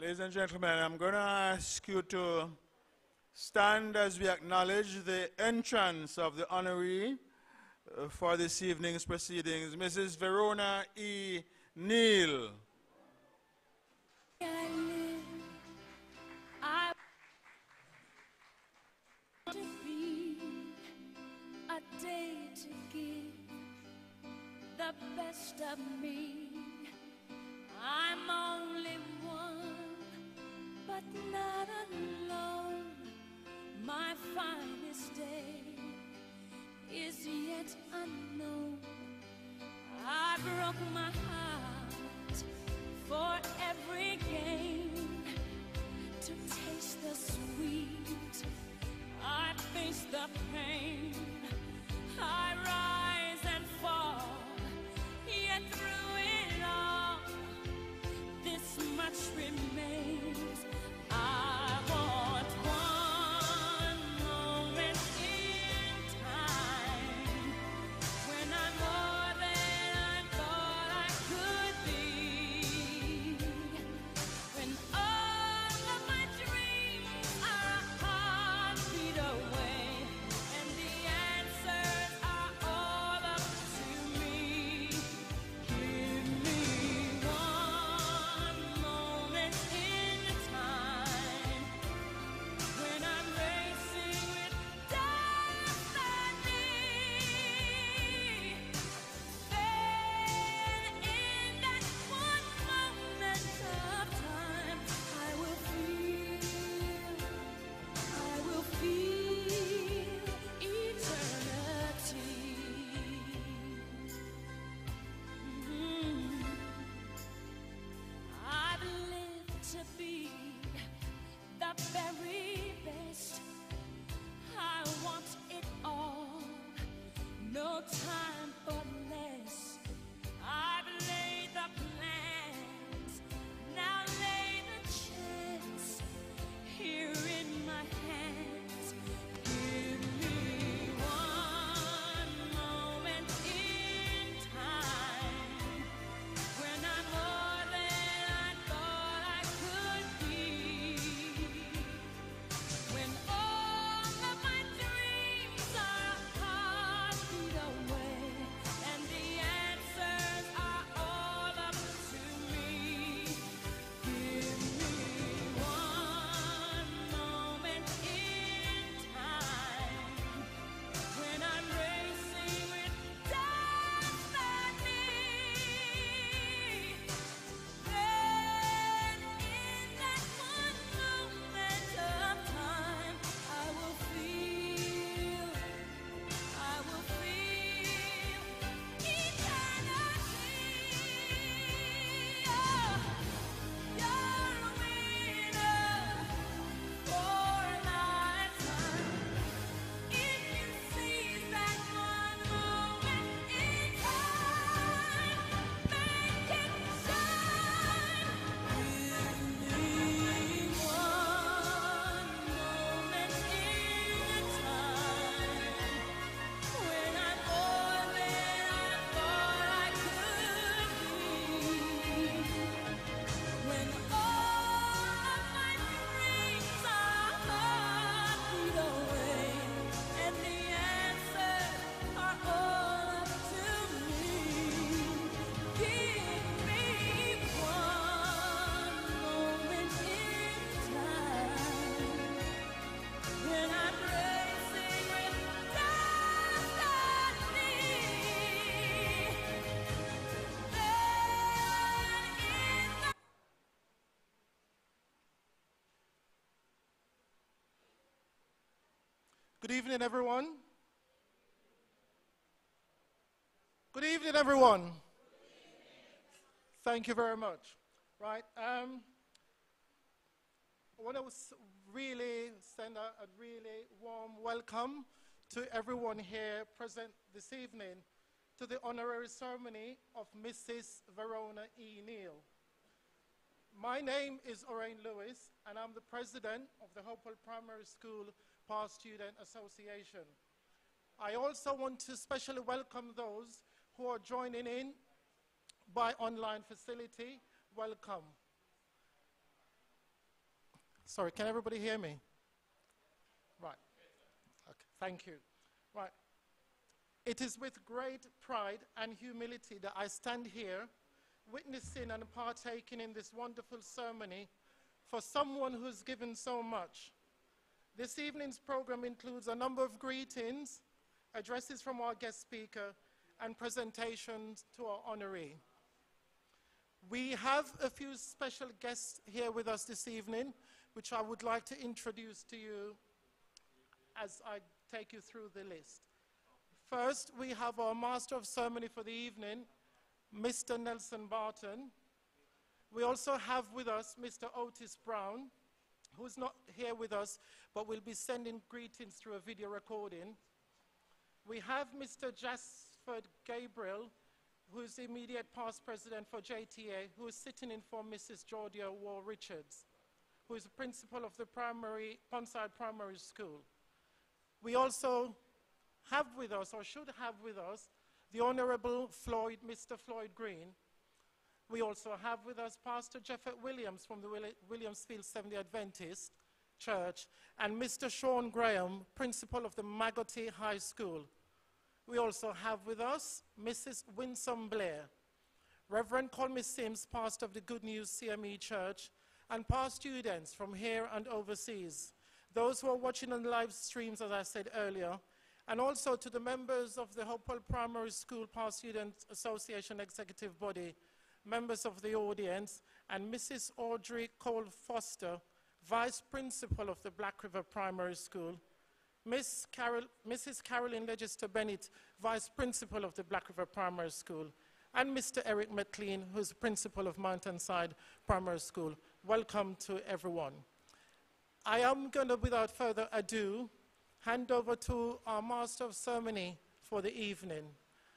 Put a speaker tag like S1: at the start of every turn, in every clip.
S1: Ladies and gentlemen, I'm going to ask you to stand as we acknowledge the entrance of the honoree uh, for this evening's proceedings, Mrs. Verona E.
S2: Neil. Of me. I'm only but not alone. My finest day is yet unknown. I broke my heart for every gain to taste the sweet. I face the pain. I rise and fall. Yet through it all, this much remains.
S3: Good evening, everyone. Good evening, everyone. Thank you very much. Right. Um, I want to really send a, a really warm welcome to everyone here present this evening to the honorary ceremony of Mrs. Verona E. Neil. My name is Orain Lewis, and I'm the president of the Hopewell Primary School Past Student Association. I also want to specially welcome those who are joining in by online facility. Welcome. Sorry, can everybody hear me? Right. Okay, thank you. Right. It is with great pride and humility that I stand here, witnessing and partaking in this wonderful ceremony for someone who's given so much. This evening's program includes a number of greetings, addresses from our guest speaker, and presentations to our honoree. We have a few special guests here with us this evening, which I would like to introduce to you as I take you through the list. First, we have our Master of Ceremony for the evening, Mr. Nelson Barton. We also have with us Mr. Otis Brown, who's not here with us, but will be sending greetings through a video recording. We have Mr. Jasford Gabriel, who is the immediate past president for JTA, who is sitting in for Mrs. Georgia Wall Richards, who is the principal of the primary, Ponside Primary School. We also have with us, or should have with us, the Honorable Floyd, Mr. Floyd Green. We also have with us Pastor Jeffet Williams from the Willi- Williamsfield Seventh-day Adventist Church, and Mr. Sean Graham, principal of the Maggotty High School. We also have with us Mrs. Winsome Blair, Reverend Colmy Sims, pastor of the Good News CME Church, and past students from here and overseas. Those who are watching on live streams, as I said earlier, and also to the members of the Hopewell Primary School Past Student Association Executive Body, members of the audience, and Mrs. Audrey Cole Foster, Vice Principal of the Black River Primary School, Carol, Mrs. Carolyn Legister Bennett, Vice Principal of the Black River Primary School, and Mr. Eric McLean, who's Principal of Mountainside Primary School. Welcome to everyone. I am going to, without further ado, hand over to our Master of Ceremony for the evening.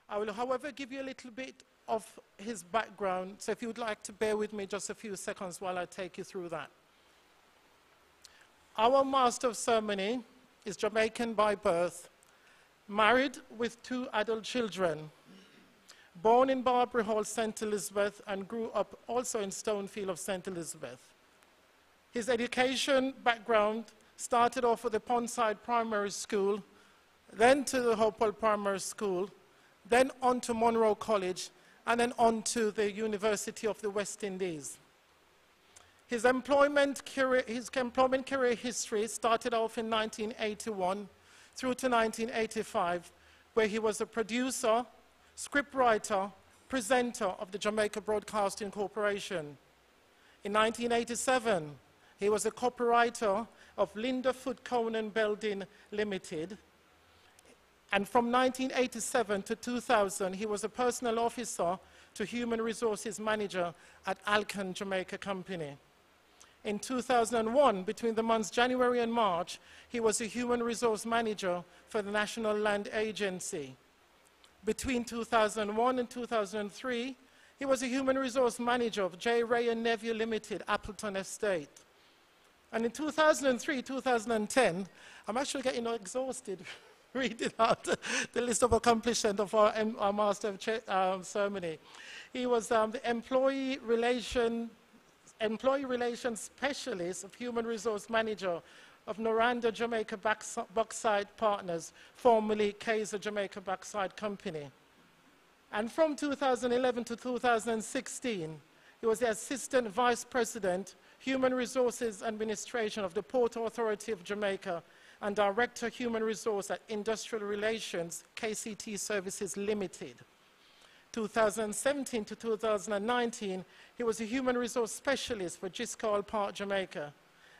S3: I will, however, give you a little bit of his background, so if you would like to bear with me just a few seconds while I take you through that. Our Master of Ceremony is Jamaican by birth, married with two adult children, born in Barbary Hall, St. Elizabeth, and grew up also in Stonefield of St. Elizabeth. His education background started off with the Ponside Primary School, then to the Hopewell Primary School, then on to Munro College, and then on to the University of the West Indies. His employment career, his employment career history started off in 1981 through to 1985, where he was a producer, scriptwriter, presenter of the Jamaica Broadcasting Corporation. In 1987, he was a copywriter of Lindo Foote Cone and Belding Limited. And from 1987 to 2000, he was a personal officer to human resources manager at Alcan Jamaica Company. In 2001, between the months January and March, he was a human resource manager for the National Land Agency. Between 2001 and 2003, he was a human resource manager of J. Wray and Nephew Limited, Appleton Estate. And in 2003, 2010, I'm actually getting exhausted reading out the list of accomplishments of our, our Master of Che- um, Ceremony. He was um, the employee relation, employee relations specialist of human resource manager of Noranda Jamaica Backs- Bauxite Partners, formerly Kaiser Jamaica Bauxite Company. And from 2011 to 2016, he was the Assistant Vice President, Human Resources Administration of the Port Authority of Jamaica and Director Human Resource at Industrial Relations, KCT Services Limited. 2017 to 2019, he was a Human Resource Specialist for Giscard Park, Jamaica.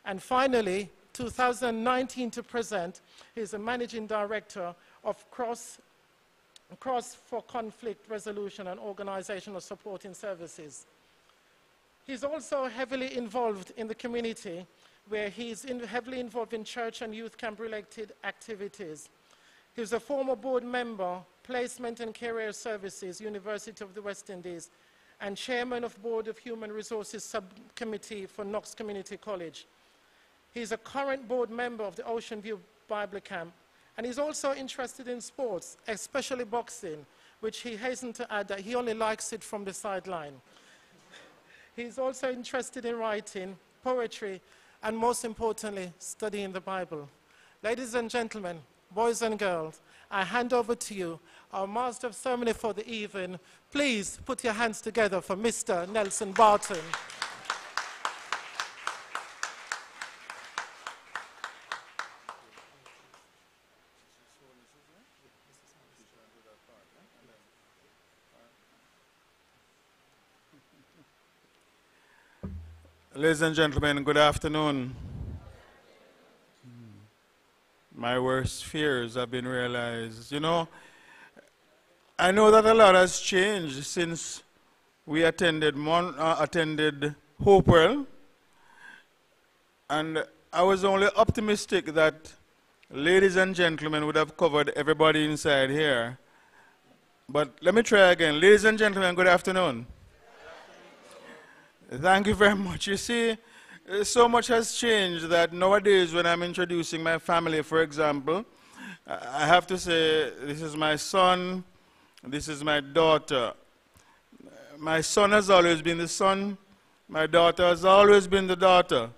S3: And finally, 2019 to present, he is a Managing Director of Cross Cross for Conflict Resolution and Organizational Supporting Services. He's also heavily involved in the community, where he's in, heavily involved in church and youth camp related activities. He He's a former board member, Placement and Career Services, University of the West Indies, and chairman of Board of Human Resources Subcommittee for Knox Community College. He's a current board member of the Ocean View Bible Camp, and he's also interested in sports, especially boxing, which he hastened to add that he only likes it from the sideline. He's also interested in writing, poetry, and most importantly, studying the Bible. Ladies and gentlemen, boys and girls, I hand over to you our master of ceremony for the evening. Please put your hands together for Mr. Nelson Barton.
S1: Ladies and gentlemen, good afternoon. My worst fears have been realized. You know, I know that a lot has changed since we attended Mon- uh, attended Hopewell, and I was only optimistic that ladies and gentlemen would have covered everybody inside here. But let me try again. Ladies and gentlemen, good afternoon. Thank you very much. You see, uh, so much has changed that nowadays, when I'm introducing my family, for example, I have to say, this is my son, this is my daughter. My son has always been the son, my daughter has always been the daughter.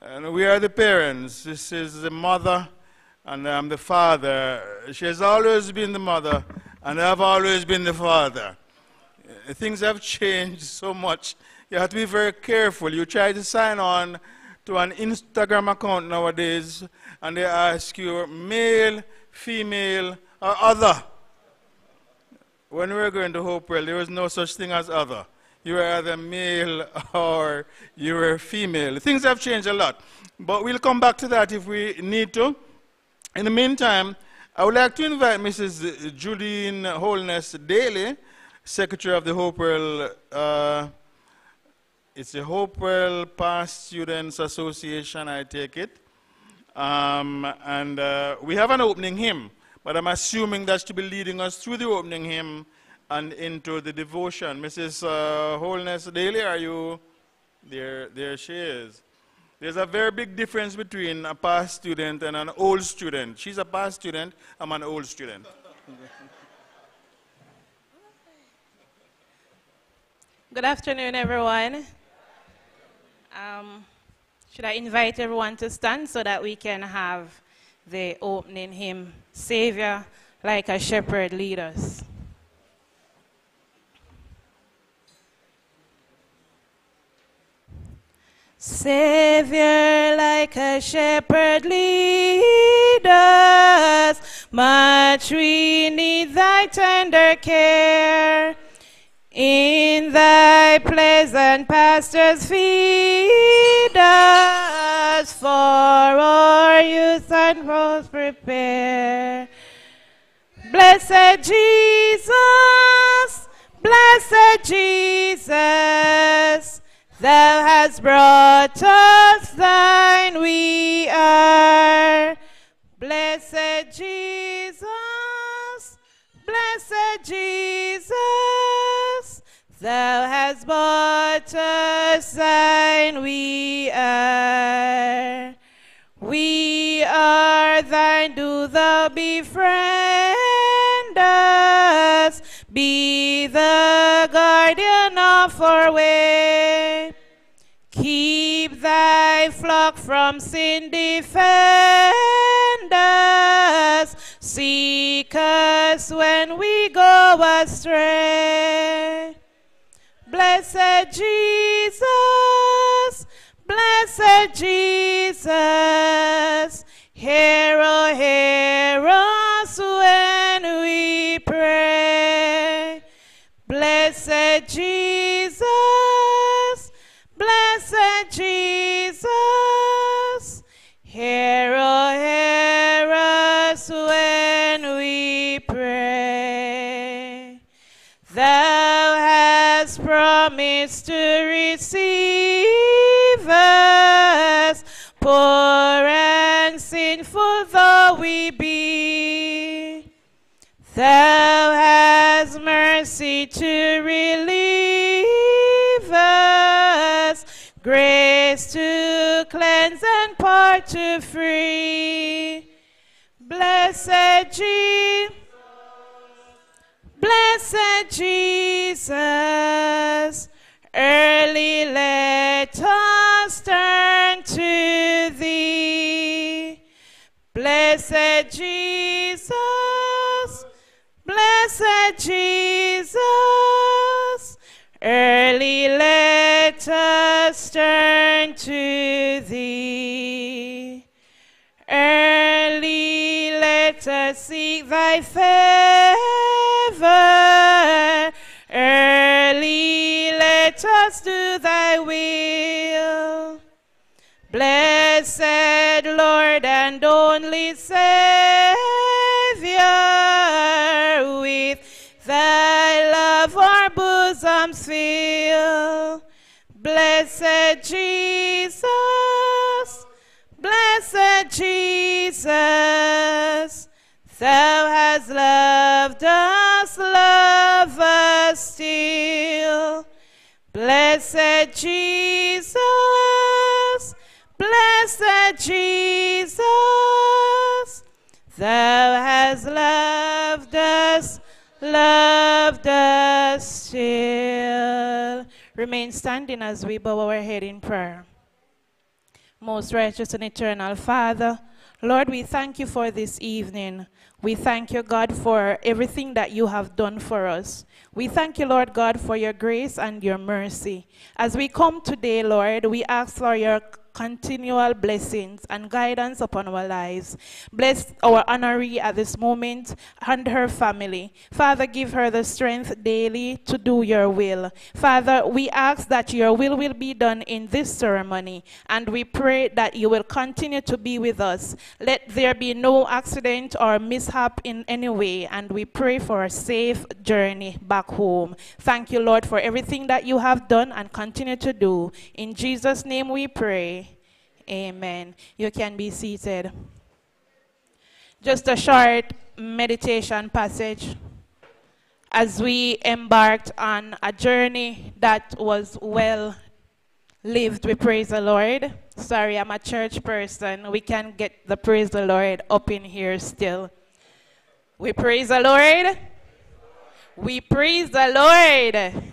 S1: And we are the parents. This is the mother, and I'm the father. She has always been the mother, and I've always been the father. Uh, Things have changed so much. You have to be very careful. You try to sign on to an Instagram account nowadays, and they ask you male, female, or other. When we were going to Hopewell, there was no such thing as other. You were either male or you were female. Things have changed a lot. But we'll come back to that if we need to. In the meantime, I would like to invite Mrs. Julian Holness Daly, Secretary of the Hopewell, uh, it's the Hopewell Past Students Association, I take it. Um, and uh, we have an opening hymn, but I'm assuming that's to be leading us through the opening hymn and into the devotion. Mrs. Uh, Holness Daly, are you there? There she is. There's a very big difference between a past student and an old student. She's a past student, I'm an old student.
S4: Good afternoon, everyone. Um, should I invite everyone to stand so that we can have the opening hymn, Savior, like a shepherd, lead us. Savior, like a shepherd, lead us. Much we need thy tender care. In thy pleasant pastures feed us, for our youth and growth prepare. Blessed Jesus, blessed Jesus, thou hast brought us thine we are. Blessed Jesus, blessed Jesus, thou hast bought us thine we are. We are thine, do thou befriend us, be the guardian of our way. Keep thy flock from sin, defend us, seek us when we go astray. Blessed Jesus, blessed Jesus, hear, oh, hear us when we pray. Blessed Jesus, promised to receive us, poor and sinful though we be. Thou hast mercy to relieve us, grace to cleanse and part to free. Blessed Jesus. Blessed Jesus, Surely let us turn to thee.
S5: Blessed Jesus, blessed Jesus, early let us turn to thee. Early let us seek thy favor. Do thy will. Blessed Lord and only Savior, with thy love our bosoms fill. Blessed Jesus, blessed Jesus, thou hast loved us, love us still. Blessed Jesus, blessed Jesus, thou hast loved us, loved us still. Remain standing as we bow our head in prayer. Most righteous and eternal Father, Lord, we thank you for this evening. We thank you, God, for everything that you have done for us. We thank you, Lord God, for your grace and your mercy. As we come today, Lord, we ask for your continual blessings and guidance upon our lives. Bless our honoree at this moment and her family. Father, give her the strength daily to do your will. Father, we ask that your will will be done in this ceremony, and we pray that you will continue to be with us. Let there be no accident or mishap in any way, and we pray for a safe journey back home. Thank you, Lord, for everything that you have done and continue to do. In Jesus' name we pray. Amen. You can be seated. Just a short meditation passage as we embarked on a journey that was well lived. We praise the Lord. Sorry, I'm a church person. We can get the praise the Lord up in here still. We praise the Lord. We praise the Lord.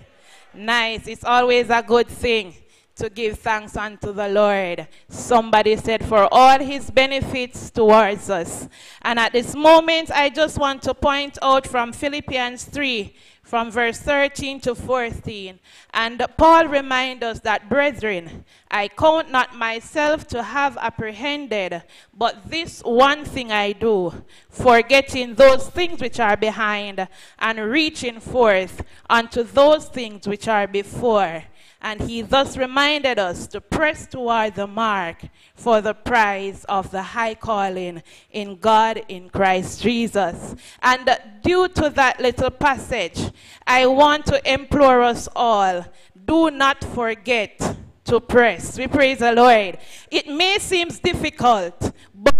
S5: Nice. It's always a good thing to give thanks unto the Lord. Somebody said, for all his benefits towards us. And at this moment, I just want to point out from Philippians 3, from verse 13 to 14. And Paul reminds us that, brethren, I count not myself to have apprehended, but this one thing I do, forgetting those things which are behind, and reaching forth unto those things which are before. And he thus reminded us to press toward the mark for the prize of the high calling in God in Christ Jesus. And due to that little passage, I want to implore us all do not forget to press. We praise the Lord. It may seem difficult, but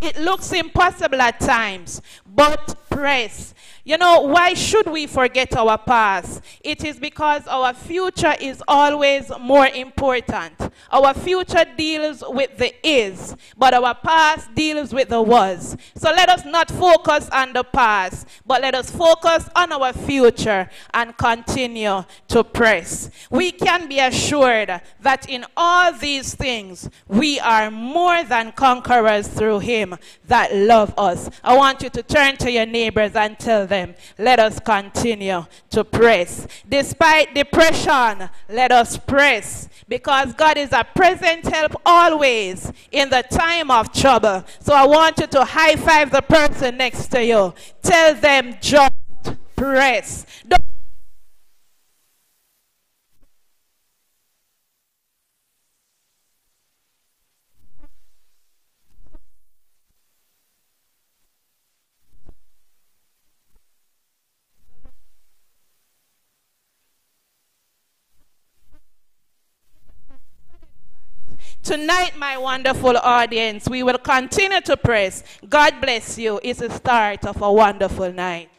S5: it looks impossible at times, but press. You know, why should we forget our past? It is because our future is always more important. Our future deals with the is, but our past deals with the was. So let us not focus on the past, but let us focus on our future and continue to press. We can be assured that in all these things, we are more than conquerors through Him that love us. I want you to turn to your neighbors and tell them, let us continue to press. Despite depression, let us press because God is a present help always in the time of trouble. So I want you to high five the person next to you. Tell them just press. Don't Tonight, my wonderful audience, we will continue to press. God bless you. It's the start of a wonderful night.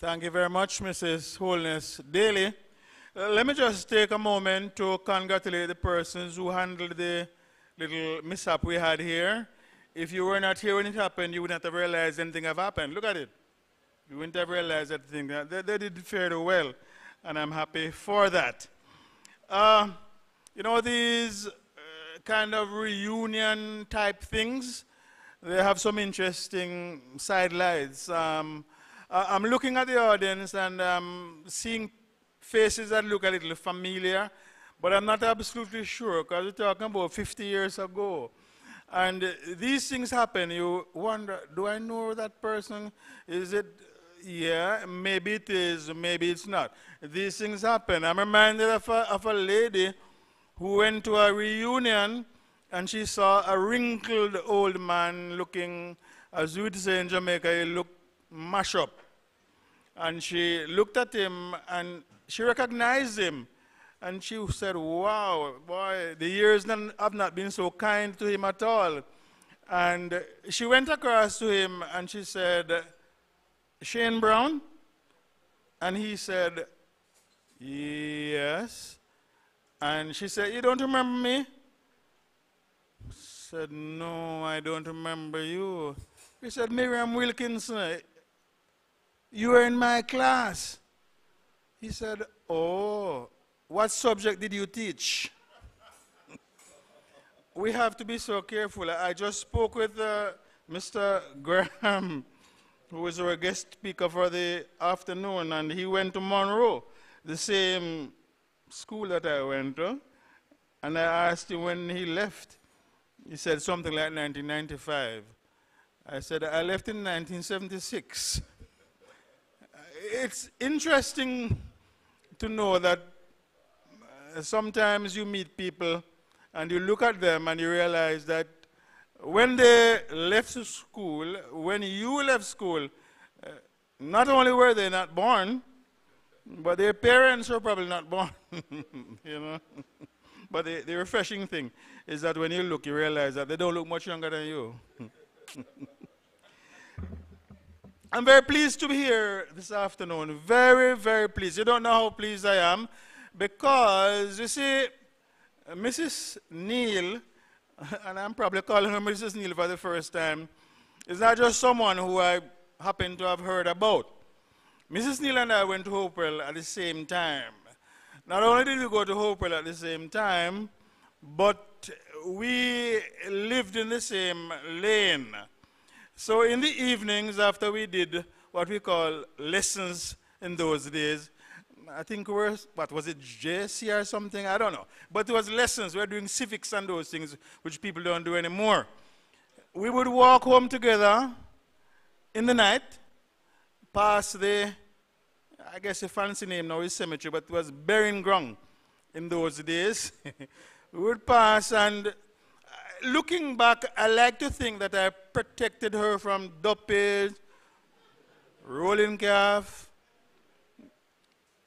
S1: Thank you very much, Mrs. Holness Daly. Uh, let me just take a moment to congratulate the persons who handled the little mishap we had here. If you were not here when it happened, you would not have realized anything have happened. Look at it. You wouldn't have realized anything. They, they did fairly well, and I'm happy for that. Uh, you know, these uh, kind of reunion type things. They have some interesting sidelights. Um, I'm looking at the audience and seeing faces that look a little familiar, but I'm not absolutely sure because we're talking about 50 years ago. And these things happen. You wonder, do I know that person? Is it, yeah, maybe it is, maybe it's not. These things happen. I'm reminded of a, of a lady who went to a reunion and she saw a wrinkled old man looking, as we would say in Jamaica, he looked mash up. And she looked at him and she recognized him. And she said, Wow, boy, the years have not been so kind to him at all. And she went across to him and she said, Shane Brown? And he said, Yes. And she said, You don't remember me? Said, No, I don't remember you. He said, Miriam Wilkinson, you were in my class. He said, Oh, what subject did you teach? we have to be so careful. I just spoke with uh, Mr. Graham, who was our guest speaker for the afternoon, and he went to Munro, the same school that I went to. And I asked him when he left. He said something like 1995. I said, I left in 1976. It's interesting to know that uh, sometimes you meet people and you look at them and you realize that when they left school, when you left school, uh, not only were they not born, but their parents were probably not born, you know. but the, the refreshing thing is that when you look, you realize that they don't look much younger than you. I'm very pleased to be here this afternoon. Very, very pleased. You don't know how pleased I am because, you see, Mrs. Neil, and I'm probably calling her Mrs. Neil for the first time, is not just someone who I happen to have heard about. Mrs. Neil and I went to Hopewell at the same time. Not only did we go to Hopewell at the same time, but we lived in the same lane. So in the evenings after we did what we call lessons in those days, I think we were, what was it, JC or something? I don't know. But it was lessons. We were doing civics and those things, which people don't do anymore. We would walk home together in the night, past the, I guess a fancy name now is cemetery, but it was burying ground in those days. we would pass and uh, looking back, I like to think that I protected her from dopage, rolling calf,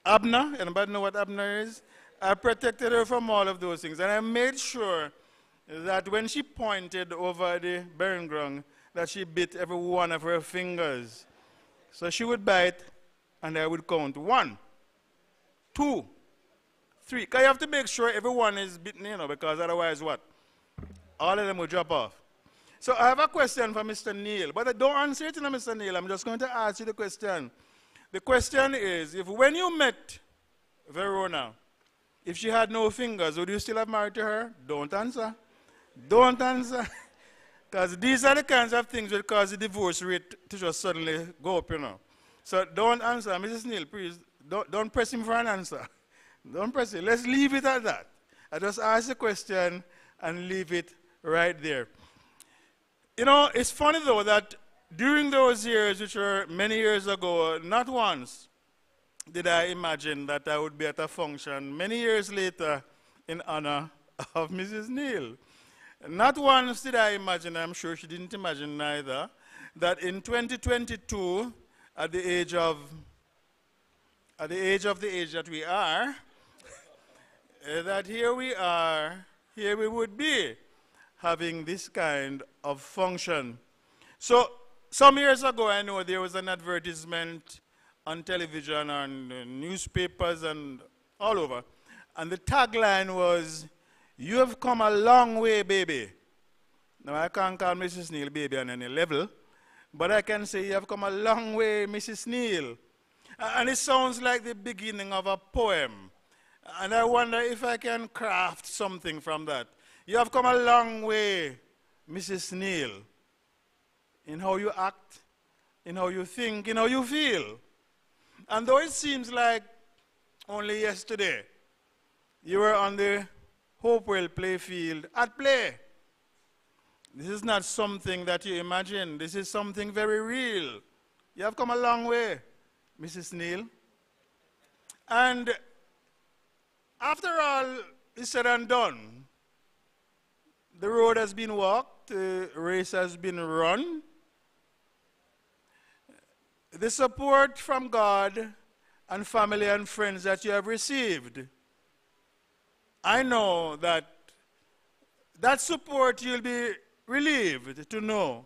S1: Abner. Anybody know what Abner is? I protected her from all of those things. And I made sure that when she pointed over the burying ground, that she bit every one of her fingers. So she would bite, and I would count one, two, three. Because you have to make sure everyone is bitten, you know, because otherwise what? All of them will drop off. So I have a question for Mr. Neil, but I don't answer it to Mr. Neil. I'm just going to ask you the question. The question is, if when you met Verona, if she had no fingers, would you still have married to her? Don't answer. Don't answer. Because these are the kinds of things that cause the divorce rate to just suddenly go up, you know. So don't answer. Mrs. Neil, please, don't, don't press him for an answer. Don't press it. Let's leave it at that. I just ask the question and leave it right there. You know, it's funny though that during those years, which were many years ago, not once did I imagine that I would be at a function many years later in honor of Mrs. Neil. Not once did I imagine, I'm sure she didn't imagine neither, that in 2022, at the age of at the age of the age that we are, eh, that here we are, here we would be, having this kind of function. So, some years ago, I know there was an advertisement on television and uh, newspapers and all over. And the tagline was, You have come a long way, baby. Now, I can't call Mrs. Neil baby on any level, but I can say, You have come a long way, Mrs. Neil. And it sounds like the beginning of a poem. And I wonder if I can craft something from that. You have come a long way, Mrs. Neil, in how you act, in how you think, in how you feel. And though it seems like only yesterday you were on the Hopewell playfield at play, this is not something that you imagine. This is something very real. You have come a long way, Mrs. Neil. And after all is said and done, the road has been walked, the race has been run. The support from God and family and friends that you have received, I know that that support you'll be relieved to know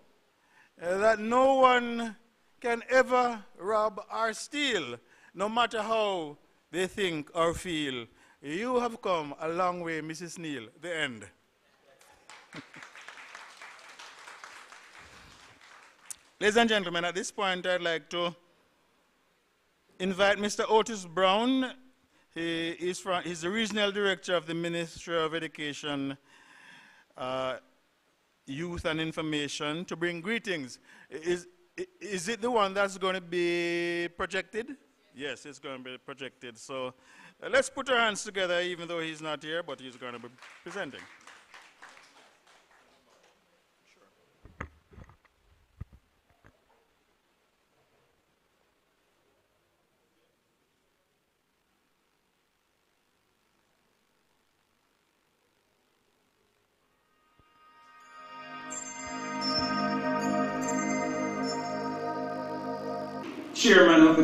S1: uh, that no one can ever rob or steal, no matter how they think or feel. You have come a long way, Mrs. Neil. The end. Ladies and gentlemen, at this point, I'd like to invite Mr. Otis Brown. He is from, he's the regional director of the Ministry of Education, uh, Youth and Information, to bring greetings. Is, is it the one that's going to be projected? Yes, it's going to be projected. So uh, let's put our hands together, even though he's not here, but he's going to be presenting.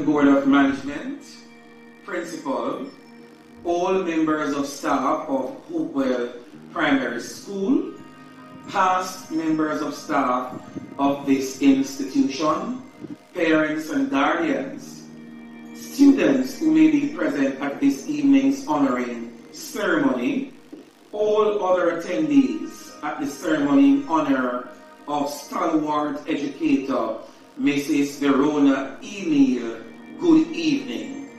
S6: The Board of Management, Principal, all members of staff of Hopewell Primary School, past members of staff of this institution, parents and guardians, students who may be present at this evening's honoring ceremony, all other attendees at the ceremony in honor of stalwart educator Mrs. Verona E. Good evening.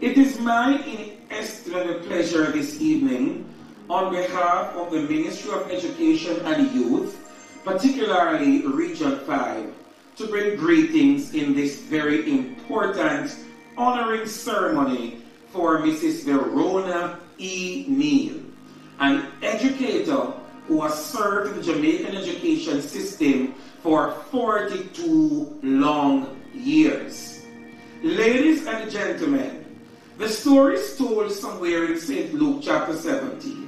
S6: It is my inestimable pleasure this evening, on behalf of the Ministry of Education and Youth, particularly Region 5, to bring greetings in this very important honoring ceremony for Mrs. Verona E. Neil, an educator who has served the Jamaican education system for 42 long years. Ladies and gentlemen, the story is told somewhere in St. Luke chapter 17,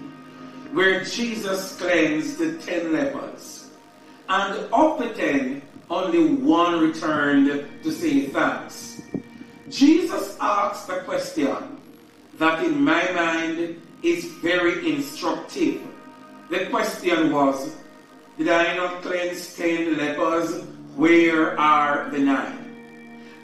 S6: where Jesus cleansed the ten lepers. And of the ten, only one returned to say thanks. Jesus asked a question that, in my mind, is very instructive. The question was, Did I not cleanse ten lepers? Where are the nine?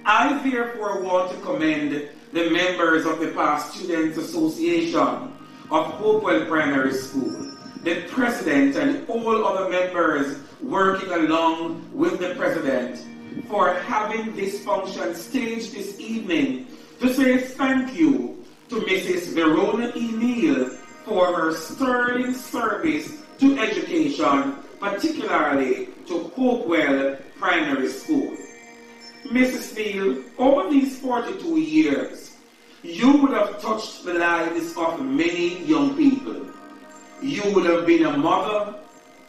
S6: I therefore want to commend the members of the Past Students Association of Hopewell Primary School, the president and all other members working along with the president for having this function staged this evening to say thank you to Mrs. Verona E. Neil for her sterling service to education, particularly to Hopewell Primary School. Mrs. Neil, over these 42 years, you would have touched the lives of many young people. You would have been a mother,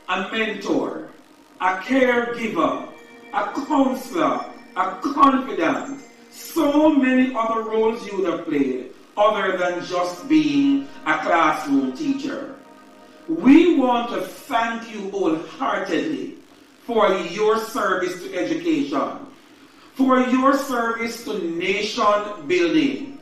S6: a mentor, a caregiver, a counselor, a confidant, so many other roles you would have played other than just being a classroom teacher. We want to thank you wholeheartedly for your service to education, for your service to nation building,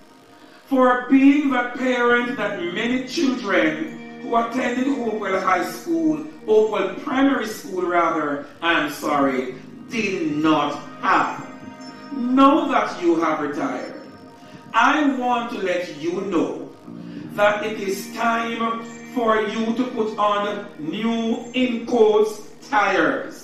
S6: for being the parent that many children who attended Hopewell High School, Hopewell Primary School rather, I'm sorry, did not have. Now that you have retired, I want to let you know that it is time for you to put on new in quotes tires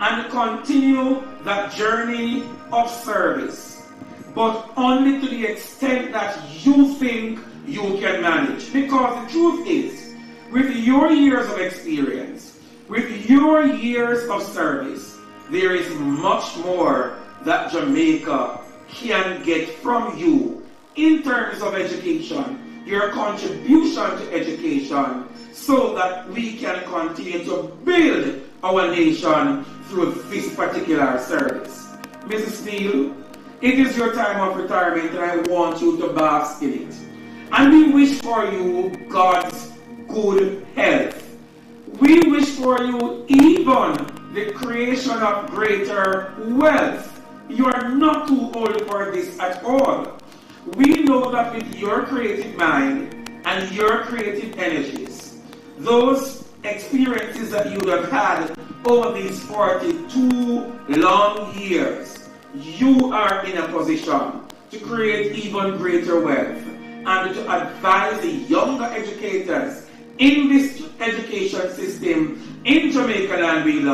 S6: and continue that journey of service, but only to the extent that you think you can manage. Because the truth is, with your years of experience, with your years of service, there is much more that Jamaica can get from you in terms of education, your contribution to education, so that we can continue to build our nation through this particular service. Mrs. Steele, it is your time of retirement and I want you to bask in it. And we wish for you God's good health. We wish for you even the creation of greater wealth. You are not too old for this at all. We know that with your creative mind and your creative energies, those experiences that you have had over these 42 long years, you are in a position to create even greater wealth and to advise the younger educators in this education system in Jamaica land we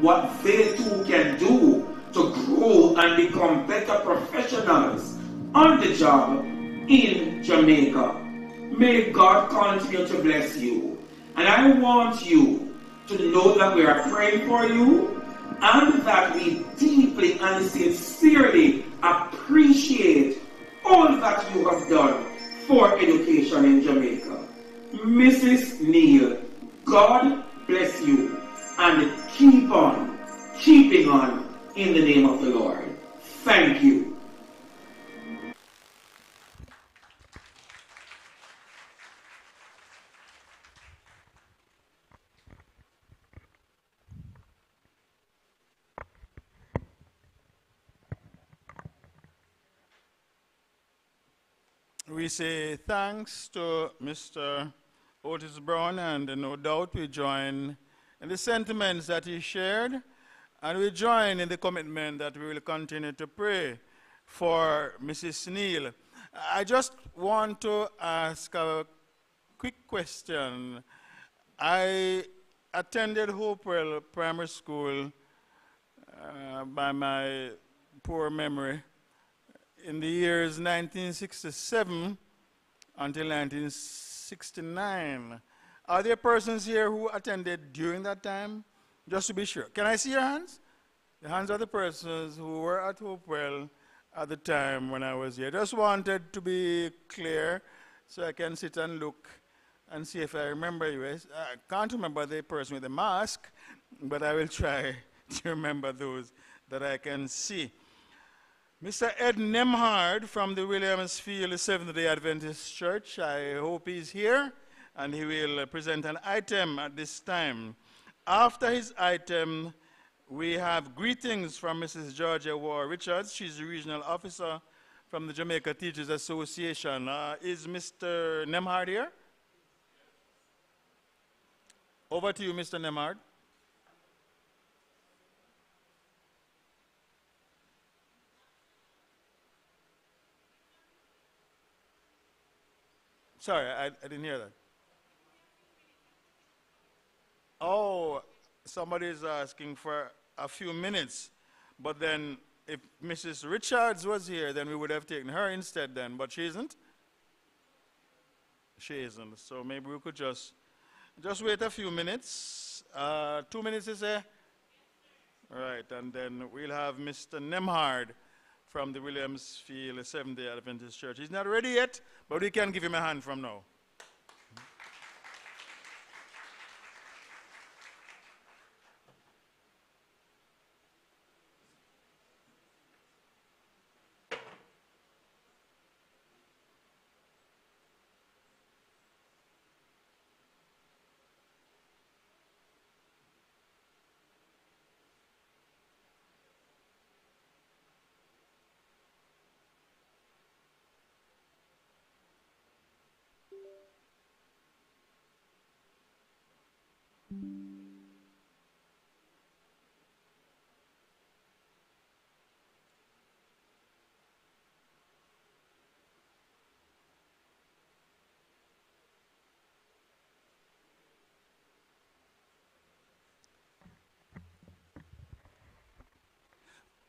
S6: what they too can do to grow and become better professionals on the job in Jamaica. May God continue to bless you. And I want you to know that we are praying for you and that we deeply and sincerely appreciate all that you have done for education in Jamaica. Mrs. Neil, God bless you and keep on keeping on in the name of the Lord. Thank you.
S1: We say thanks to Mr. Otis Brown, and no doubt we join in the sentiments that he shared, and we join in the commitment that we will continue to pray for Mrs. Neil. I just want to ask a quick question. I attended Hopewell Primary School uh, by my poor memory in the years 1967 until 1969. Are there persons here who attended during that time? Just to be sure. Can I see your hands? The hands of the persons who were at Hopewell at the time when I was here. Just wanted to be clear so I can sit and look and see if I remember you. I can't remember the person with the mask, but I will try to remember those that I can see. Mr. Ed Nembhard from the Williamsfield Seventh day Adventist Church, I hope he's here and he will present an item at this time. After his item, we have greetings from Mrs. Georgia Wray Richards. She's the regional officer from the Jamaica Teachers Association. Uh, is Mr. Nembhard here? Over to you, Mr. Nembhard. Sorry, I, I didn't hear that. Oh, somebody is asking for a few minutes, but then if Mrs. Richards was here, then we would have taken her instead then, but she isn't. She isn't, so maybe we could just just wait a few minutes. Uh, two minutes is there? Right, and then we'll have Mr. Nembhard from the Williamsfield Seventh day Adventist Church. He's not ready yet, but we can give him a hand from now.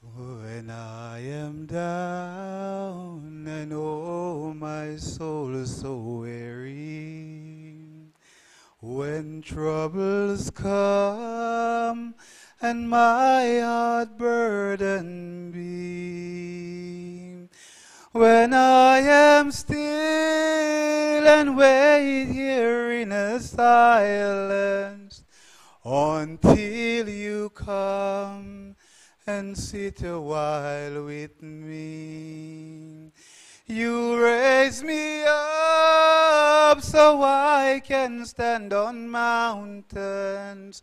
S7: When I am down and oh my soul is so weary, when and my heart burden be, when I am still and wait here in a silence until you come and sit a while with me. You raise me up so I can stand on mountains.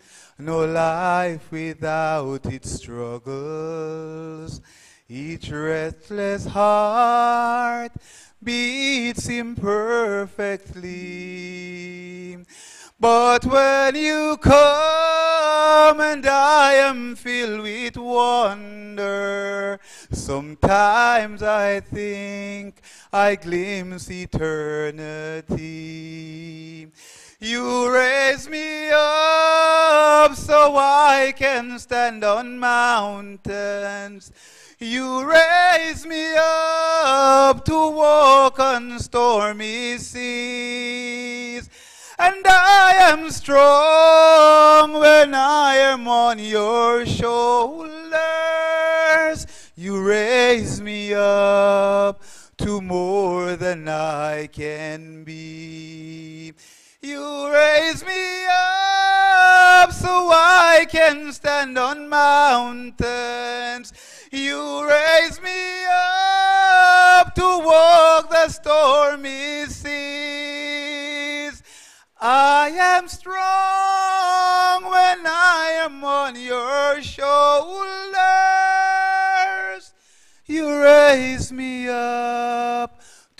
S7: no life without its struggles. Each restless heart beats imperfectly. But when you come and I am filled with wonder, sometimes I think I glimpse eternity. You raise me up so I can stand on mountains. You raise me up to walk on stormy seas. And I am strong when I am on your shoulders. You raise me up to more than I can be. You raise me up so I can stand on mountains. You raise me up to walk the stormy seas. I am strong when I am on your shoulders. You raise me up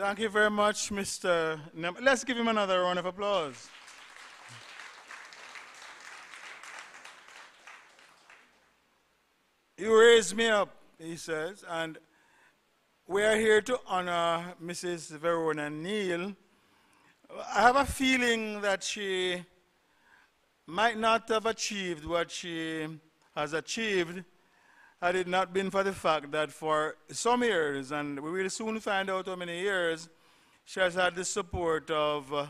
S1: Thank you very much, Mr. Nem- Let's give him another round of applause. You raised me up, he says, and we are here to honor Mrs. Verona Neil. I have a feeling that she might not have achieved what she has achieved had it not been for the fact that for some years, and we will soon find out how many years, she has had the support of uh,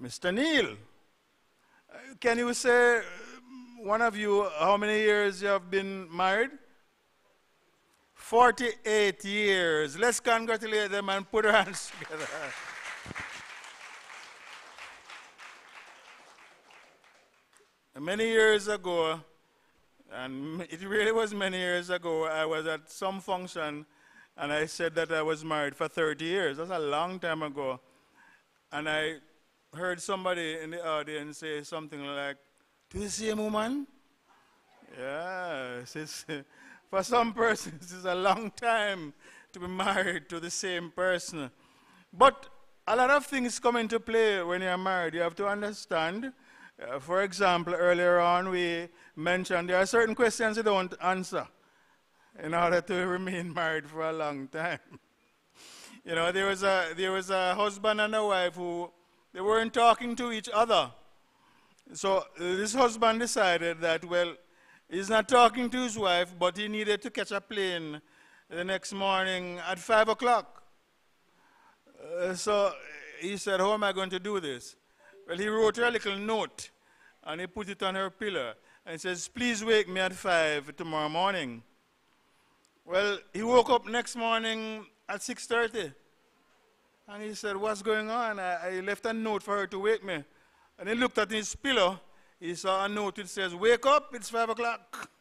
S1: Mr. Neil. Uh, Can you say, uh, one of you, how many years you have been married? 48 years. Let's congratulate them and put our hands together. Many years ago, and it really was many years ago, I was at some function and I said that I was married for 30 years. That's a long time ago. And I heard somebody in the audience say something like, To the same woman? Yeah, it's, it's- for some persons, it's a long time to be married to the same person. But a lot of things come into play when you're married. You have to understand. Uh, for example, earlier on, we mentioned there are certain questions you don't answer in order to remain married for a long time. You know, there was a, there was a husband and a wife who they weren't talking to each other. So uh, this husband decided that, well, He's not talking to his wife, but he needed to catch a plane the next morning at 5 o'clock. Uh, so he said, How am I going to do this? Well, he wrote her a little note and he put it on her pillow and says, Please wake me at 5 tomorrow morning. Well, he woke up next morning at 6.30 and he said, What's going on? I, I left a note for her to wake me. And he looked at his pillow. He saw a note that says, Wake up, it's 5 o'clock.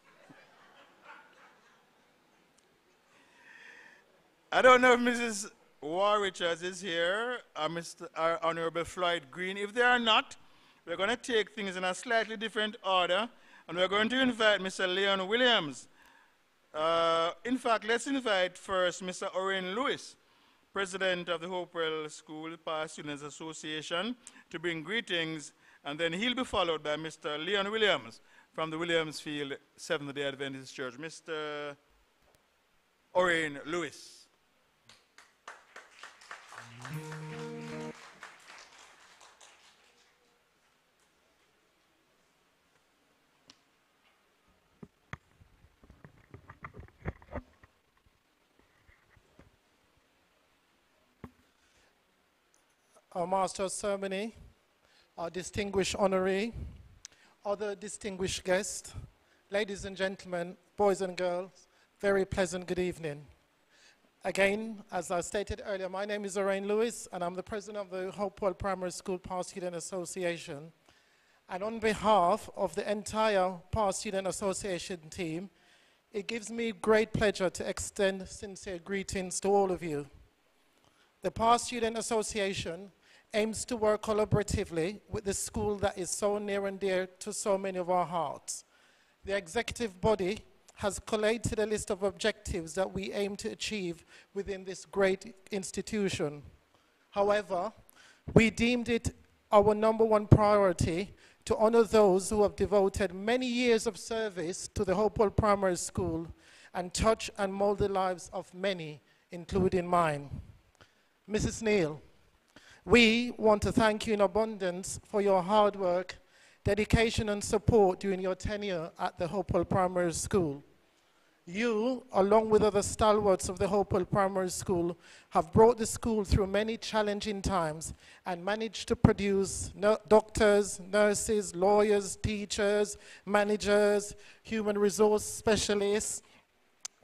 S1: I don't know if Mrs. Wray Richards is here or Mr. or Honorable Floyd Green. If they are not, we're going to take things in a slightly different order and we're going to invite Mr. Leon Williams. Uh, in fact, let's invite first Mr. Oren Lewis, President of the Hopewell School Past Students Association, to bring greetings, and then he'll be followed by Mr. Leon Williams from the Williamsfield Seventh-day Adventist Church. Mr. Oren Lewis.
S3: Our Master of Ceremony, our distinguished honoree, other distinguished guests, ladies and gentlemen, boys and girls, very pleasant good evening. Again, as I stated earlier, my name is Lorraine Lewis, and I'm the president of the Hopewell Primary School Past Student Association. And on behalf of the entire Past Student Association team, it gives me great pleasure to extend sincere greetings to all of you. The Past Student Association aims to work collaboratively with the school that is so near and dear to so many of our hearts. The executive body has collated a list of objectives that we aim to achieve within this great institution. However, we deemed it our number one priority to honor those who have devoted many years of service to the Hopewell Primary School and touch and mold the lives of many, including mine. Mrs. Neil, we want to thank you in abundance for your hard work, dedication, and support during your tenure at the Hopewell Primary School. You, along with other stalwarts of the Hopewell Primary School, have brought the school through many challenging times and managed to produce no- doctors, nurses, lawyers, teachers, managers, human resource specialists,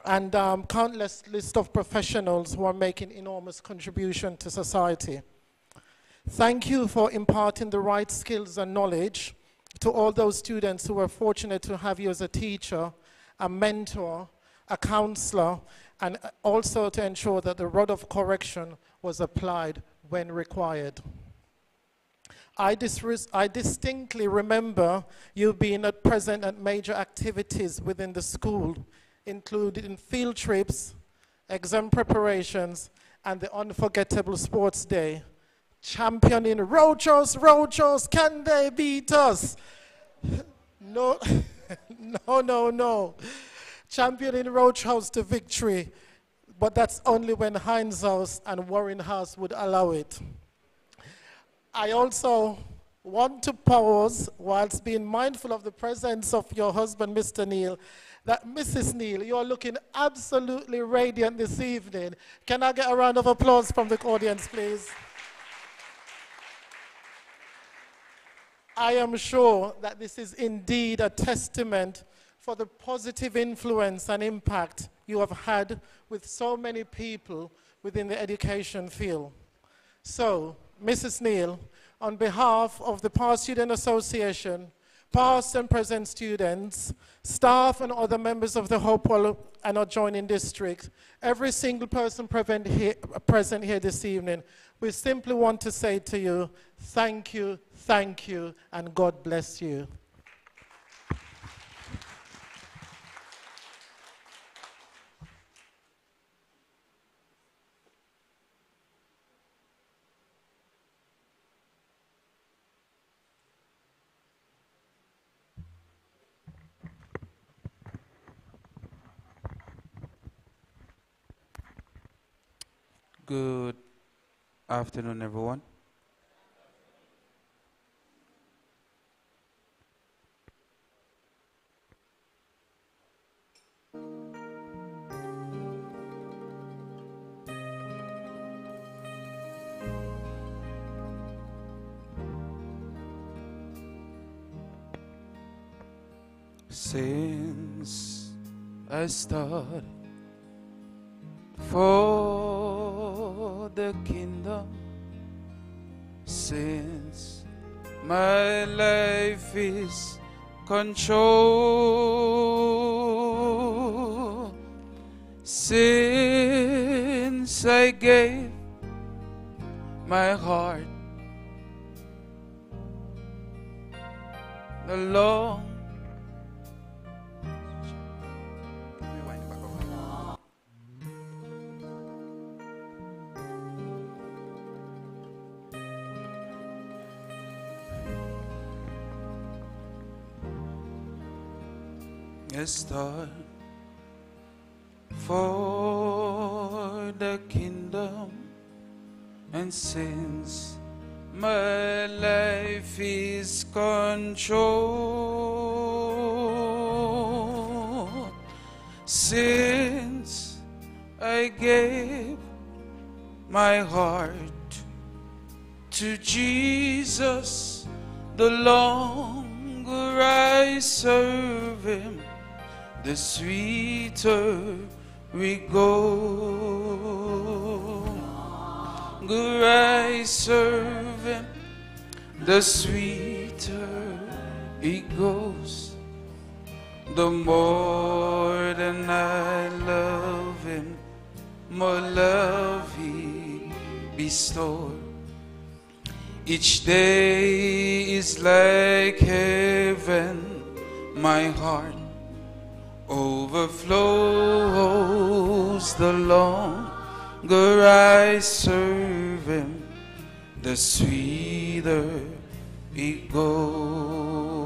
S3: and um, countless list of professionals who are making enormous contribution to society. Thank you for imparting the right skills and knowledge to all those students who were fortunate to have you as a teacher, a mentor, a counselor, and also to ensure that the rod of correction was applied when required. I, I distinctly remember you being at present at major activities within the school, including field trips, exam preparations, and the unforgettable sports day. Championing Rochos, Rochos, can they beat us? No, no, no, no. Championing Roach House to victory, but that's only when Heinz House and Warren House would allow it. I also want to pause, whilst being mindful of the presence of your husband, Mr. Neil, that Mrs. Neil, you're looking absolutely radiant this evening. Can I get a round of applause from the audience, please? I am sure that this is indeed a testament for the positive influence and impact you have had with so many people within the education field. So, Mrs. Neil, on behalf of the Past Student Association, past and present students, staff and other members of the Hopewell and adjoining district, every single person here, present here this evening, we simply want to say to you, thank you, thank you, and God bless you.
S8: afternoon, everyone. Since I started the kingdom since my life is controlled. since I gave my heart the long star for the kingdom and since my life is controlled since I gave my heart to Jesus the longer I serve him the sweeter we go. Longer I serve him, the sweeter it goes. The more than I love him, more love he bestows. Each day is like heaven, my heart overflows the longer I serve him, the sweeter it goes.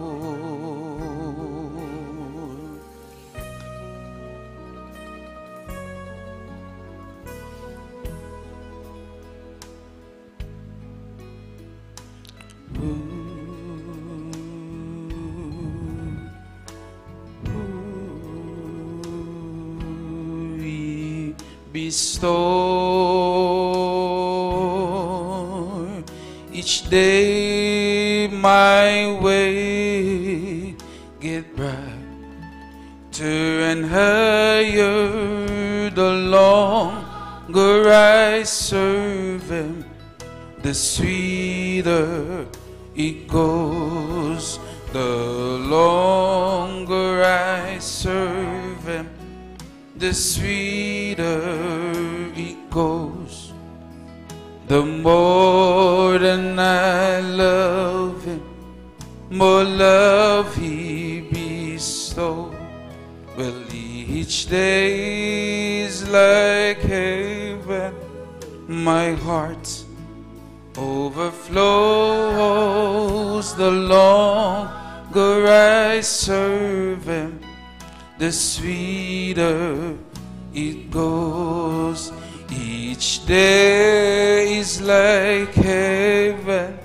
S8: Bestow each day my way get brighter and higher. The longer I serve him the sweeter it goes. The longer I serve the sweeter it goes. The more than I love him, more love he bestows. Well, each day is like heaven, my heart overflows the longer I serve him the sweeter it goes. Each day is like heaven,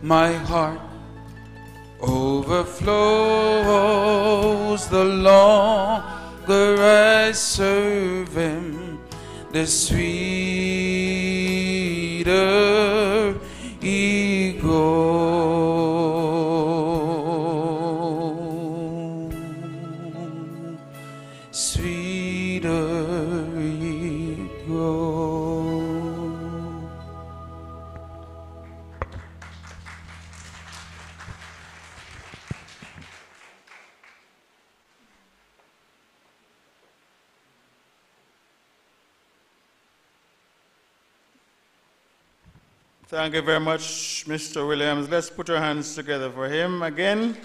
S8: my heart overflows. The longer I serve him, the sweeter it goes
S1: Thank you very much, Mr. Williams. Let's put our hands together for him again.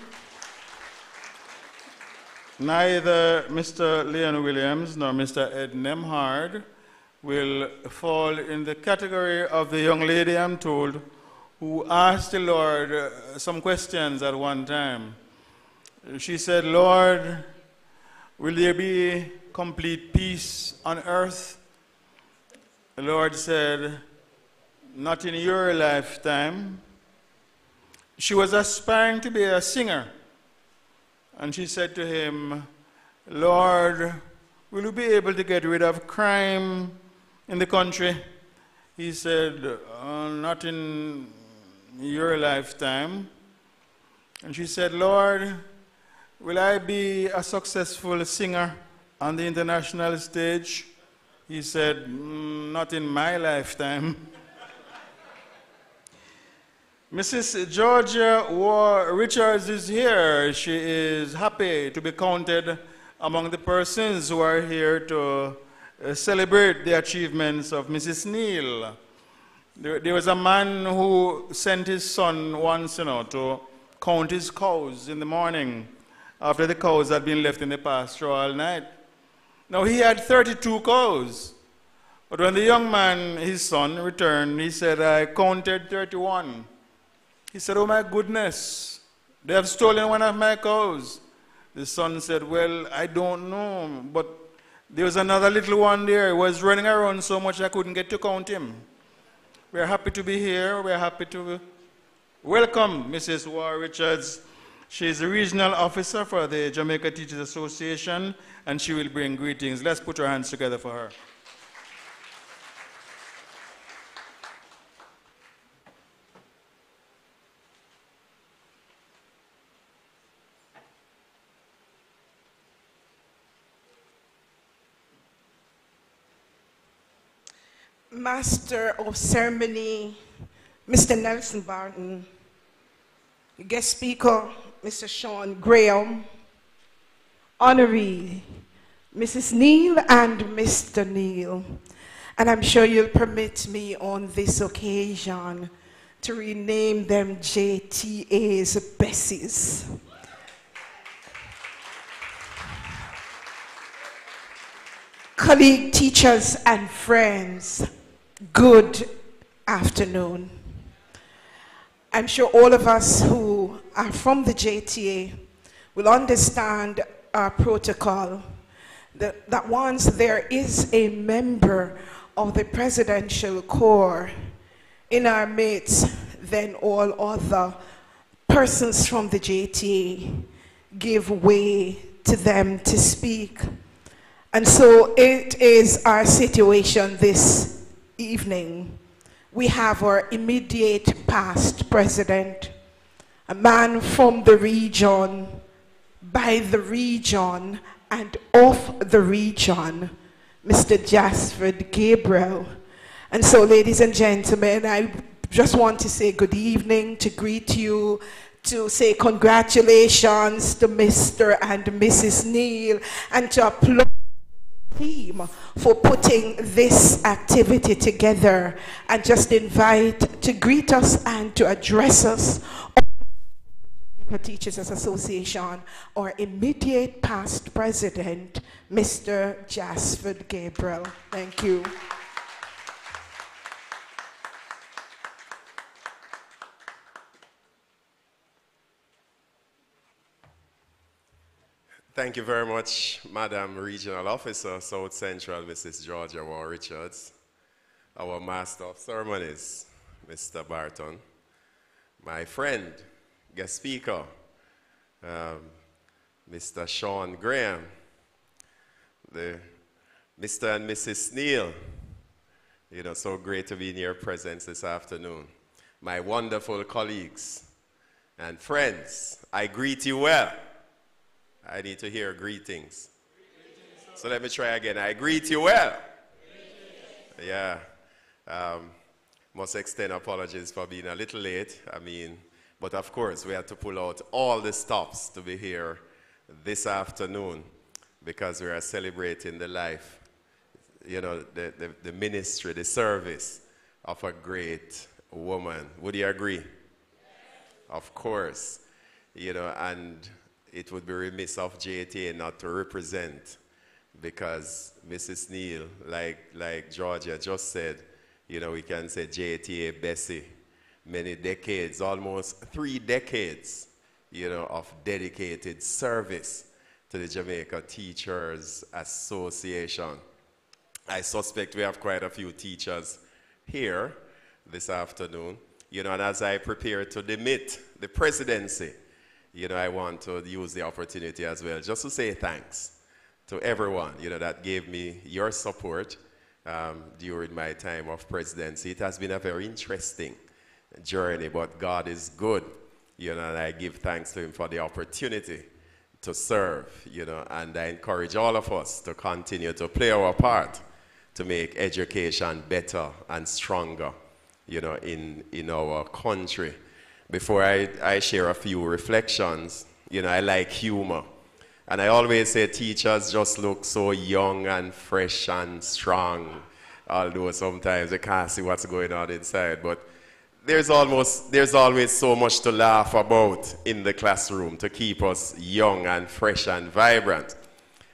S1: Neither Mr. Leon Williams nor Mr. Ed Nembhard will fall in the category of the young lady, I'm told, who asked the Lord uh, some questions at one time. She said, Lord, will there be complete peace on earth? The Lord said, Not in your lifetime. She was aspiring to be a singer. And she said to him, Lord, will you be able to get rid of crime in the country? He said, "Uh, Not in your lifetime. And she said, Lord, Will I be a successful singer on the international stage? He said, "Mm, Not in my lifetime. Mrs. Georgia Wray Richards is here. She is happy to be counted among the persons who are here to uh, celebrate the achievements of Mrs. Neil. There, there was a man who sent his son once, you know, to count his cows in the morning after the cows had been left in the pasture all night. Now he had 32 cows. But when the young man, his son, returned, he said, I counted 31. He said, Oh my goodness, they have stolen one of my cows. The son said, Well, I don't know, but there was another little one there. He was running around so much I couldn't get to count him. We're happy to be here. We're happy to welcome Mrs. Wray Richards. She is the regional officer for the Jamaica Teachers Association, and she will bring greetings. Let's put our hands together for her.
S9: Master of Ceremony, Mr. Nelson Barton, guest speaker, Mr. Sean Graham, honoree, Mrs. Neil and Mr. Neil. And I'm sure you'll permit me on this occasion to rename them JTA's Bessies. colleague, teachers, and friends, good afternoon. I'm sure all of us who are from the JTA will understand our protocol that, that once there is a member of the presidential corps in our midst, then all other persons from the JTA give way to them to speak. And so it is our situation this evening. We have our immediate past president, a man from the region, by the region, and of the region, Mr. Jasford Gabriel. And so, ladies and gentlemen, I just want to say good evening, to greet you, to say congratulations to Mr. and Mrs. Neil, and to applaud team for putting this activity together and just invite to greet us and to address us the Teachers Association, our immediate past president, Mr. Jasford Gabriel. Thank you.
S10: Thank you very much, Madam Regional Officer, South Central, Mrs. Georgia Wray Richards, our Master of Ceremonies, Mr. Barton, my friend, guest speaker, um, Mr. Sean Graham, the Mr. and Mrs. Neil. You know, so great to be in your presence this afternoon. My wonderful colleagues and friends, I greet you well. I need to hear greetings. So let me try again. I greet you well. Yeah. Um, must extend apologies for being a little late. I mean, but of course, we had to pull out all the stops to be here this afternoon because we are celebrating the life, you know, the, the, the ministry, the service of a great woman. Would you agree? Of course. You know, and it would be remiss of JTA not to represent because Mrs. Neil, like, like Georgia just said, you know, we can say JTA Bessie, many decades, almost three decades, you know, of dedicated service to the Jamaica Teachers Association. I suspect we have quite a few teachers here this afternoon, you know, and as I prepare to demit the presidency, you know, I want to use the opportunity as well just to say thanks to everyone, you know, that gave me your support um, during my time of presidency. It has been a very interesting journey, but God is good, you know, and I give thanks to Him for the opportunity to serve, you know, and I encourage all of us to continue to play our part to make education better and stronger, you know, in, in our country. Before I, I share a few reflections, you know, I like humor. And I always say teachers just look so young and fresh and strong, although sometimes they can't see what's going on inside. But there's almost there's always so much to laugh about in the classroom to keep us young and fresh and vibrant.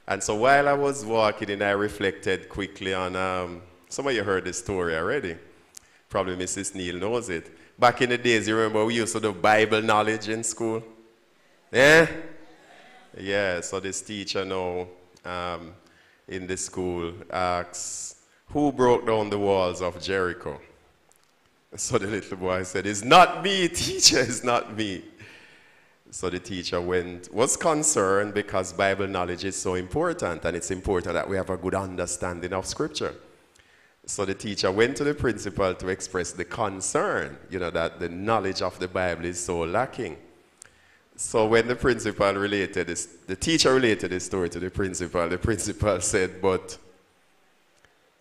S10: And so while I was walking in, I reflected quickly on um, some of you heard this story already. Probably Mrs. Neil knows it. Back in the days, you remember we used to do Bible knowledge in school? Yeah? Yeah, so this teacher now um, in the school asks, Who broke down the walls of Jericho? So the little boy said, It's not me, teacher, it's not me. So the teacher went, was concerned because Bible knowledge is so important, and it's important that we have a good understanding of Scripture. So the teacher went to the principal to express the concern, you know, that the knowledge of the Bible is so lacking. So when the principal related this, the teacher related this story to the principal, the principal said, But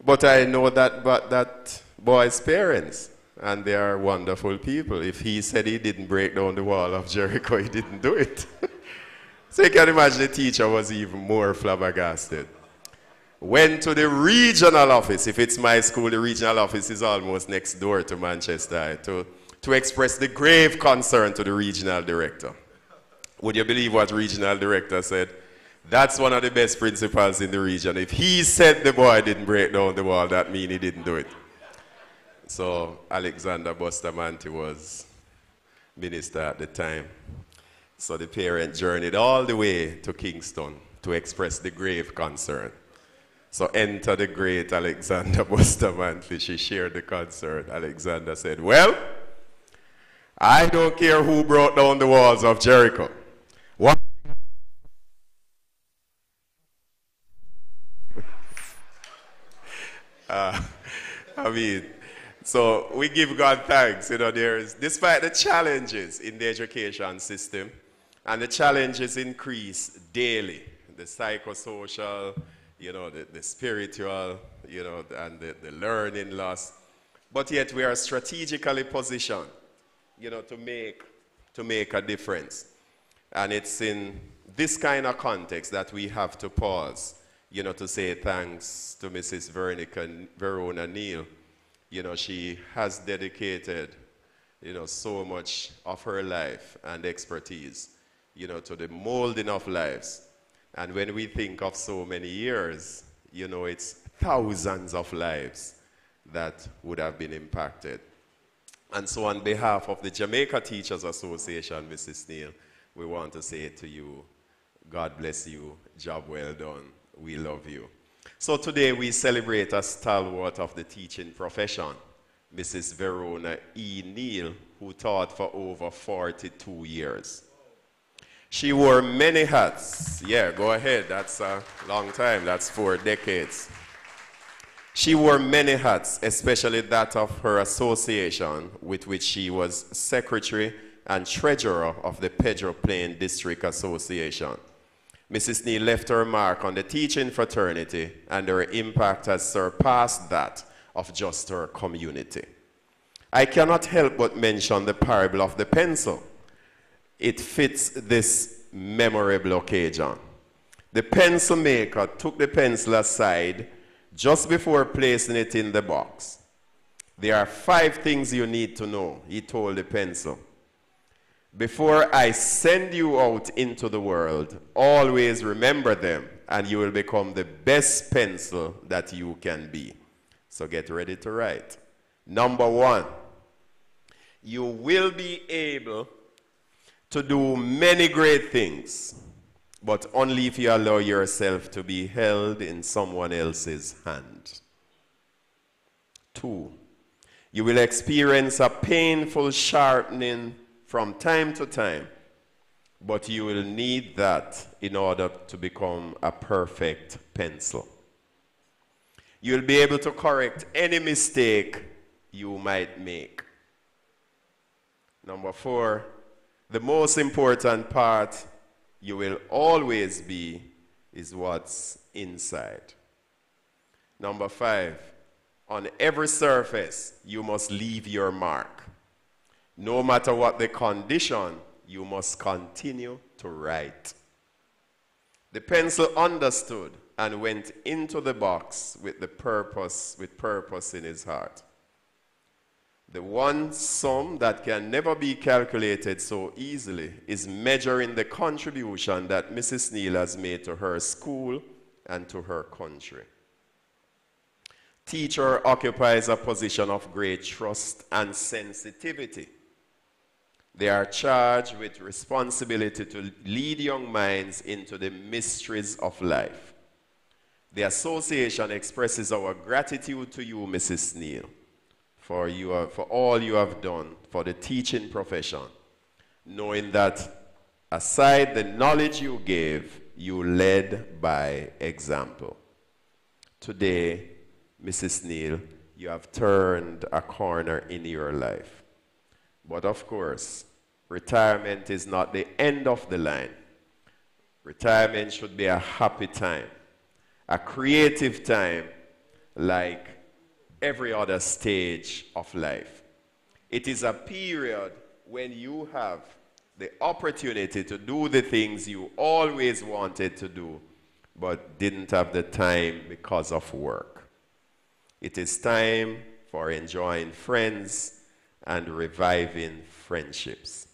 S10: but I know that but that boy's parents, and they are wonderful people. If he said he didn't break down the wall of Jericho, he didn't do it. so you can imagine the teacher was even more flabbergasted. Went to the regional office. If it's my school, the regional office is almost next door to Manchester to, to express the grave concern to the regional director. Would you believe what regional director said? That's one of the best principals in the region. If he said the boy didn't break down the wall, that means he didn't do it. So Alexander Bustamante was minister at the time. So the parent journeyed all the way to Kingston to express the grave concern. So enter the great Alexander Bustamante. She shared the concert. Alexander said, Well, I don't care who brought down the walls of Jericho. What Uh, I mean, so we give God thanks. You know, there's, despite the challenges in the education system, and the challenges increase daily the psychosocial, you know, the, the spiritual, you know, and the, the learning loss. But yet we are strategically positioned, you know, to make, to make a difference. And it's in this kind of context that we have to pause, you know, to say thanks to Mrs. Veronica, Verona Neil. You know, she has dedicated, you know, so much of her life and expertise, you know, to the molding of lives. And when we think of so many years, you know, it's thousands of lives that would have been impacted. And so, on behalf of the Jamaica Teachers Association, Mrs. Neil, we want to say to you, God bless you, job well done, we love you. So, today we celebrate a stalwart of the teaching profession, Mrs. Verona E. Neil, who taught for over 42 years. She wore many hats. Yeah, go ahead. That's a long time. That's four decades. She wore many hats, especially that of her association, with which she was secretary and treasurer of the Pedro Plain District Association. Mrs. Neil left her mark on the teaching fraternity, and her impact has surpassed that of just her community. I cannot help but mention the parable of the pencil it fits this memorable occasion. The pencil maker took the pencil aside just before placing it in the box. There are five things you need to know, he told the pencil. Before I send you out into the world, always remember them, and you will become the best pencil that you can be. So get ready to write. Number one, you will be able to do many great things, but only if you allow yourself to be held in someone else's hand. Two, you will experience a painful sharpening from time to time, but you will need that in order to become a perfect pencil. You'll be able to correct any mistake you might make. Number four, the most important part you will always be is what's inside. Number five, on every surface, you must leave your mark. No matter what the condition, you must continue to write. The pencil understood and went into the box with the purpose, with purpose in his heart. The one sum that can never be calculated so easily is measuring the contribution that Mrs. Neil has made to her school and to her country. Teacher occupies a position of great trust and sensitivity. They are charged with responsibility to lead young minds into the mysteries of life. The association expresses our gratitude to you, Mrs. Neil, for, you have, for all you have done for the teaching profession, knowing that aside the knowledge you gave, you led by example. Today, Mrs. Neil, you have turned a corner in your life. But of course, retirement is not the end of the line. Retirement should be a happy time, a creative time, like every other stage of life. It is a period when you have the opportunity to do the things you always wanted to do, but didn't have the time because of work. It is time for enjoying friends and reviving friendships.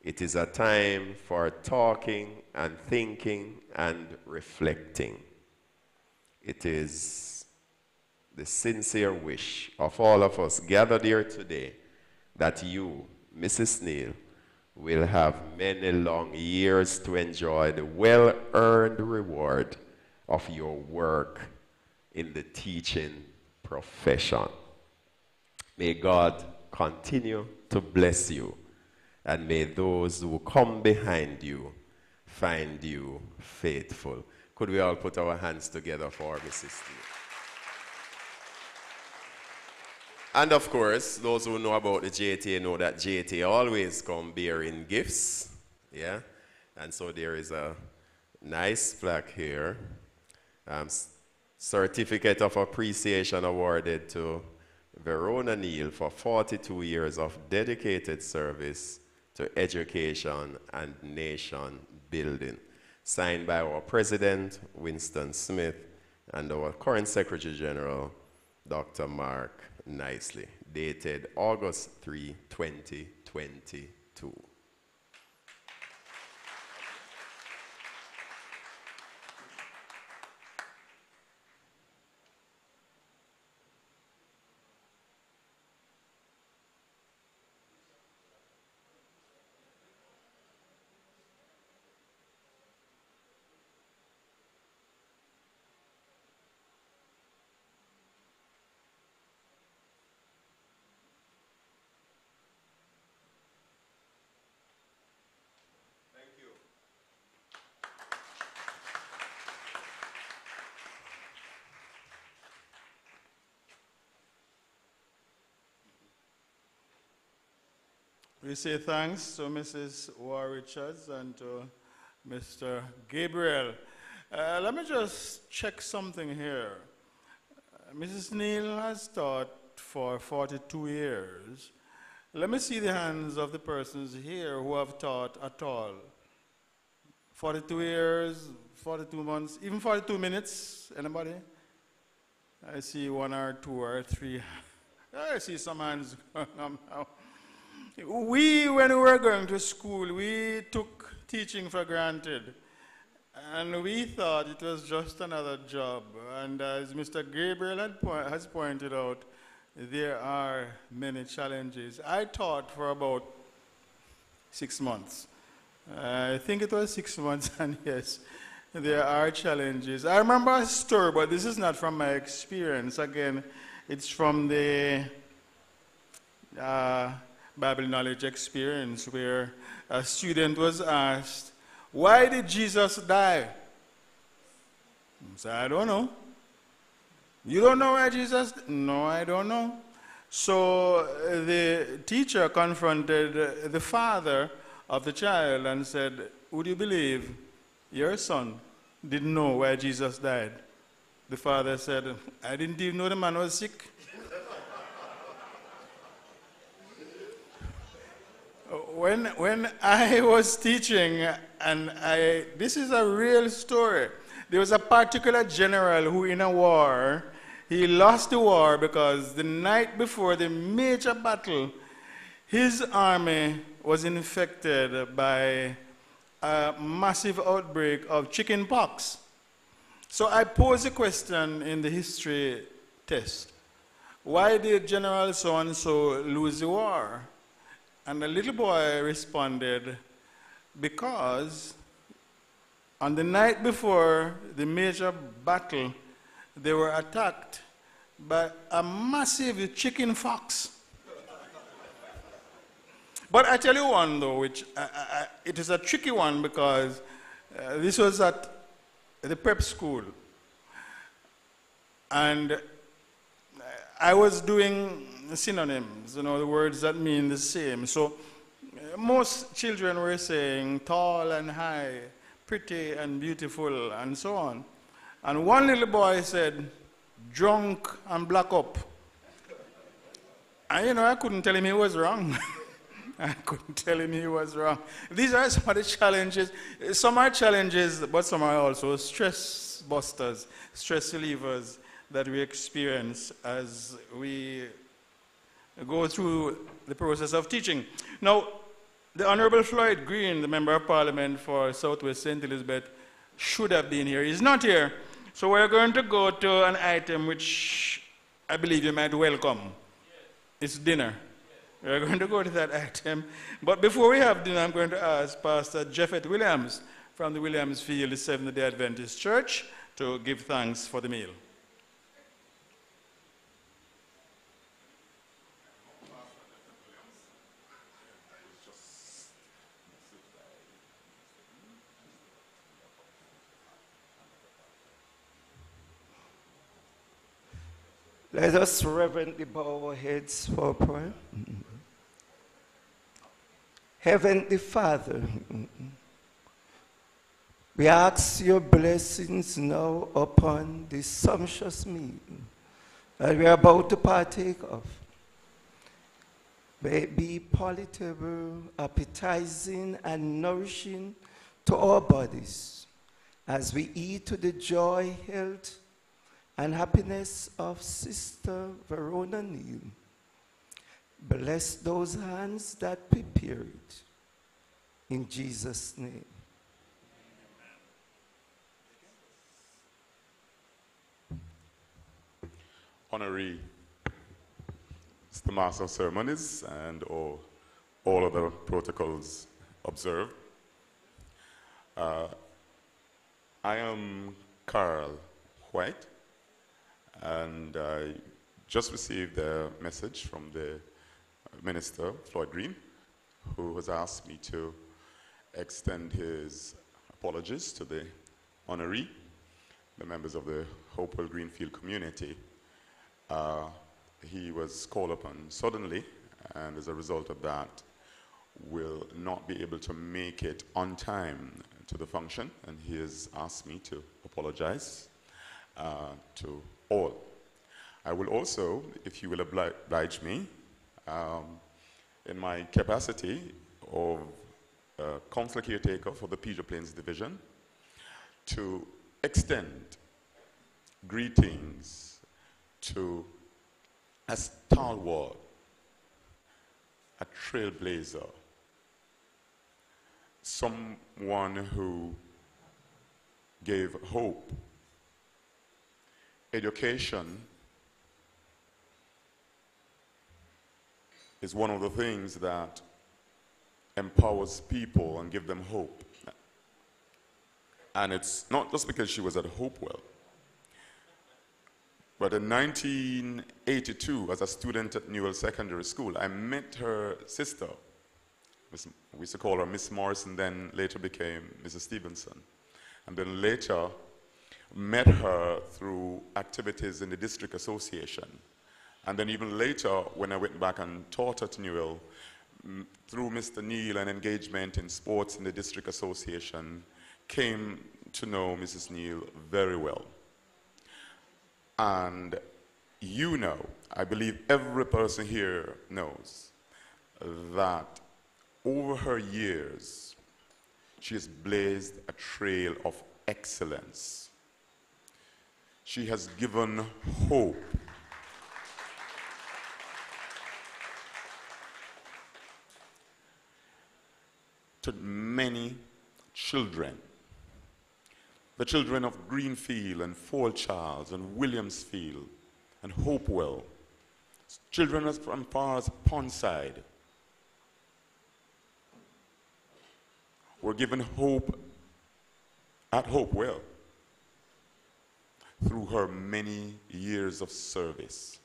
S10: It is a time for talking and thinking and reflecting. It is the sincere wish of all of us gathered here today that you, Mrs. Neil, will have many long years to enjoy the well earned reward of your work in the teaching profession. May God continue to bless you, and may those who come behind you find you faithful. Could we all put our hands together for Mrs. Neil? And of course, those who know about the JTA know that JTA always come bearing gifts. Yeah? And so there is a nice plaque here. Um, certificate of appreciation awarded to Verona Neil for 42 years of dedicated service to education and nation building. Signed by our President, Winston Smith, and our current Secretary General, Dr. Mark Nicely, dated August 3, 2022.
S1: We say thanks to Mrs. Wray Richards and to Mr. Gabriel. Uh, let me just check something here. Mrs. Neil has taught for 42 years. Let me see the hands of the persons here who have taught at all. 42 years, 42 months, even 42 minutes. Anybody? I see one or two or three. I see some hands going up now. We, when we were going to school, we took teaching for granted. And we thought it was just another job. And as Mr. Gabriel po- has pointed out, there are many challenges. I taught for about six months. I think it was six months, and yes, there are challenges. I remember a story, but this is not from my experience. Again, it's from the uh, Bible knowledge experience where a student was asked, Why did Jesus die? Said, I don't know. You don't know why Jesus? No, I don't know. So uh, the teacher confronted the father of the child and said, Would you believe your son didn't know why Jesus died? The father said, I didn't even know the man was sick. When, when I was teaching, and I, this is a real story. There was a particular general who, in a war, he lost the war because the night before the major battle, his army was infected by a massive outbreak of chicken pox. So I posed a question in the history test. Why did General so and so lose the war? And the little boy responded, Because on the night before the major battle, they were attacked by a massive chicken fox. But I tell you one though, which I, I, it is a tricky one because uh, this was at the prep school. And I was doing synonyms, you know, the words that mean the same. So uh, most children were saying tall and high, pretty and beautiful, and so on. And one little boy said, drunk and black up. And you know, I couldn't tell him he was wrong. I couldn't tell him he was wrong. These are some of the challenges. Some are challenges, but some are also stress busters, stress relievers that we experience as we go through the process of teaching. Now, the Honorable Floyd Green, the Member of Parliament for Southwest St. Elizabeth, should have been here. He's not here. So we're going to go to an item which I believe you might welcome. It's dinner. We're going to go to that item. But before we have dinner, I'm going to ask Pastor Jeffet Williams from the Williamsfield Seventh day Adventist Church to give thanks for the meal.
S11: Let us reverently bow our heads for prayer. Heavenly Father, we ask your blessings now upon this sumptuous meal that we are about to partake of. May it be palatable, appetizing, and nourishing to our bodies as we eat to the joy, health, and happiness of Sister Verona Neil. Bless those hands that prepare it. In Jesus' name.
S12: honoree the Master of Ceremonies and all, all other protocols observed. Uh, I am Carl White, and I just received a message from the Minister, Floyd Green, who has asked me to extend his apologies to the honoree, the members of the Hopewell Greenfield community. Uh, he was called upon suddenly, and as a result of that, will not be able to make it on time to the function, and he has asked me to apologize uh, to all. I will also, if you will oblige me, um, in my capacity of uh, council caretaker for the Pedro Plains Division, to extend greetings to a stalwart, a trailblazer, someone who gave hope, education is one of the things that empowers people and give them hope. And it's not just because she was at Hopewell, but in 1982, as a student at Newell Secondary School, I met her sister. We used to call her Miss Morrison, then later became Mrs. Stevenson. And then later met her through activities in the district association. And then even later, when I went back and taught at Newell, through Mr. Neil and engagement in sports in the district association, came to know Mrs. Neil very well. And you know, I believe every person here knows, that over her years, she has blazed a trail of excellence. She has given hope to many children. The children of Greenfield and Fort Charles and Williamsfield and Hopewell. Children as from far as Pondside were given hope at Hopewell through her many years of service.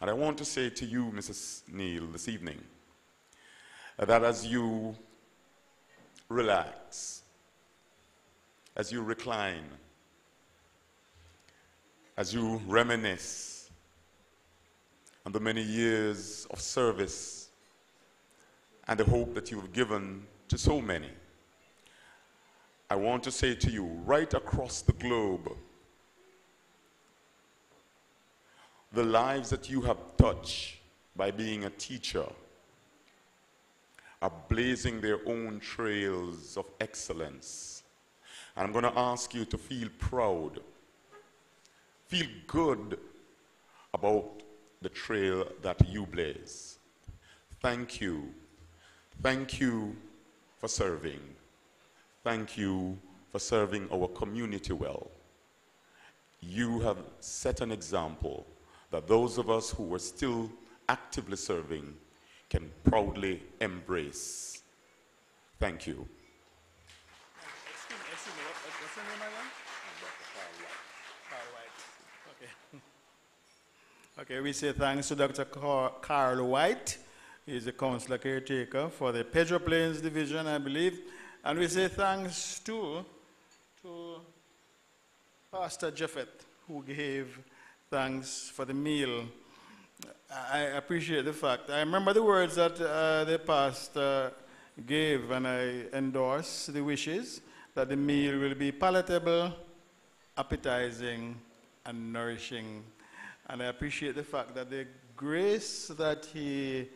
S12: And I want to say to you, Mrs. Neil, this evening, that as you relax, as you recline, as you reminisce on the many years of service and the hope that you've given to so many. I want to say to you, right across the globe, the lives that you have touched by being a teacher are blazing their own trails of excellence. And I'm going to ask you to feel proud, feel good about the trail that you blaze. Thank you. Thank you for serving. Thank you for serving our community well. You have set an example that those of us who are still actively serving can proudly embrace. Thank you.
S1: Okay, we say thanks to Dr. Car- Carl White. He's a councillor caretaker for the Pedro Plains Division, I believe. And we say thanks to, to Pastor Jeffet, who gave thanks for the meal. I appreciate the fact. I remember the words that uh, the pastor gave, and I endorse the wishes that the meal will be palatable, appetizing, and nourishing. And I appreciate the fact that the grace that he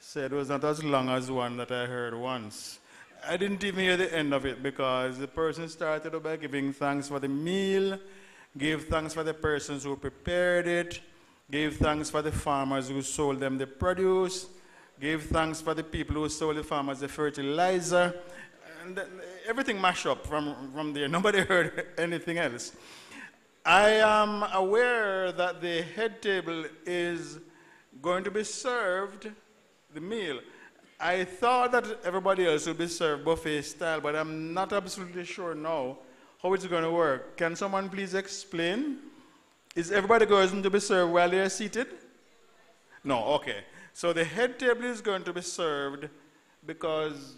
S1: said was not as long as one that I heard once. I didn't even hear the end of it because the person started by giving thanks for the meal, gave thanks for the persons who prepared it, Give thanks for the farmers who sold them the produce, Give thanks for the people who sold the farmers the fertilizer, and everything mashed up from, from there. Nobody heard anything else. I am aware that the head table is going to be served, the meal. I thought that everybody else would be served buffet style, but I'm not absolutely sure now how it's going to work. Can someone please explain? Is everybody going to be served while they're seated? No, okay. So the head table is going to be served because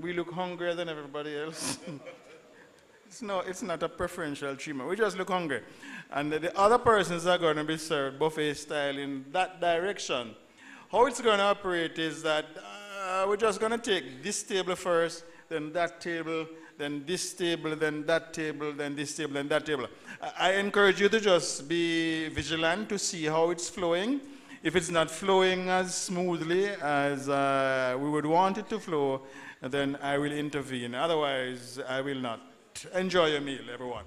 S1: we look hungrier than everybody else. it's, no, it's not a preferential treatment. We just look hungry. And the, the other persons are going to be served buffet style in that direction. How it's going to operate is that uh, we're just going to take this table first, then that table, then this table, then that table, then this table, then that table. I, I encourage you to just be vigilant to see how it's flowing. If it's not flowing as smoothly as uh, we would want it to flow, then I will intervene. Otherwise, I will not. Enjoy your meal, everyone.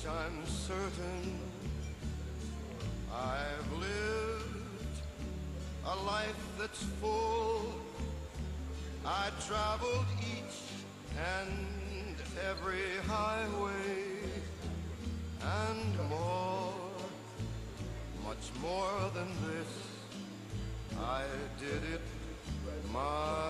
S13: Which I'm certain. I've lived a life that's full. I traveled each and every highway and more, much more than this. I did it my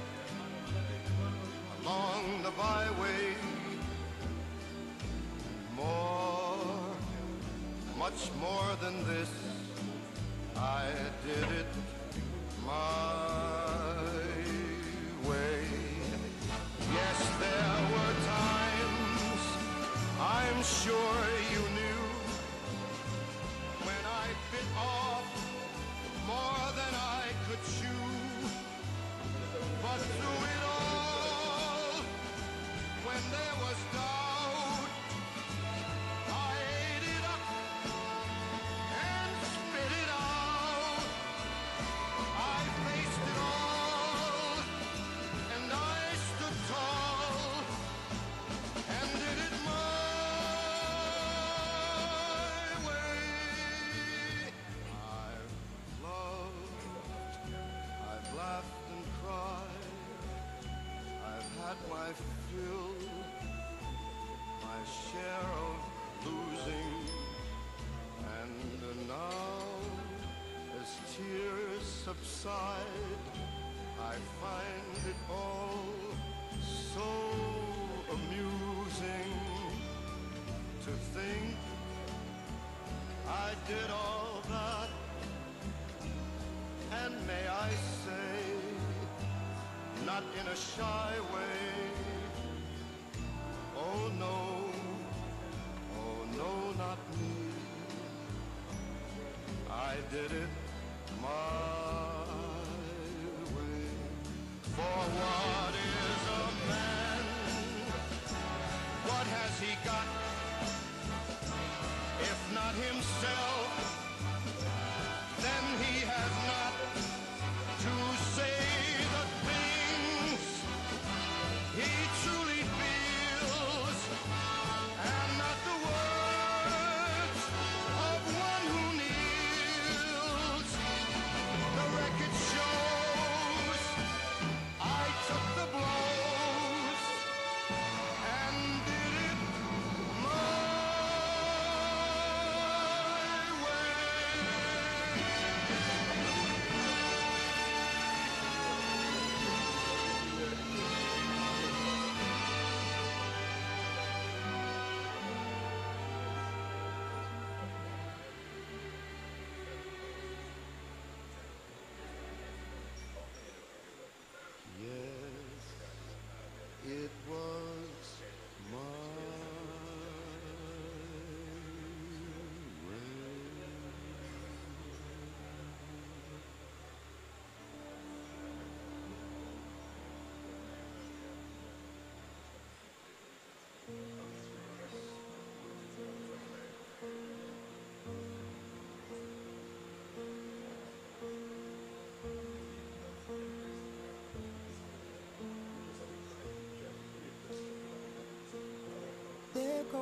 S13: along the byway. More, much more than this, I did it my way. Yes, there were times I'm sure you shy way, oh no, oh no, not me. I did it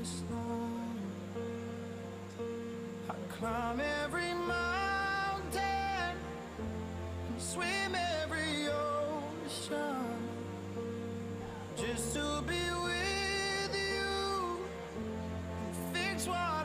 S14: I climb every mountain and swim every ocean just to be with you fix what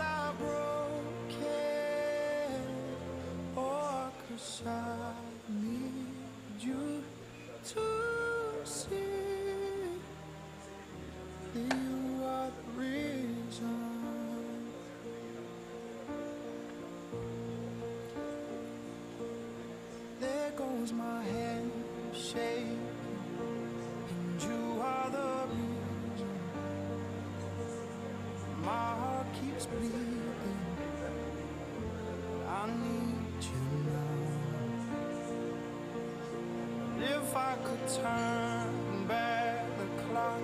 S14: If I could turn back the clock,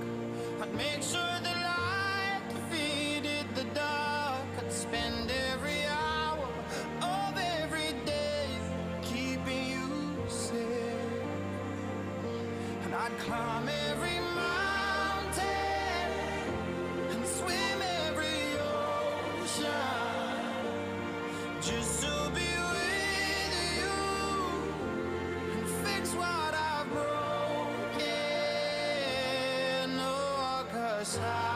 S14: I'd make sure the light defeated the dark. I'd spend every hour of every day keeping you safe. And I'd climb every Oh,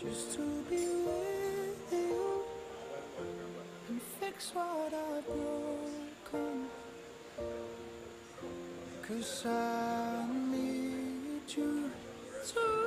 S14: just to be with you and fix what I've broken. Cause I need you to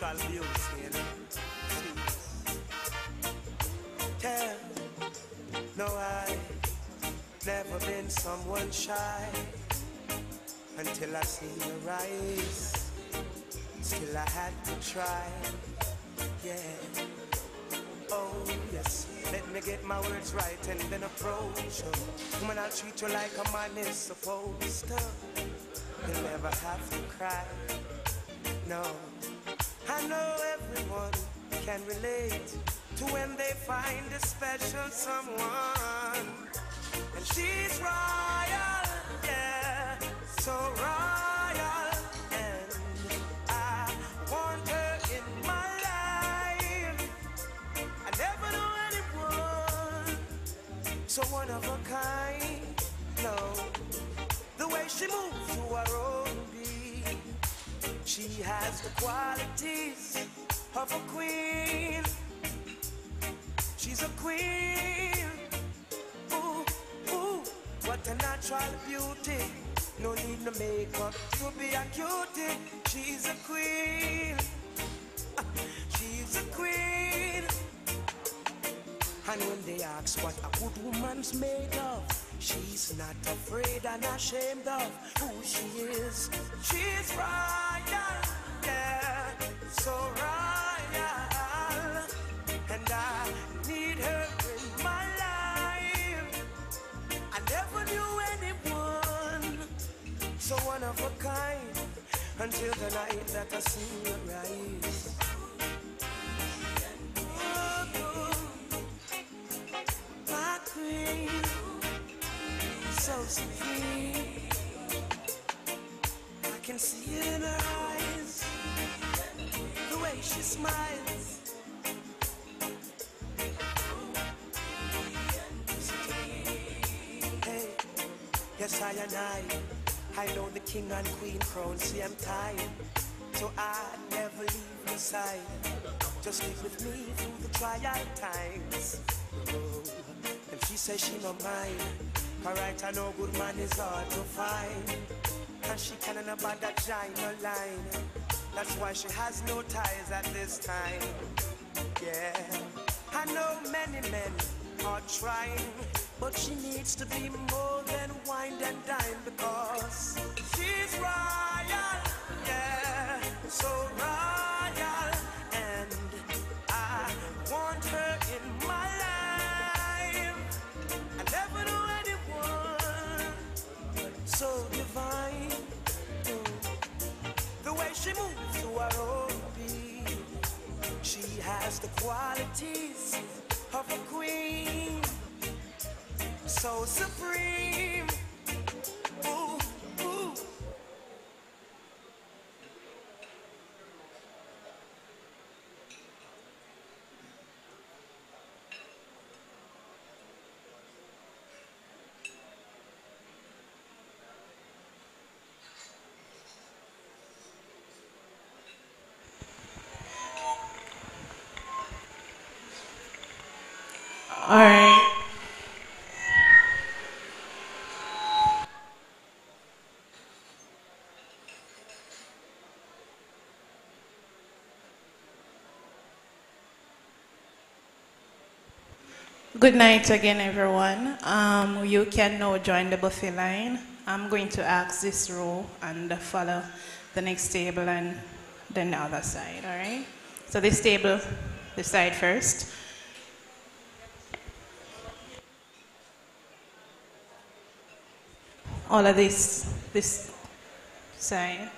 S15: natural beauty, no, I never been someone shy until I seen your eyes. Still, I had to try, yeah. Oh, yes. Let me get my words right and then approach you. Woman, I'll treat you like a man is supposed to. You'll never have to cry. No, know everyone can relate to when they find a special someone. And she's royal, yeah, so royal. And I want her in my life. I never knew anyone so one of a kind. No, the way she moves to her own. She has the qualities of a queen. She's a queen. Ooh, ooh, what a natural beauty. No need no makeup to be a cutie. She's a queen. She's a queen. And when they ask what a good woman's made of, she's not afraid and ashamed of who she is. She's royal, yeah, so royal. And I need her in my life. I never knew anyone so one of a kind, until the night that I see you rise. My queen, so supreme. I can see it in her eyes, the way she smiles. Hey, yes, I and I, I know the king and queen crown, see I'm tired, so I never leave your side. Just stick with me through the trial times. Oh, and she says she no mind. Alright, I know good man is hard to find. And she can't about that giant line. That's why she has no ties at this time. Yeah, I know many men are trying, but she needs to be more than wine and dine because she's royal, yeah, so royal, and I want her in my life. I never knew anyone so divine. She moves to her own beat. She has the qualities of a queen, so supreme. Ooh.
S5: All right. Good night again, everyone. Um, you can now join the buffet line. I'm going to ask this row and follow the next table and then the other side, all right? So this table, this side first. all of this, this side.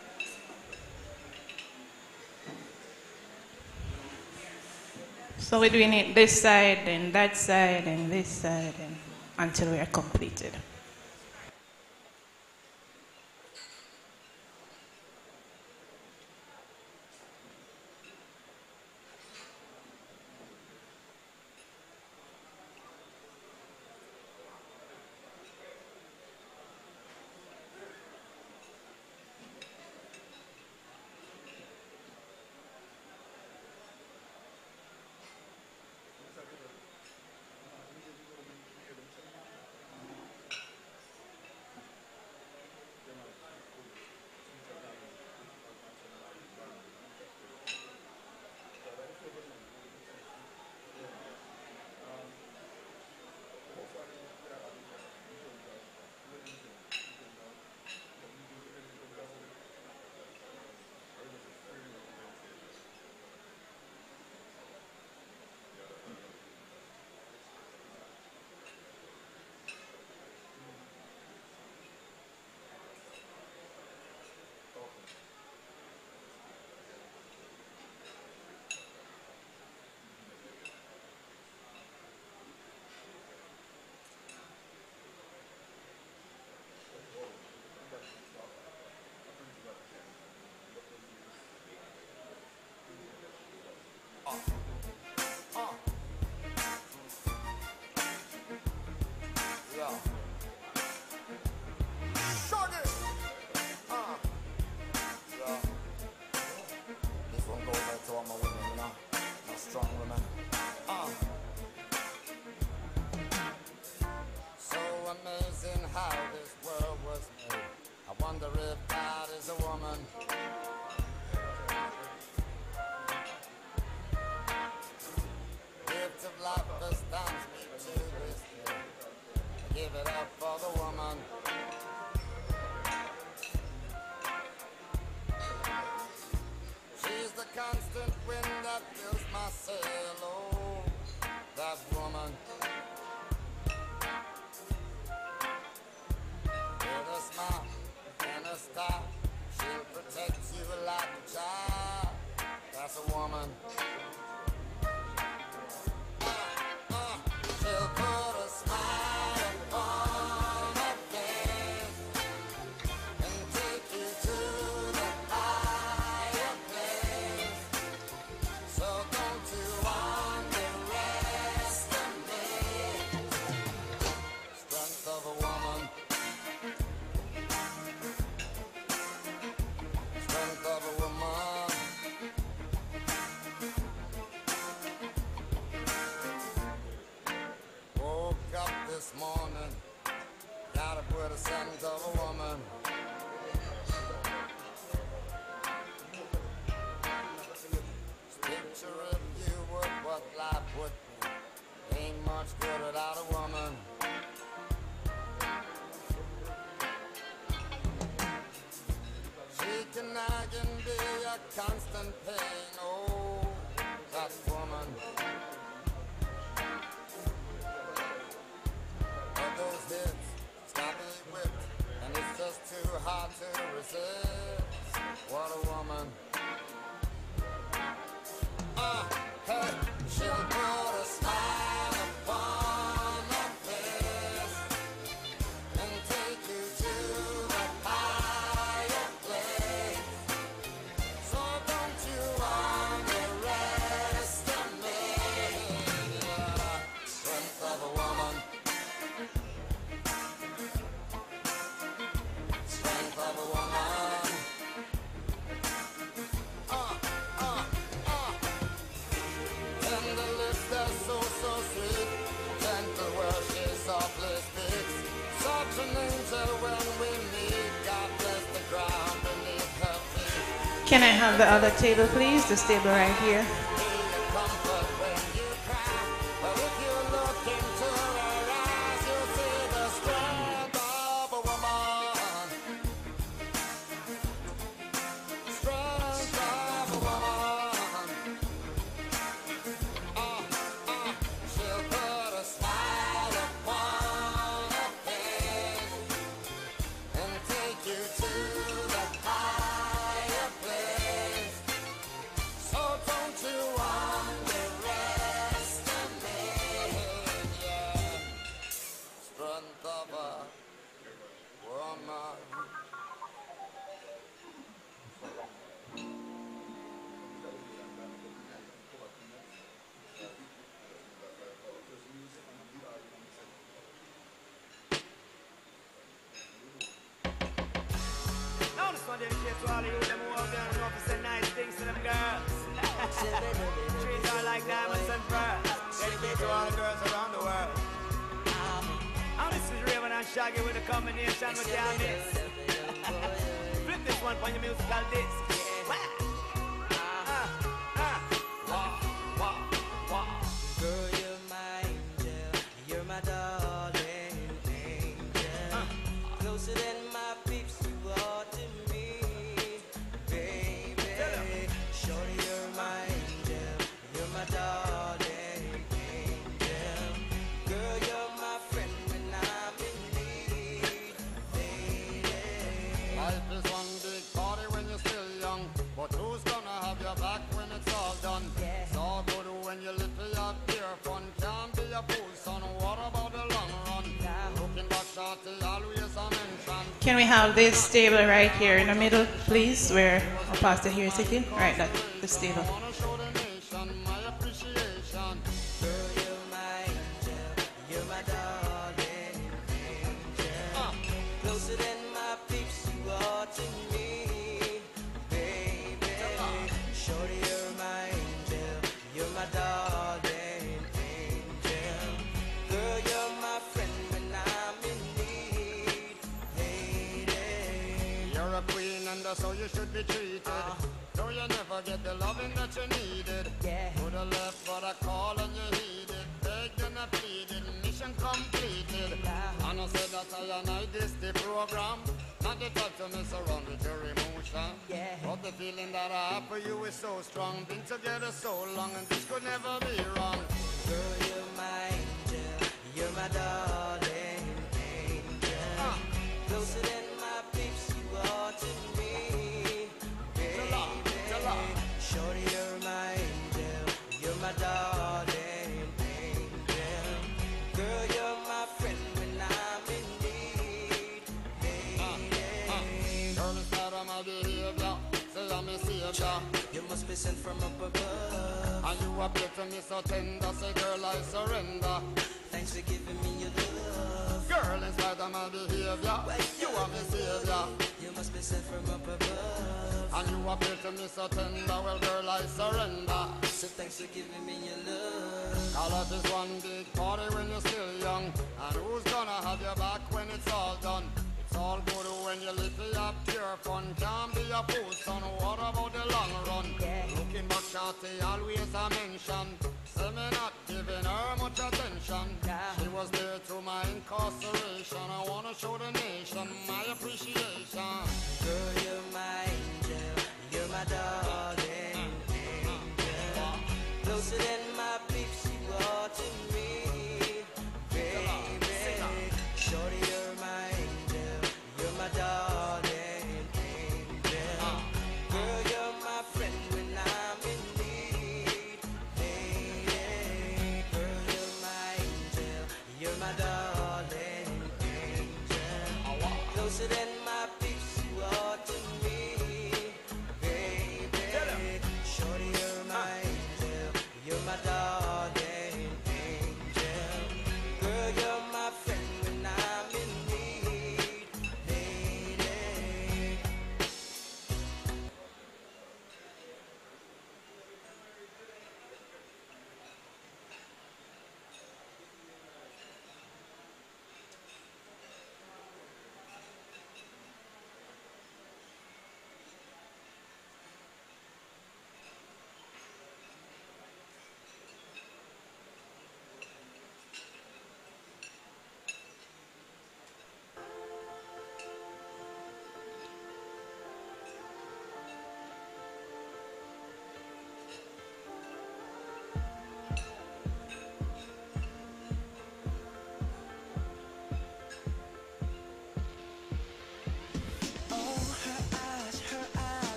S5: So we're doing it this side, and that side, and this side, and until we are completed.
S16: this morning. put a sentence on the wall. deserve.
S17: Can I have the other table, please? This table right here.
S16: have
S17: this table right here in the middle, please, where Pastor here is sitting. Right, that, this table.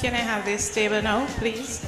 S18: Can I have this table now, please?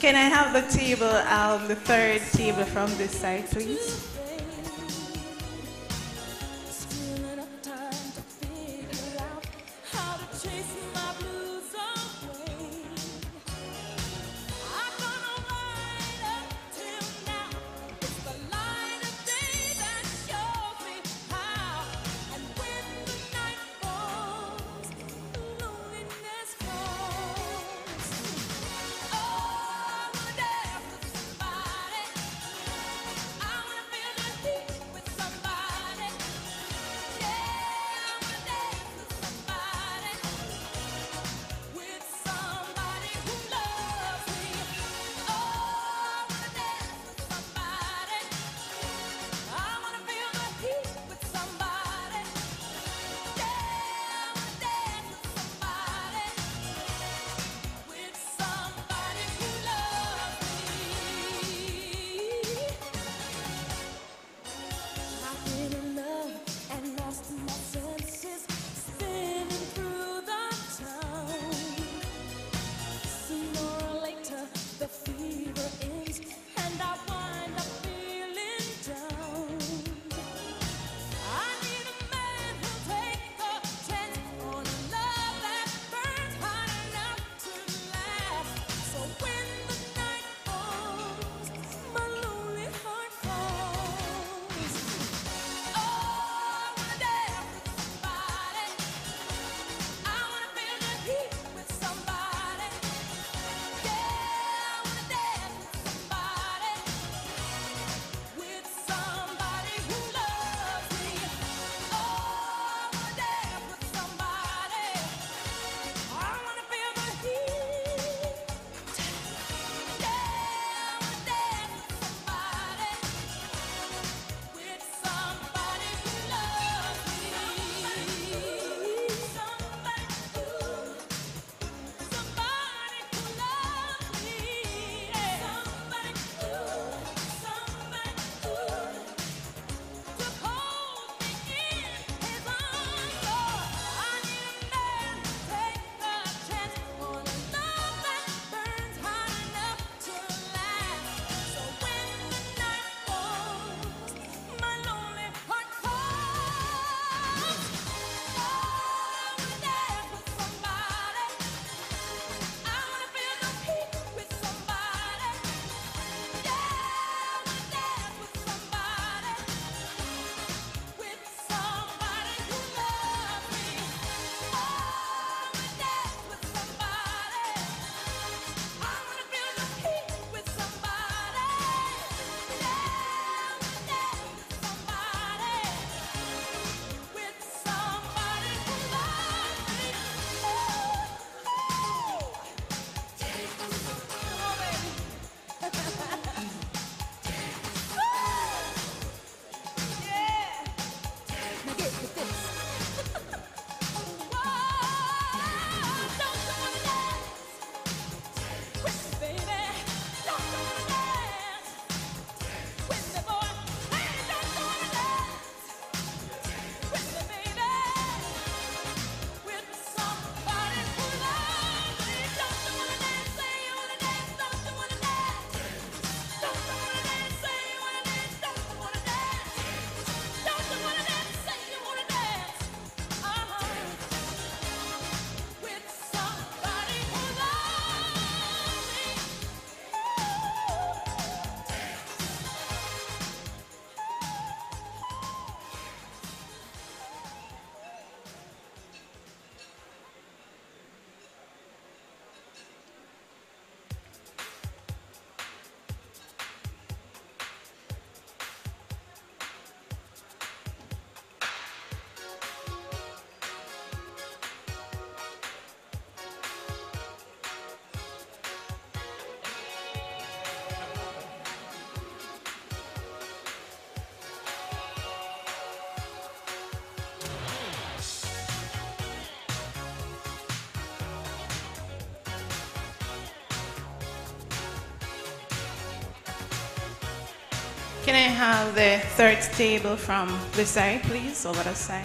S2: Can I have the table, um, the third table from this side, please?
S5: I
S2: have the third table from this side, please, over the side?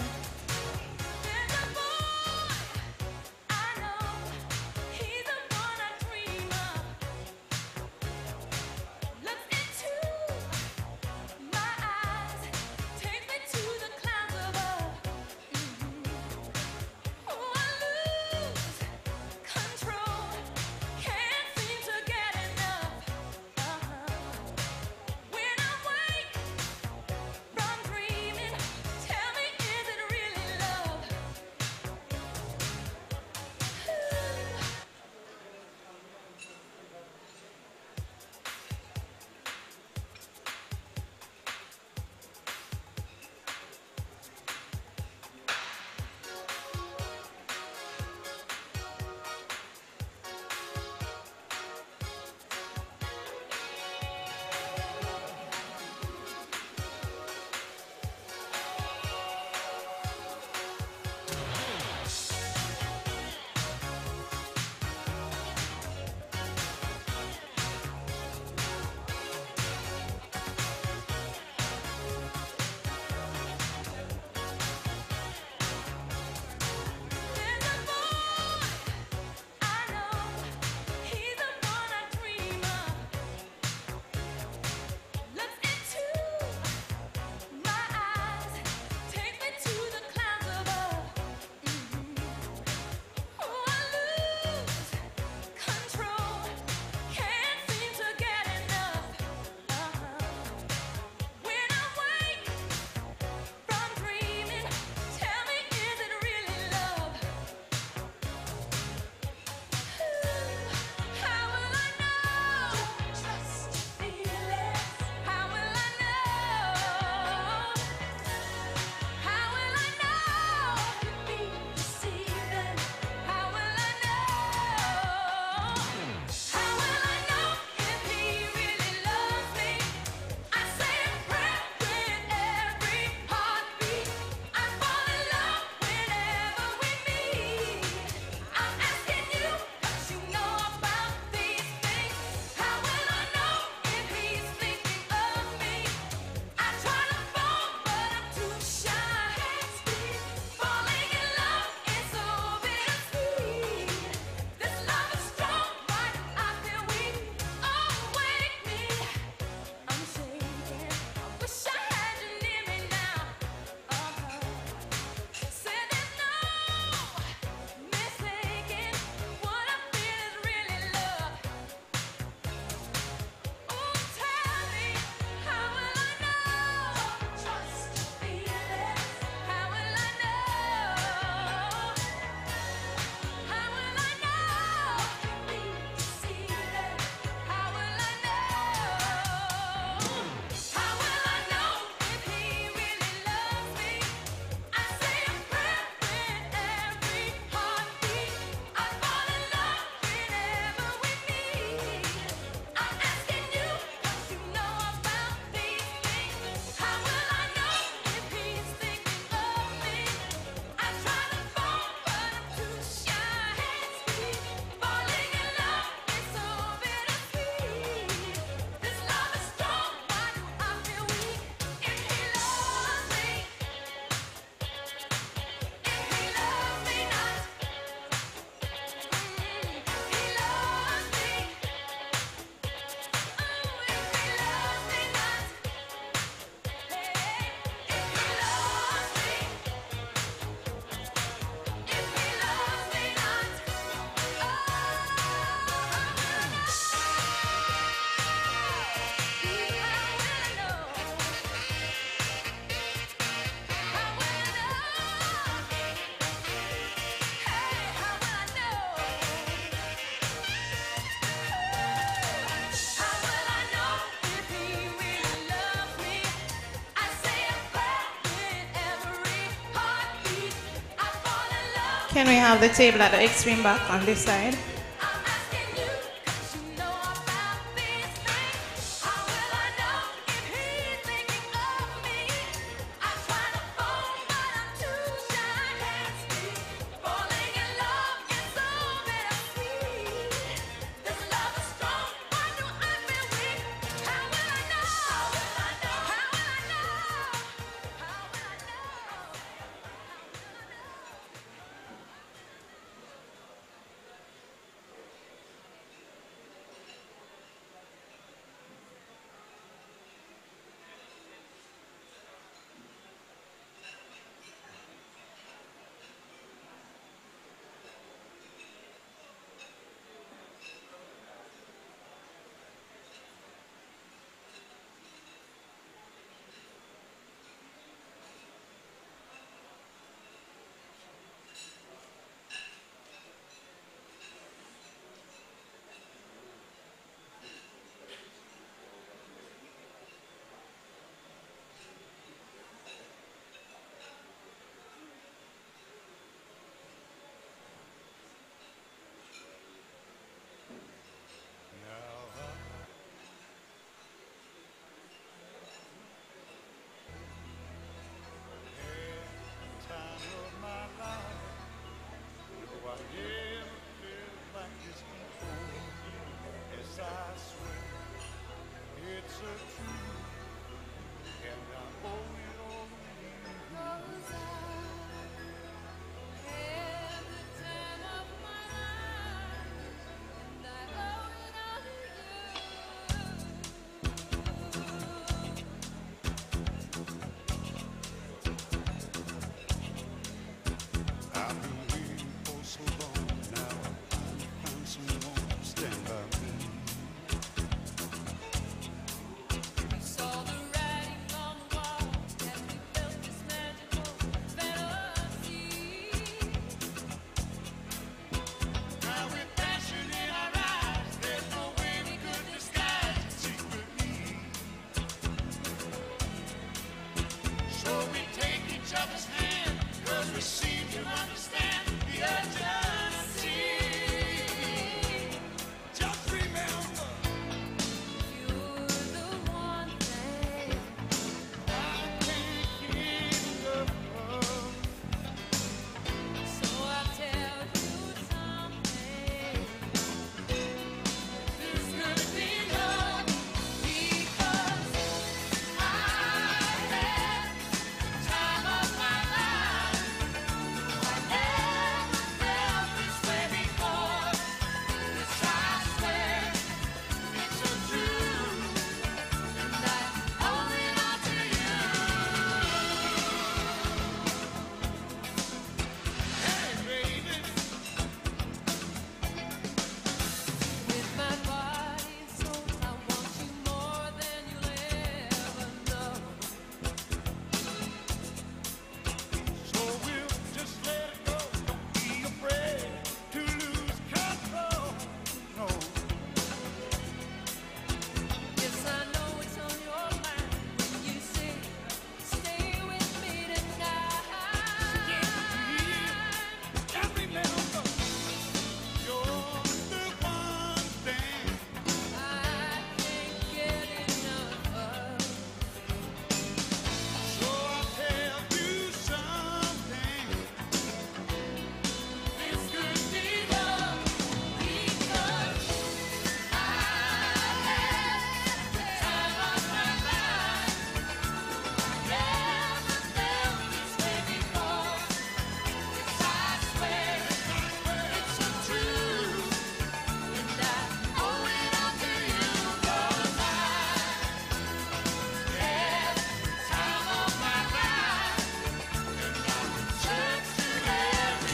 S2: Can we have the table at the extreme back on this side?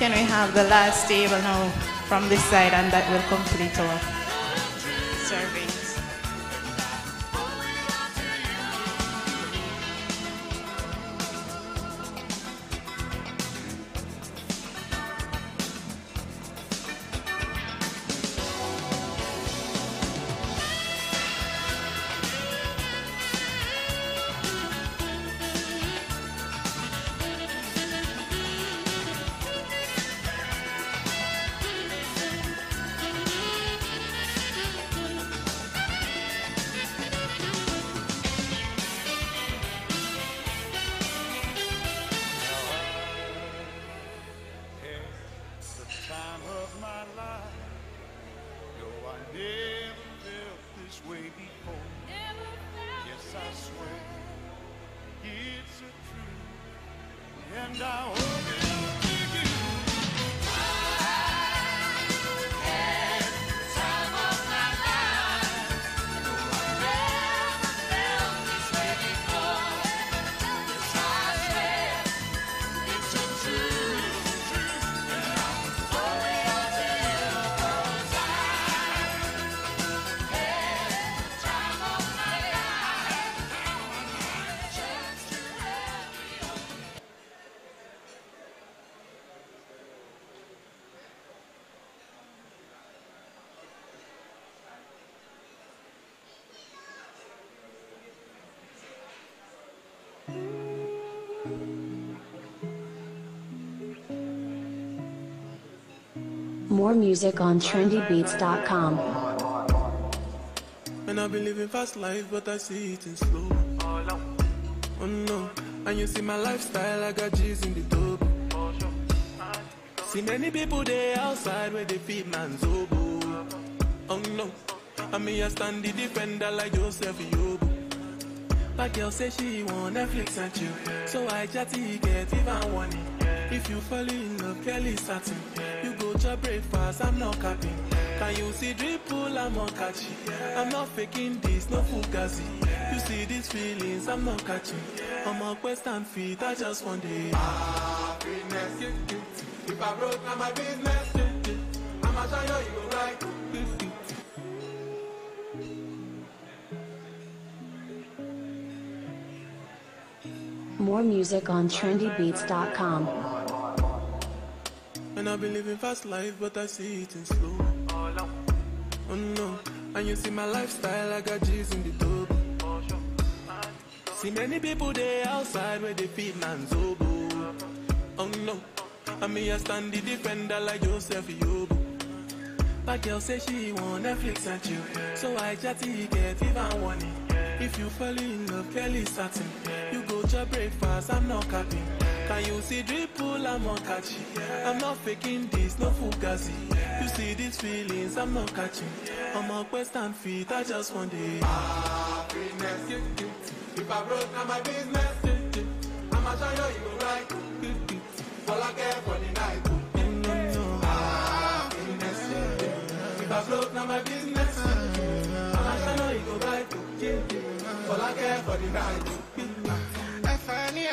S5: then we
S2: have the last table now from this side and that will complete our
S19: music on trendybeats.com.
S20: And I've been living fast life, but I see it in slow. Oh no, and you see my lifestyle, I got G's in the double. See many people there outside where they feed man's oboe. Oh no, I stand the defender like Joseph Yobo. Girl say she want Netflix and chill, so I chatty get even. If you fall in love. Breakfast, I'm not capping. Can you see I'm not catching. I'm not faking this, no fugazi. You see these feelings, I'm not catching. I'm a quest and feet, I just want it. Happiness, if I broke, business. I'ma you go right.
S19: More music on trendybeats.com.
S20: I've been living fast life, but I see it in slow. Oh no, and you see my lifestyle, I got G's in the double. See many people there outside where they feed man's oboe. Oh no, and me I stand the defender like Joseph Yobo. But girl say she want Netflix and chill, so I chatty get even one. If you fall in love, Kelly satin. You go to breakfast, I'm not capping. Can you see dripple, I'm not catching. I'm not faking this, no fugazi. You see these feelings, I'm not catching. I'm a quest and feet, I just want it. Happiness, if I broke, now my business. I'ma show you, you go right. All I care for the night. Happiness, if I broke, now my business. I'ma show you, you go right. All I care for the night.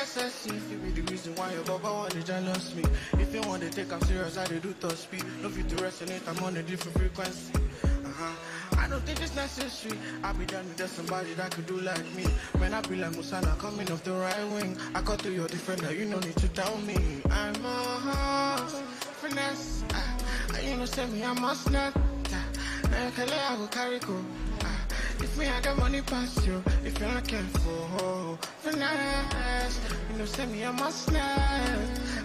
S21: F-I-N-E-S-S-E, if you be the reason why your baba want to jealous me. If you want to take I'm serious, I do top speed. No fit to resonate, I'm on a different frequency. Uh-huh. I don't think it's necessary. I be done with just somebody that could do like me. When I be like Musala coming off the right wing, I cut to your defender, you no need to tell me. I'm a horse, finesse. Uh, you know, say me, I'm must not. Uh, I go carry go. If me, I got money past you. If you're not careful, finesse. You know, say me, I must not.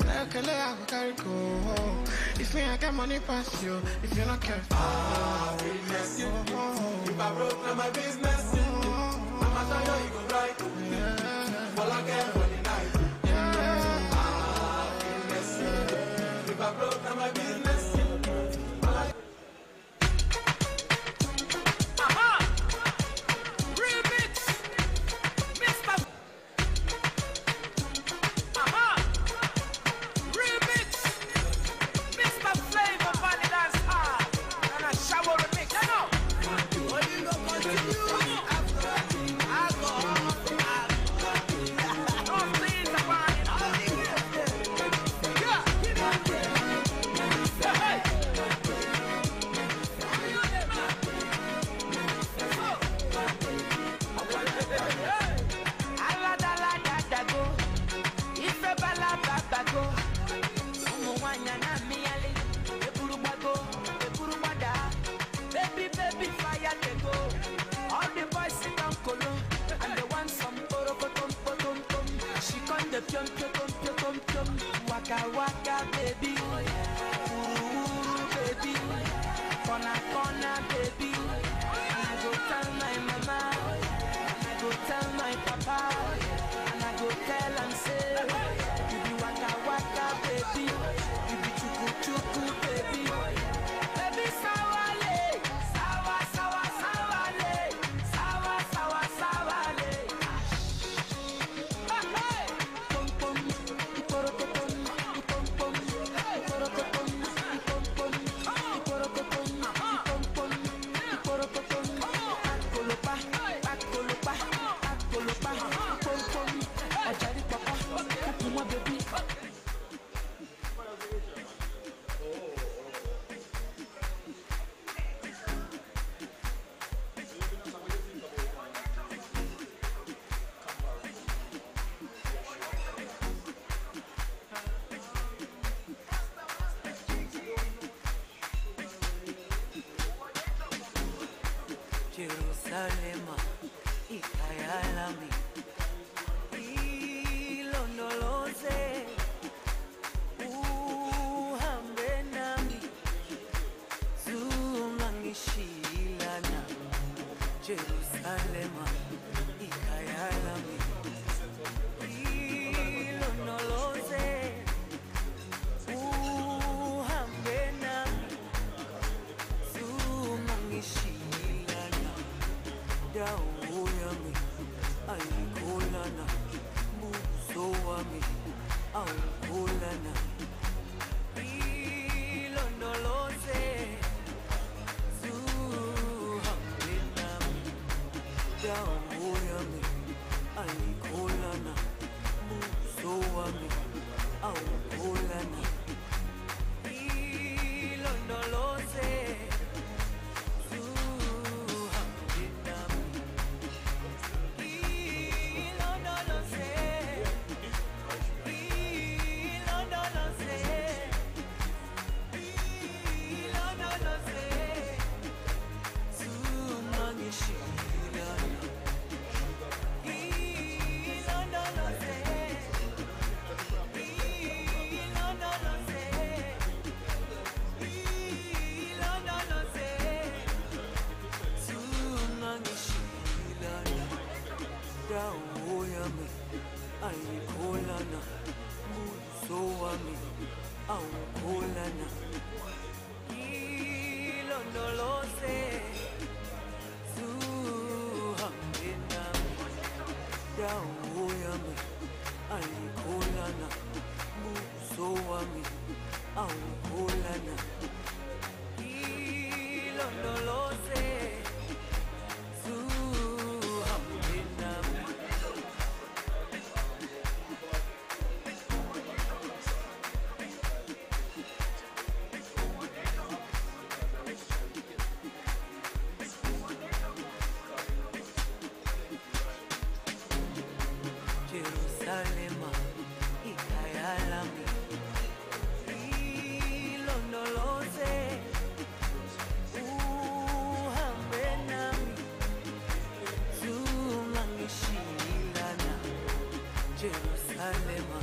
S21: Like a I go carry go. If me, I got money past you. If you're not careful,
S20: Happiness, if I broke, now my business. I'ma show you, you go
S2: right. alema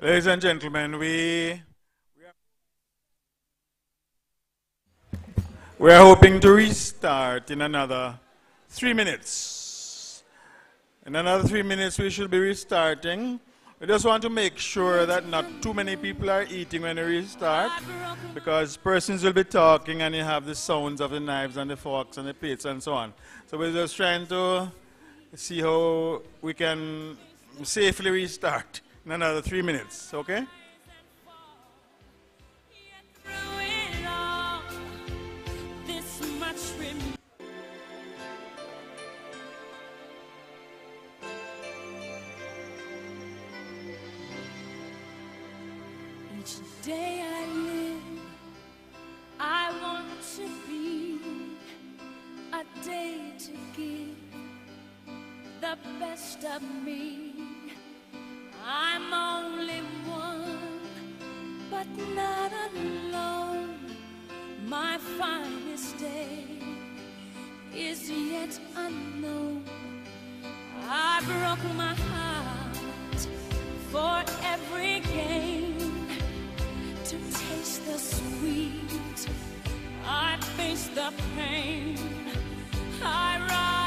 S1: Ladies and gentlemen, we we are hoping to restart in another three minutes. In another three minutes, we should be restarting. We just want to make sure that not too many people are eating when we restart, because persons will be talking and you have the sounds of the knives and the forks and the plates and so on. So we're just trying to see how we can safely restart in another three minutes, okay?
S2: Each day I live, I want to be a day to give the best of me. I'm only one, but not alone. My finest day is yet unknown. I broke my heart for every gain to taste the sweet. I face the pain. I rise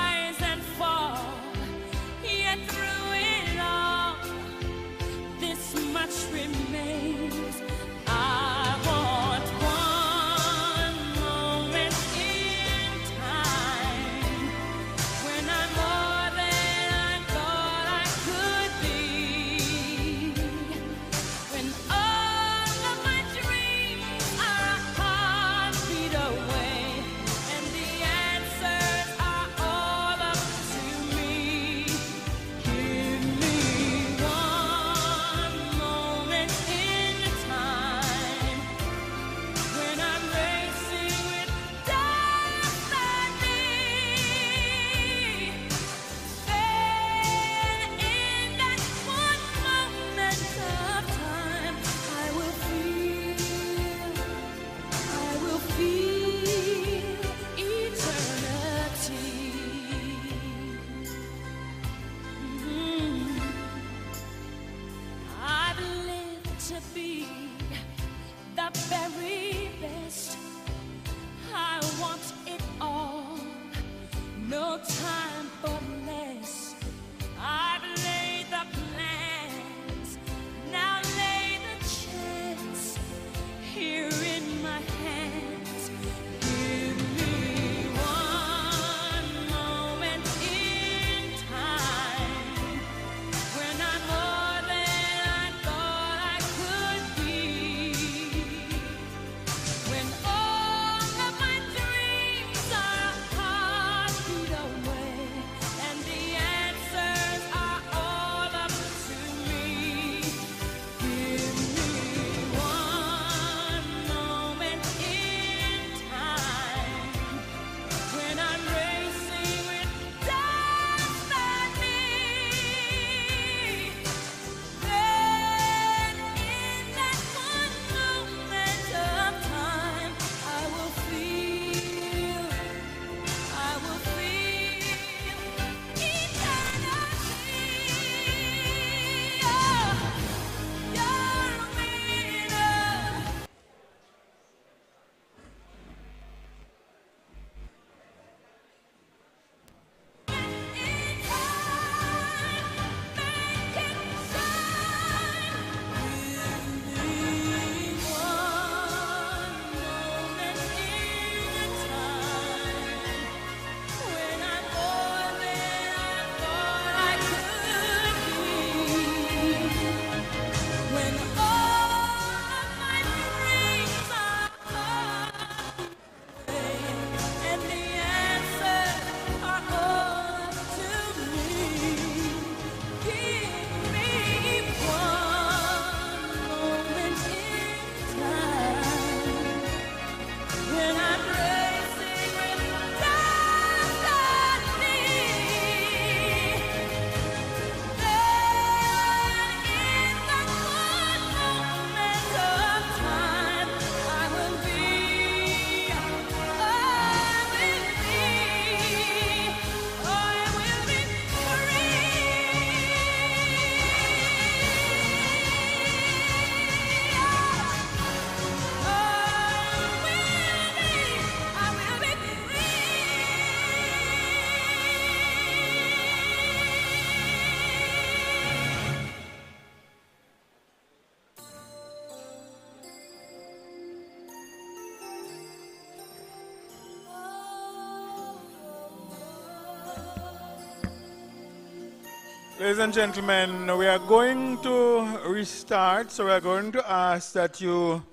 S1: Ladies and gentlemen, we are going to restart, so we are going to ask that you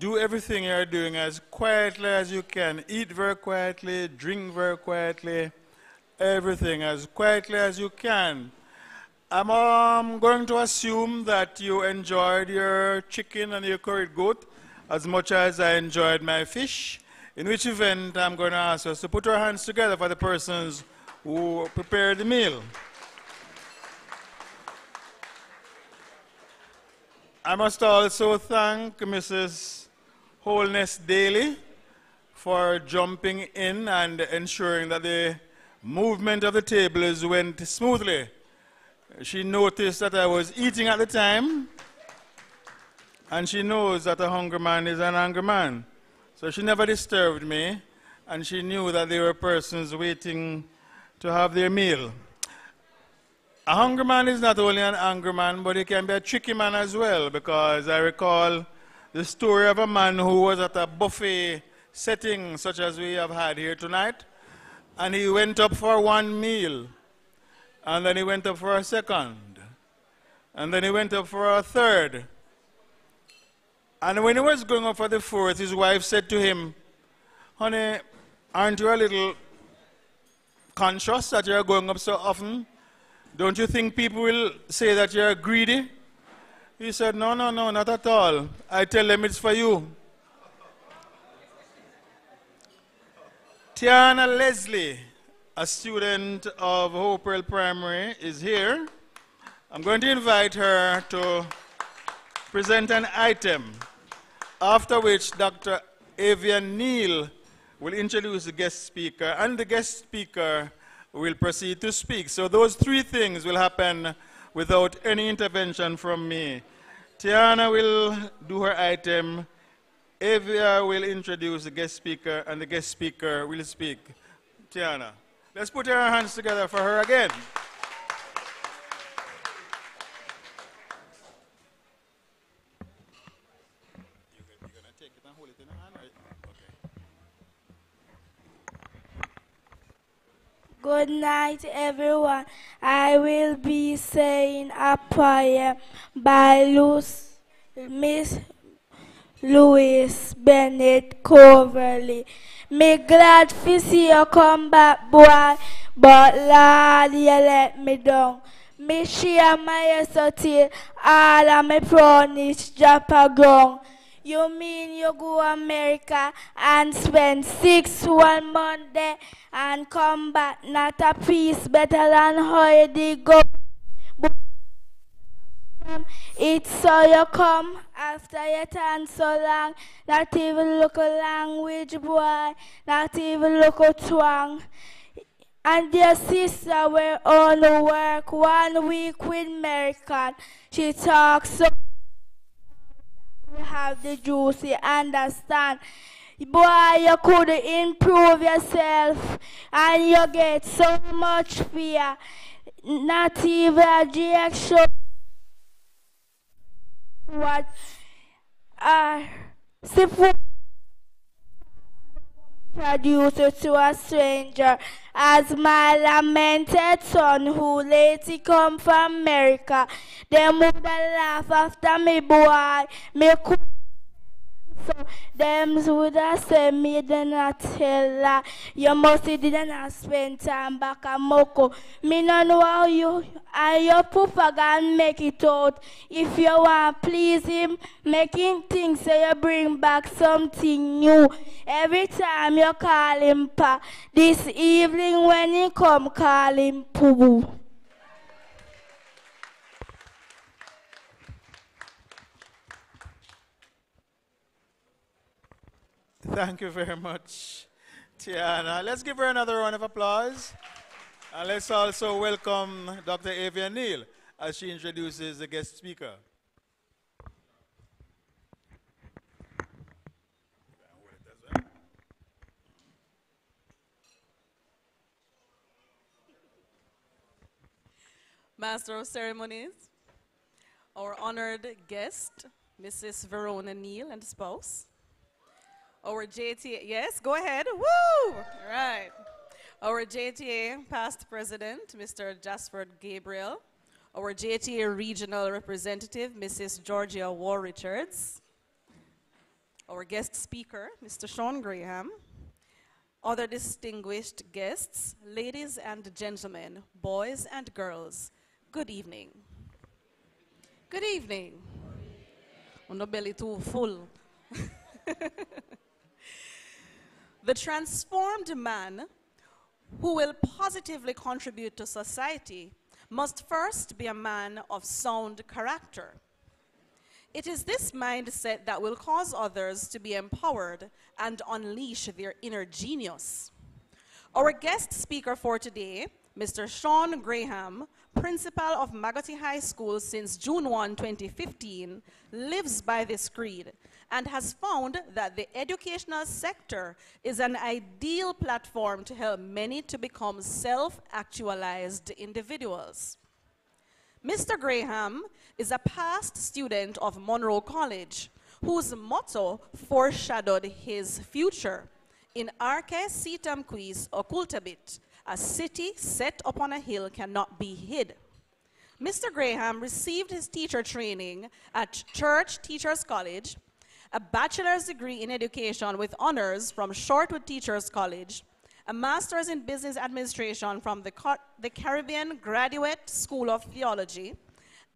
S1: do everything you're doing as quietly as you can. Eat very quietly, drink very quietly, everything as quietly as you can. I'm um, going to assume that you enjoyed your chicken and your curried goat as much as I enjoyed my fish. In which event, I'm going to ask us to put our hands together for the persons who prepared the meal. I must also thank Mrs. Holness Daly for jumping in and ensuring that the movement of the tables went smoothly. She noticed that I was eating at the time, and she knows that a hungry man is an angry man. So she never disturbed me, and she knew that there were persons waiting to have their meal. A hungry man is not only an angry man, but he can be a tricky man as well, because I recall the story of a man who was at a buffet setting such as we have had here tonight, and he went up for one meal, and then he went up for a second, and then he went up for a third. And when he was going up for the fourth, his wife said to him, Honey, aren't you a little conscious that you're going up so often? Don't you think people will say that you're greedy? He said, No, no, no, not at all. I tell them it's for you. Tiana Leslie, a student of Hope Hopewell Primary, is here. I'm going to invite her to present an item, after which Dr. Avian Neil will introduce the guest speaker, and the guest speaker will proceed to speak. So those three things will happen without any intervention from me. Tiana will do her item, Avia will introduce the guest speaker, and the guest speaker will speak. Tiana. Let's put our hands together for her again.
S22: Good night, everyone. I will be saying a poem by Luce, Miss Louise Bennett Coverley. Me glad to see you come back, boy, but Lord, you let me down. Me share my till all of my promise drop a ground. You mean you go America and spend six one month there and come back not a piece better than how you go. It's so you come after you turn so long, not even look a language boy, not even look a twang. And your sister were on work one week with American. She talks so have the juice, you understand. Boy, you could improve yourself and you get so much fear. Not even a reaction. What? Uh, introduce you to a stranger as my lamented son who lately come from America. Them the laugh after me boy. Me so them would have said me did not tell her. You must did not spend time back at Moko. Me no know how you and your papa can make it out. If you want please him, make him think say you bring back something new. Every time you call him pa. This evening when he come call him poo.
S1: Thank you very much, Tiana. Let's give her another round of applause. And let's also welcome Dr. Avia Neil as she introduces the guest speaker.
S23: Master of Ceremonies, our honored guest, Mrs. Verona Neil and spouse. Our JTA, yes, go ahead. Woo! All right. Our JTA past president, Mr. Jasford Gabriel. Our JTA regional representative, Mrs. Georgia Wray Richards. Our guest speaker, Mr. Sean Graham. Other distinguished guests, ladies and gentlemen, boys and girls, good evening. Good evening. Oh, no belly too full. the transformed man who will positively contribute to society must first be a man of sound character. It is this mindset that will cause others to be empowered and unleash their inner genius. Our guest speaker for today, Mr. Sean Graham, principal of Maggotty High School since June 1, 2015, lives by this creed and has found that the educational sector is an ideal platform to help many to become self-actualized individuals. Mr. Graham is a past student of Munro College whose motto foreshadowed his future in Arce Sitam Quis Occultabit, a city set upon a hill cannot be hid. Mr. Graham received his teacher training at Church Teachers College, a bachelor's degree in education with honors from Shortwood Teachers College, a master's in business administration from the, Car- the Caribbean Graduate School of Theology,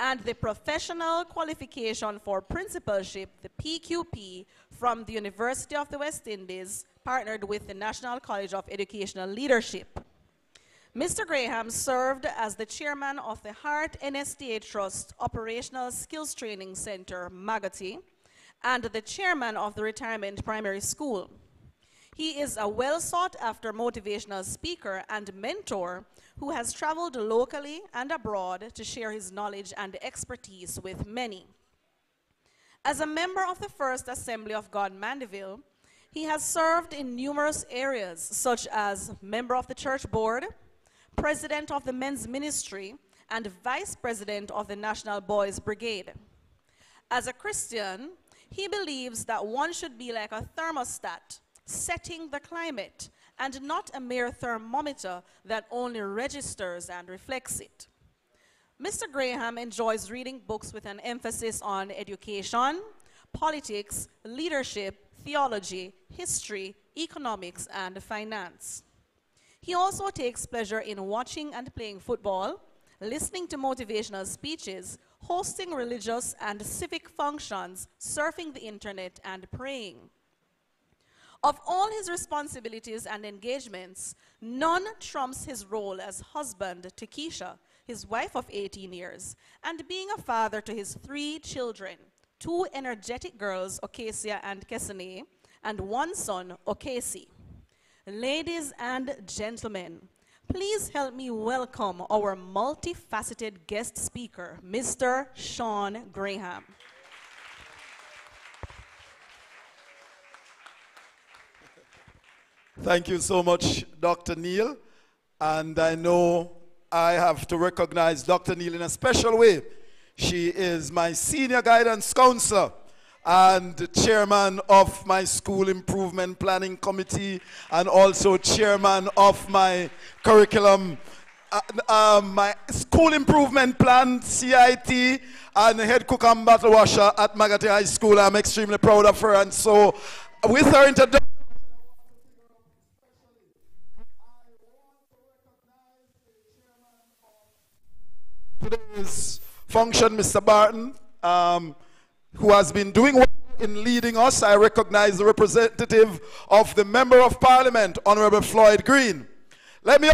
S23: and the professional qualification for principalship, the PQP, from the University of the West Indies, partnered with the National College of Educational Leadership. Mr. Graham served as the chairman of the HEART NSTA Trust Operational Skills Training Center, Maggotty, and the chairman of the Retirement Primary School. He is a well sought after motivational speaker and mentor who has traveled locally and abroad to share his knowledge and expertise with many. As a member of the First Assembly of God Mandeville, he has served in numerous areas, such as member of the church board, president of the men's ministry, and vice president of the National Boys Brigade. As a Christian, he believes that one should be like a thermostat, setting the climate, and not a mere thermometer that only registers and reflects it. Mr. Graham enjoys reading books with an emphasis on education, politics, leadership, theology, history, economics, and finance. He also takes pleasure in watching and playing football, listening to motivational speeches, hosting religious and civic functions, surfing the internet, and praying. Of all his responsibilities and engagements, none trumps his role as husband to Keisha, his wife of 18 years, and being a father to his three children two energetic girls, Ocasia and Kessene, and one son, Ocasey. Ladies and gentlemen, please help me welcome our multifaceted guest speaker, Mr. Sean Graham.
S24: Thank you so much, Dr. Neil. And I know I have to recognize Dr. Neil in a special way. She is my senior guidance counselor and chairman of my school improvement planning committee and also chairman of my curriculum uh, um, my school improvement plan CIT and head cook and bottle washer at Maggotty High School. I'm extremely proud of her and so with her introduction today's function, Mr. Barton, um, who has been doing well in leading us. I recognize the representative of the Member of Parliament, Honorable Floyd Green. Let me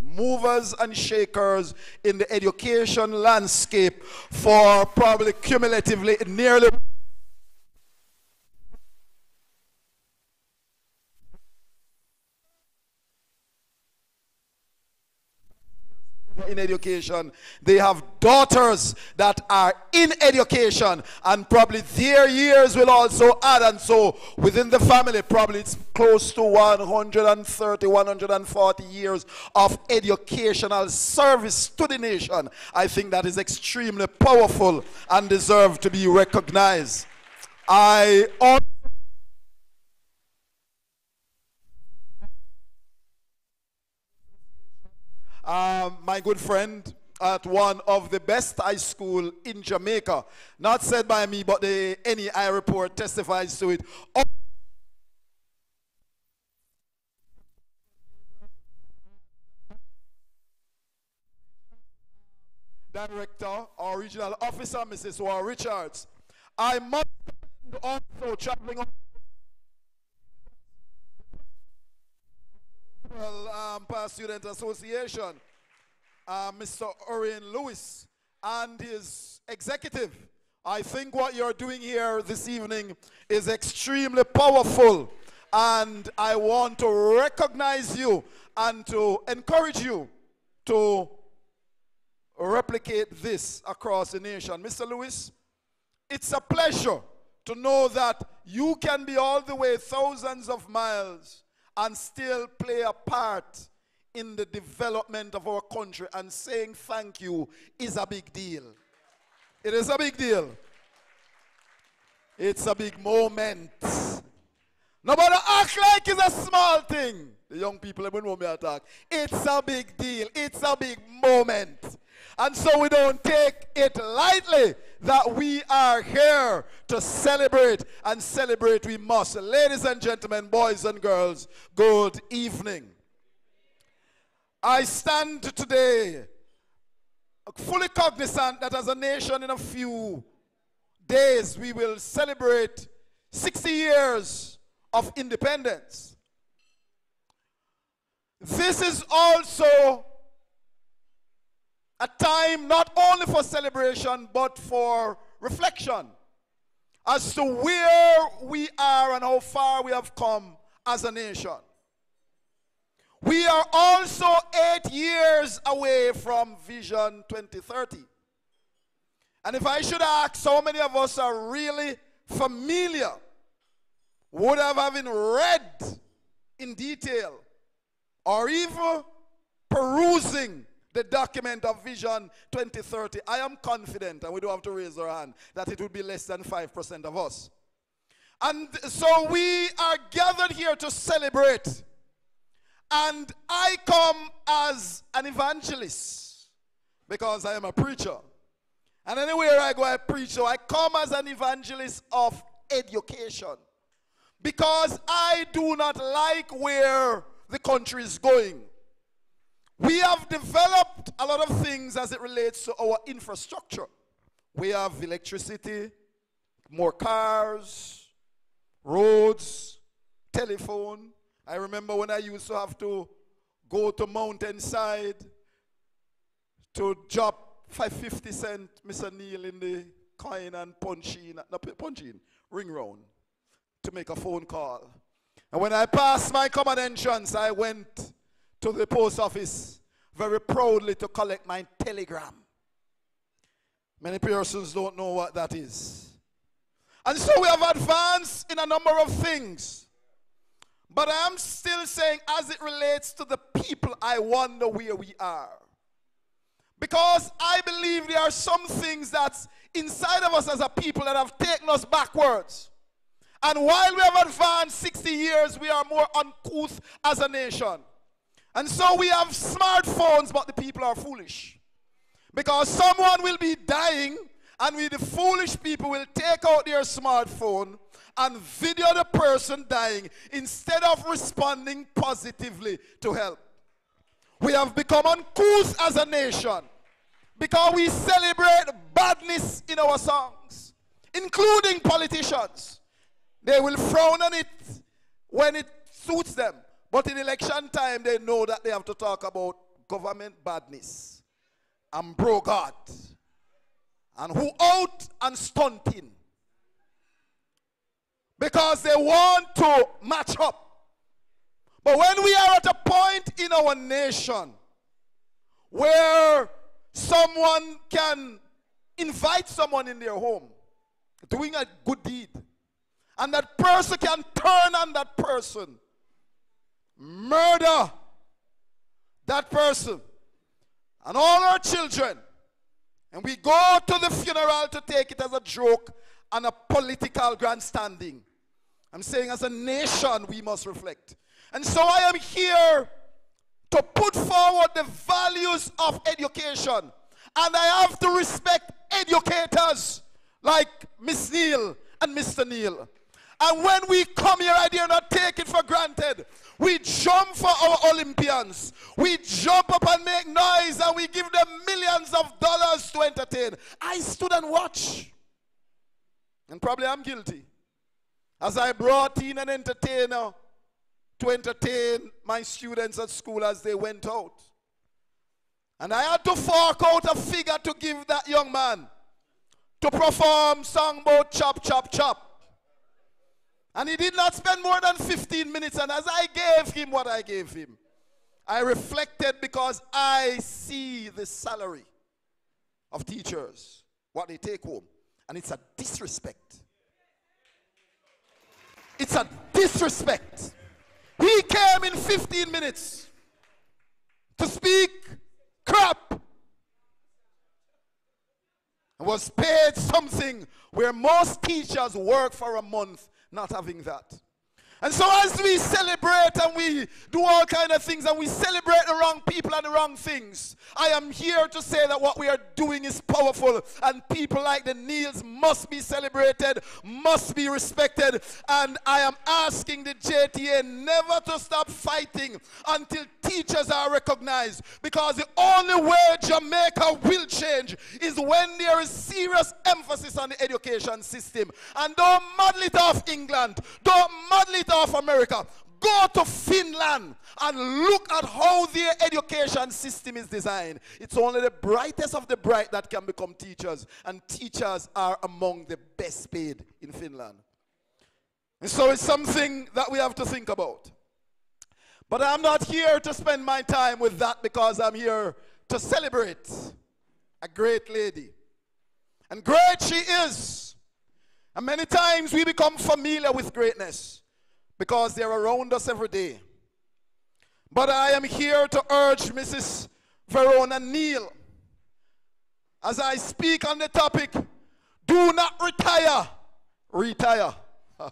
S24: movers and shakers in the education landscape for probably cumulatively nearly in education. They have daughters that are in education, and probably their years will also add. And so, within the family, probably it's close to 130, 140 years of educational service to the nation. I think that is extremely powerful and deserve to be recognized. I also um, my good friend at one of the best high school in Jamaica. Not said by me, but the NEI report testifies to it. Director or Regional Officer, Mrs. Wray Richards. I must also traveling well, um, Past Student Association, uh, Mr. Orion Lewis, and his executive. I think what you're doing here this evening is extremely powerful, and I want to recognize you and to encourage you to replicate this across the nation. Mr. Lewis, it's a pleasure to know that you can be all the way thousands of miles and still play a part in the development of our country. And saying thank you is a big deal. It is a big deal. It's a big moment. Nobody act like it's a small thing. The young people know me attack. It's a big deal. It's a big moment. And so we don't take it lightly that we are here to celebrate and celebrate we must. Ladies and gentlemen, boys and girls, good evening. I stand today fully cognizant that as a nation in a few days we will celebrate 60 years of independence. This is also a time not only for celebration but for reflection as to where we are and how far we have come as a nation. We are also eight years away from Vision 2030. And if I should ask how many of us are really familiar, would have having read in detail, or even perusing the document of Vision 2030, I am confident, and we don't have to raise our hand, that it would be less than 5% of us. And so we are gathered here to celebrate. And I come as an evangelist because I am a preacher. And anywhere I go, I preach. So I come as an evangelist of education because I do not like where the country is going. We have developed a lot of things as it relates to our infrastructure. We have electricity, more cars, roads, telephone. I remember when I used to have to go to mountainside to drop 550 cent Mr. Neil in the coin and punch in, no, punch in, ring round to make a phone call. And when I passed my common entrance, I went to the post office very proudly to collect my telegram. Many persons don't know what that is. And so we have advanced in a number of things. But I'm still saying, as it relates to the people, I wonder where we are. Because I believe there are some things that's inside of us as a people that have taken us backwards. And while we have advanced 60 years, we are more uncouth as a nation. And so we have smartphones, but the people are foolish. Because someone will be dying, and we, the foolish people, will take out their smartphone and video the person dying instead of responding positively to help. We have become uncouth as a nation because we celebrate badness in our songs, including politicians. They will frown on it when it suits them. But in election time, they know that they have to talk about government badness and bro God and who out and stunting because they want to match up. But when we are at a point in our nation where someone can invite someone in their home doing a good deed, and that person can turn on that person, murder that person and all our children, and we go to the funeral to take it as a joke and a political grandstanding. I'm saying, as a nation, we must reflect. And so I am here to put forward the values of education. And I have to respect educators like Miss Neil and Mr. Neil. And when we come here, I dare not take it for granted. We jump for our Olympians. We jump up and make noise and we give them millions of dollars to entertain. I stood and watched. And probably I'm guilty. As I brought in an entertainer to entertain my students at school as they went out. And I had to fork out a figure to give that young man to perform songboat chop, chop, chop. And he did not spend more than 15 minutes. And as I gave him what I gave him, I reflected because I see the salary of teachers, what they take home. And it's a disrespect. It's a disrespect. He came in 15 minutes to speak crap and was paid something where most teachers work for a month not having that. And so as we celebrate and we do all kind of things and we celebrate the wrong people and the wrong things, I am here to say that what we are doing is powerful and people like the Neils must be celebrated, must be respected. And I am asking the JTA never to stop fighting until teachers are recognized because the only way Jamaica will change is when there is serious emphasis on the education system. And don't muddle it off England, don't muddle it off America. Go to Finland and look at how their education system is designed. It's only the brightest of the bright that can become teachers, and teachers are among the best paid in Finland. And so it's something that we have to think about. But I'm not here to spend my time with that because I'm here to celebrate a great lady. And great she is. And many times we become familiar with greatness because they're around us every day. But I am here to urge Mrs. Verona Neil as I speak on the topic do not retire, retire.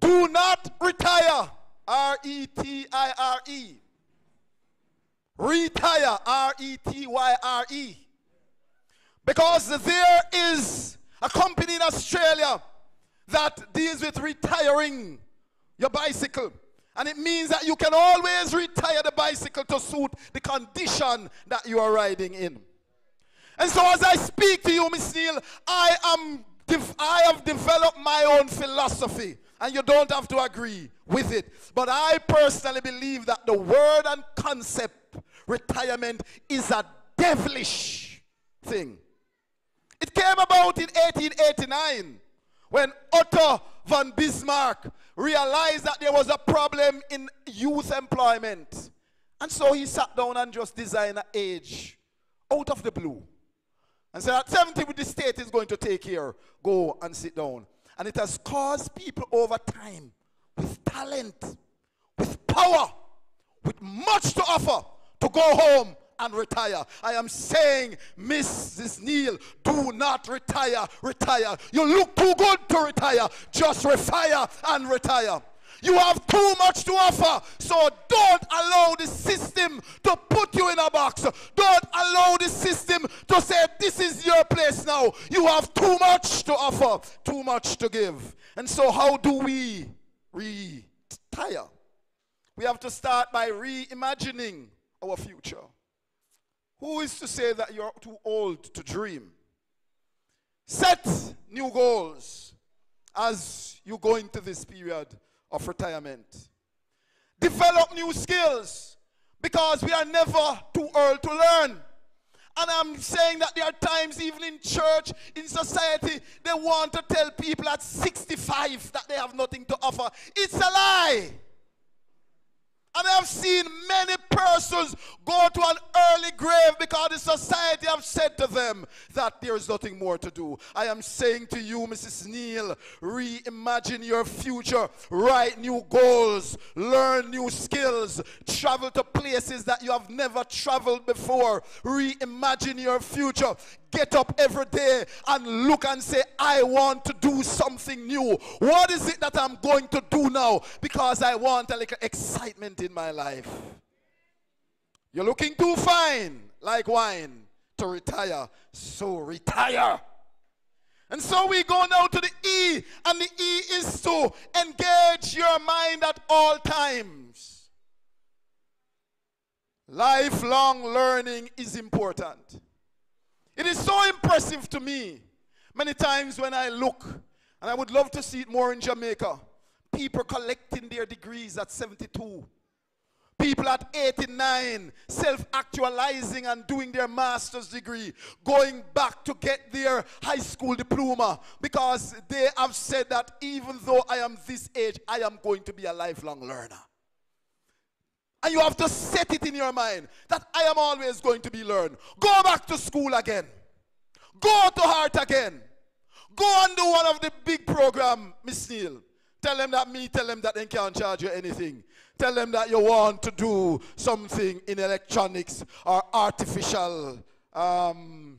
S24: do not retire, R E T I R E. Retire, R E T Y R E. Because there is a company in Australia that deals with retiring your bicycle. And it means that you can always retire the bicycle to suit the condition that you are riding in. And so as I speak to you, Miss Neil, I am I have developed my own philosophy. And you don't have to agree with it. But I personally believe that the word and concept retirement is a devilish thing. It came about in 1889 when Otto von Bismarck realized that there was a problem in youth employment. And so he sat down and just designed an age out of the blue. And said, at 70, the state is going to take here. Go and sit down. And it has caused people over time with talent, with power, with much to offer to go home and retire. I am saying, Mrs. Neil, do not retire, retire. You look too good to retire. Just refire and retire. You have too much to offer, so don't allow the system to put you in a box. Don't allow the system to say, This is your place now. You have too much to offer, too much to give. And so, how do we retire? We have to start by reimagining our future. Who is to say that you're too old to dream? Set new goals as you go into this period of retirement. Develop new skills because we are never too old to learn. And I'm saying that there are times, even in church, in society, they want to tell people at 65 that they have nothing to offer. It's a lie. And I've seen many persons go to an early grave because the society have said to them that there is nothing more to do. I am saying to you, Mrs. Neil, reimagine your future, write new goals, learn new skills, travel to places that you have never traveled before, reimagine your future. Get up every day and look and say, I want to do something new. What is it that I'm going to do now? Because I want a little excitement in my life. You're looking too fine, like wine, to retire. So retire. And so we go now to the E, and the E is to engage your mind at all times. Lifelong learning is important. It is so impressive to me many times when I look, and I would love to see it more in Jamaica, people collecting their degrees at 72. People at 89 self actualizing and doing their master's degree, going back to get their high school diploma because they have said that even though I am this age, I am going to be a lifelong learner. And you have to set it in your mind that I am always going to be learned. Go back to school again. Go to HEART again. Go and do one of the big program, Miss Neil. Tell them that me, tell them that they can't charge you anything. Tell them that you want to do something in electronics or artificial um,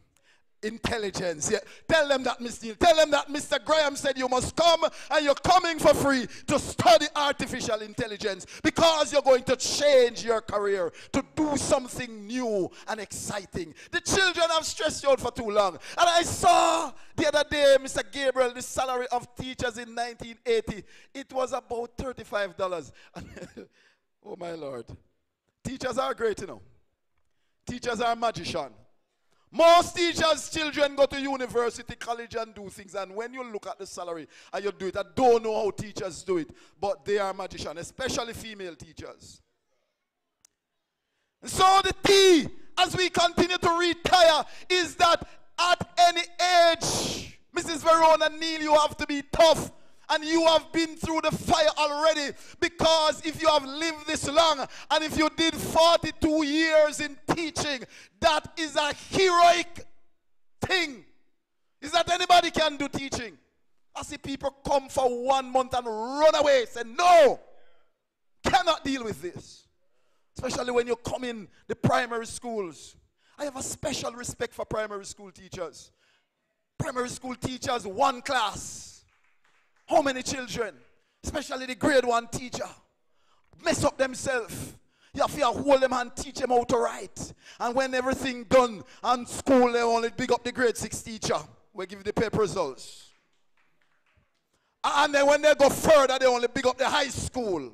S24: intelligence. Yeah. Tell them that, Miss Neil. Tell them that Mr. Graham said you must come and you're coming for free to study artificial intelligence because you're going to change your career to do something new and exciting. The children have stressed you out for too long. And I saw the other day, Mr. Gabriel, the salary of teachers in 1980, it was about $35. oh, my Lord. Teachers are great, you know. Teachers are magician. Most teachers' children go to university, college, and do things. And when you look at the salary and you do it, I don't know how teachers do it, but they are magicians, especially female teachers. So the T, as we continue to retire, is that at any age, Mrs. Verona Neil, you have to be tough. And you have been through the fire already because if you have lived this long and if you did 42 years in teaching, that is a heroic thing. Is that anybody can do teaching? I see people come for one month and run away, say, no, cannot deal with this. Especially when you come in the primary schools. I have a special respect for primary school teachers. Primary school teachers, one class. How many children, especially the grade one teacher, mess up themselves? You have to hold them and teach them how to write. And when everything done and school, they only big up the grade six teacher. We give the paper results. And then when they go further, they only big up the high school.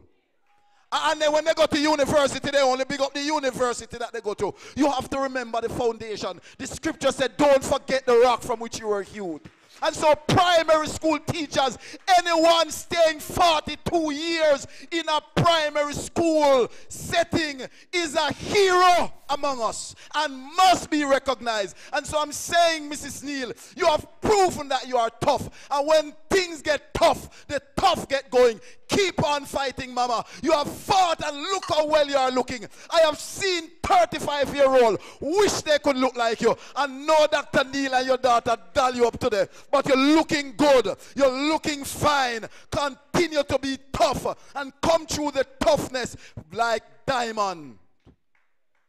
S24: And then when they go to university, they only big up the university that they go to. You have to remember the foundation. The scripture said, Don't forget the rock from which you were hewed. And so, primary school teachers, anyone staying 42 years in a primary school setting is a hero among us and must be recognized. And so, I'm saying, Mrs. Neil, you have proven that you are tough. And when things get tough, the tough get going. Keep on fighting, Mama. You have fought, and look how well you are looking. I have seen 35 year old wish they could look like you. And no, Dr. Neil and your daughter doll you up today. But you're looking good. You're looking fine. Continue to be tough and come through the toughness like diamond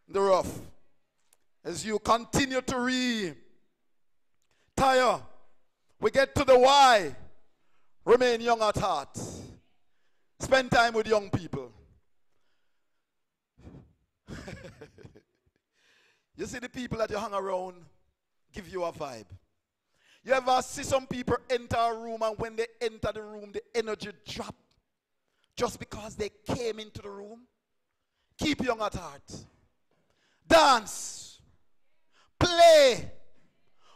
S24: the rough. As you continue to retire, we get to the why. Remain young at heart. Spend time with young people. You see the people that you hang around give you a vibe. You ever see some people enter a room and when they enter the room, the energy drop just because they came into the room? Keep young at heart. Dance. Play.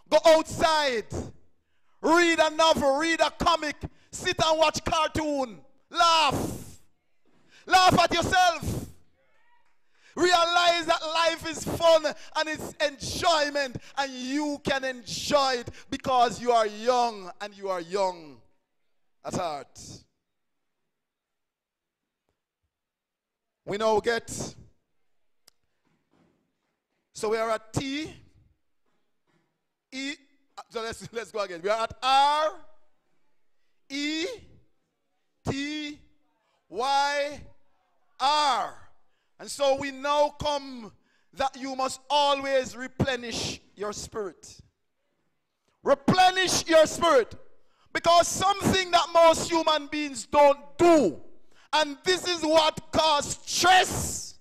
S24: Go outside. Read a novel. Read a comic. Sit and watch cartoon. Laugh. Laugh at yourself. Realize that life is fun and it's enjoyment, and you can enjoy it because you are young and you are young at heart. We now get, so we are at T, E, so let's, let's go again. We are at R, E, T, Y, R. And so we now come that you must always replenish your spirit. Replenish your spirit. Because something that most human beings don't do, and this is what causes stress,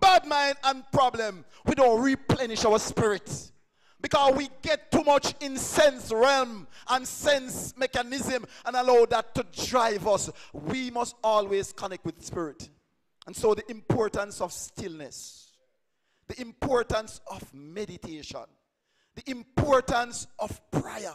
S24: bad mind and problem, we don't replenish our spirit. Because we get too much in sense realm and sense mechanism and allow that to drive us. We must always connect with spirit. And so the importance of stillness, the importance of meditation, the importance of prayer.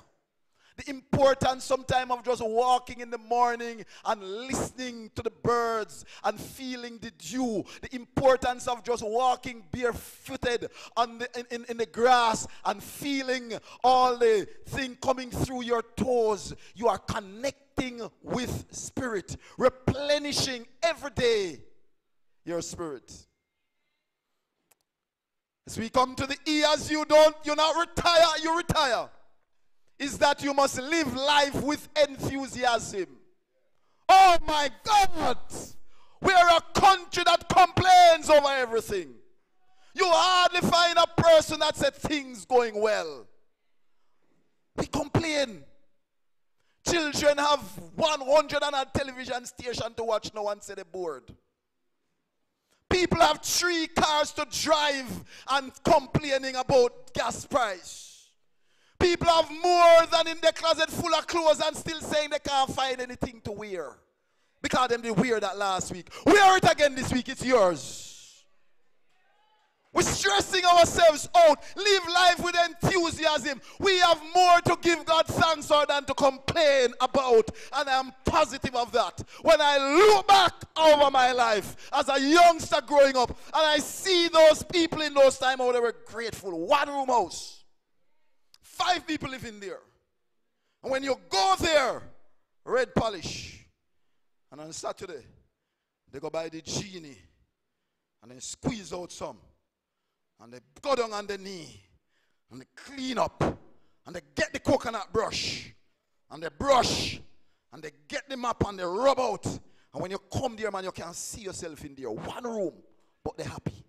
S24: The importance sometimes of just walking in the morning and listening to the birds and feeling the dew. The importance of just walking barefooted on the, in, in, in the grass and feeling all the thing coming through your toes. You are connecting with spirit, replenishing every day your spirit. As we come to the ears, you don't, you not retire, you retire is that you must live life with enthusiasm. Oh my God! We are a country that complains over everything. You hardly find a person that said things going well. We complain. Children have 100 on a television station to watch no one say they're bored. People have three cars to drive and complaining about gas price. People have more than in their closet full of clothes and still saying they can't find anything to wear. Because them did wear that last week. Wear it again this week, it's yours. We're stressing ourselves out. Live life with enthusiasm. We have more to give God thanks for than to complain about. And I'm positive of that. When I look back over my life as a youngster growing up and I see those people in those times, oh, they were grateful. One room house. Five people living there. And when you go there, red polish. And on Saturday, they go by the genie and then squeeze out some. And they go down on the knee and they clean up and they get the coconut brush and they brush and they get the map and they rub out. And when you come there, man, you can see yourself in there. One room, but they're happy.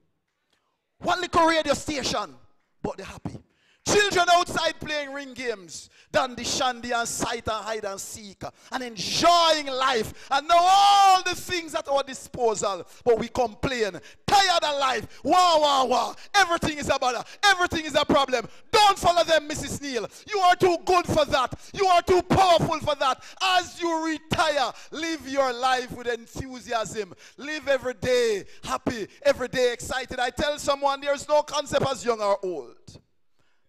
S24: One little radio station, but they're happy. Children outside playing ring games, dandy shandy and sight and hide and seek, and enjoying life and know all the things at our disposal. But we complain, tired of life. Wow, wow, wow. Everything is a bother. Everything is a problem. Don't follow them, Mrs. Neil. You are too good for that. You are too powerful for that. As you retire, live your life with enthusiasm. Live every day happy, every day excited. I tell someone there's no concept as young or old.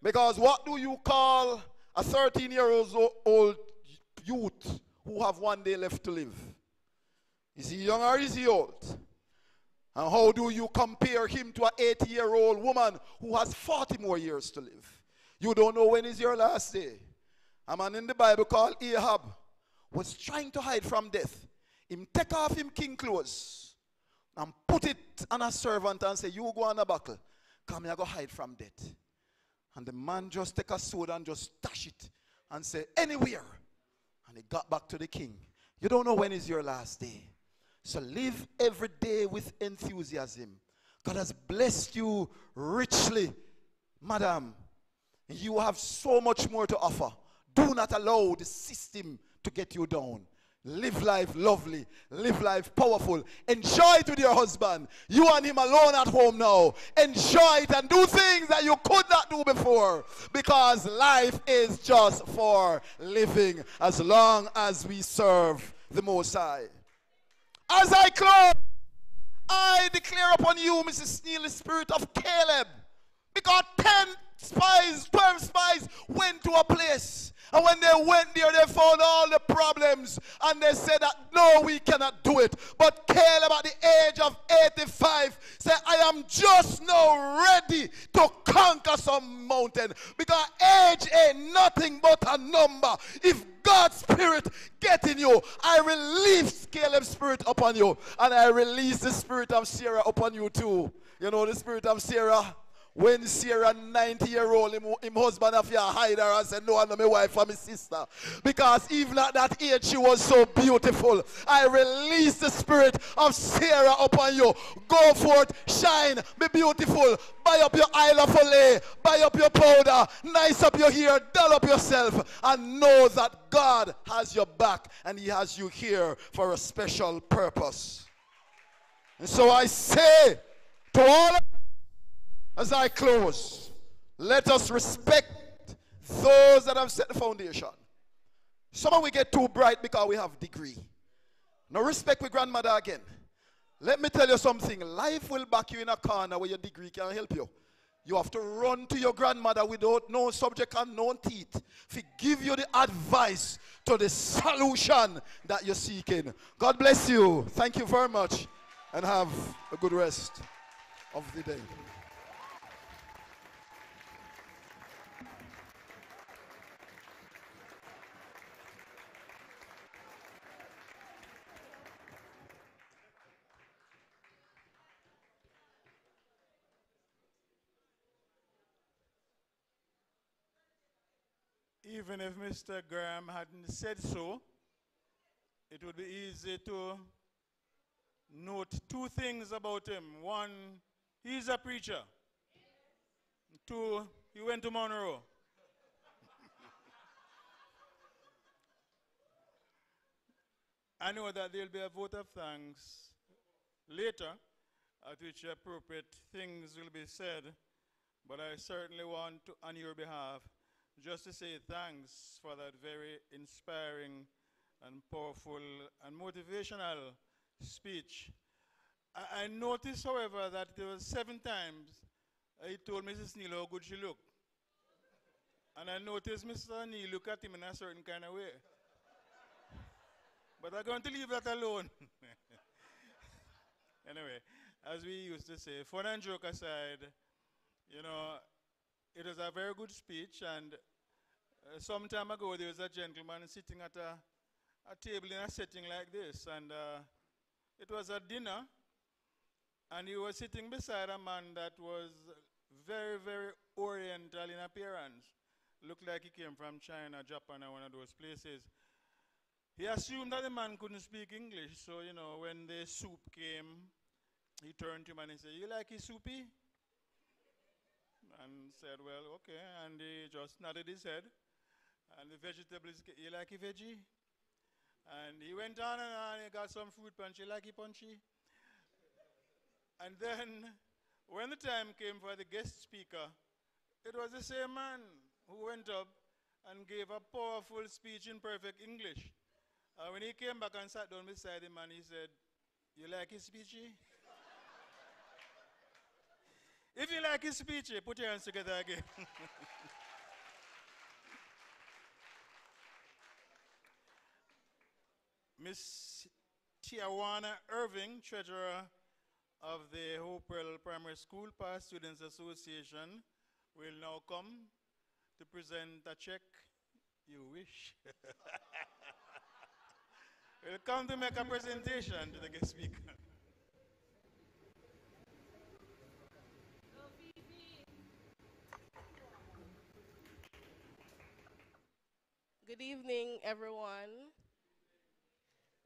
S24: Because what do you call a 13 year old youth who have one day left to live? Is he young or is he old? And how do you compare him to an 80 year old woman who has 40 more years to live? You don't know when is your last day. A man in the Bible called Ahab was trying to hide from death. Him take off him king clothes and put it on a servant and say, You go on a buckle. Come here, go hide from death. And the man just take a sword and just dash it and say, anywhere. And he got back to the king. You don't know when is your last day. So live every day with enthusiasm. God has blessed you richly, madam. You have so much more to offer. Do not allow the system to get you down. Live life lovely. Live life powerful. Enjoy it with your husband. You and him alone at home now. Enjoy it and do things that you could not do before. Because life is just for living as long as we serve the Most High. As I close, I declare upon you, Mrs. Neil, the spirit of Caleb. Because 10 spies, 12 spies went to a place. And when they went there, they found all the problems. And they said that, no, we cannot do it. But Caleb, at the age of 85, said, I am just now ready to conquer some mountain. Because age ain't nothing but a number. If God's spirit get in you, I release Caleb's spirit upon you. And I release the spirit of Sarah upon you too. You know the spirit of Sarah? When Sarah, 90 year old, him, him husband of your hide her and said, No, I'm not my wife, I'm my sister. Because even at that age, she was so beautiful. I release the spirit of Sarah upon you. Go forth, shine, be beautiful. Buy up your Oil of Olay, buy up your powder, nice up your hair, dull up yourself, and know that God has your back and He has you here for a special purpose. And so I say, To all, as I close, let us respect those that have set the foundation. Some of we get too bright because we have degree. No respect with grandmother again. Let me tell you something. Life will back you in a corner where your degree can help you. You have to run to your grandmother without no subject and no teeth. She give you the advice to the solution that you're seeking. God bless you. Thank you very much. And have a good rest of the day.
S1: Even if Mr. Graham hadn't said so, it would be easy to note two things about him. One, he's a preacher. Two, he went to Munro. I know that there'll be a vote of thanks later, at which appropriate things will be said, but I certainly want to, on your behalf, just to say thanks for that very inspiring and powerful and motivational speech. I, I noticed, however, that there was seven times he told Mrs. Neil how good she looked. And I noticed Mr. Neil look at him in a certain kind of way. But I'm going to leave that alone. anyway, as we used to say, fun and joke aside, you know, it was a very good speech, and uh, some time ago there was a gentleman sitting at a, a table in a setting like this, and uh, it was a dinner, and he was sitting beside a man that was very, very oriental in appearance. Looked like he came from China, Japan, or one of those places. He assumed that the man couldn't speak English, so you know, when the soup came, he turned to him and he said, You like it soupy? And said, Well, okay. And he just nodded his head. And the vegetables, you like it veggie? And he went on and on, he got some fruit punch, you like it punchy? And then, when the time came for the guest speaker, it was the same man who went up and gave a powerful speech in perfect English. When he came back and sat down beside him, and he said, You like his speechy? Eh? If you like his speech, eh, put your hands together again. Miss Tiawana Irving, treasurer of the Hopewell Primary School Past Students Association, will now come to present a check. You wish. will come to make a presentation to the guest speaker.
S25: Good evening, everyone.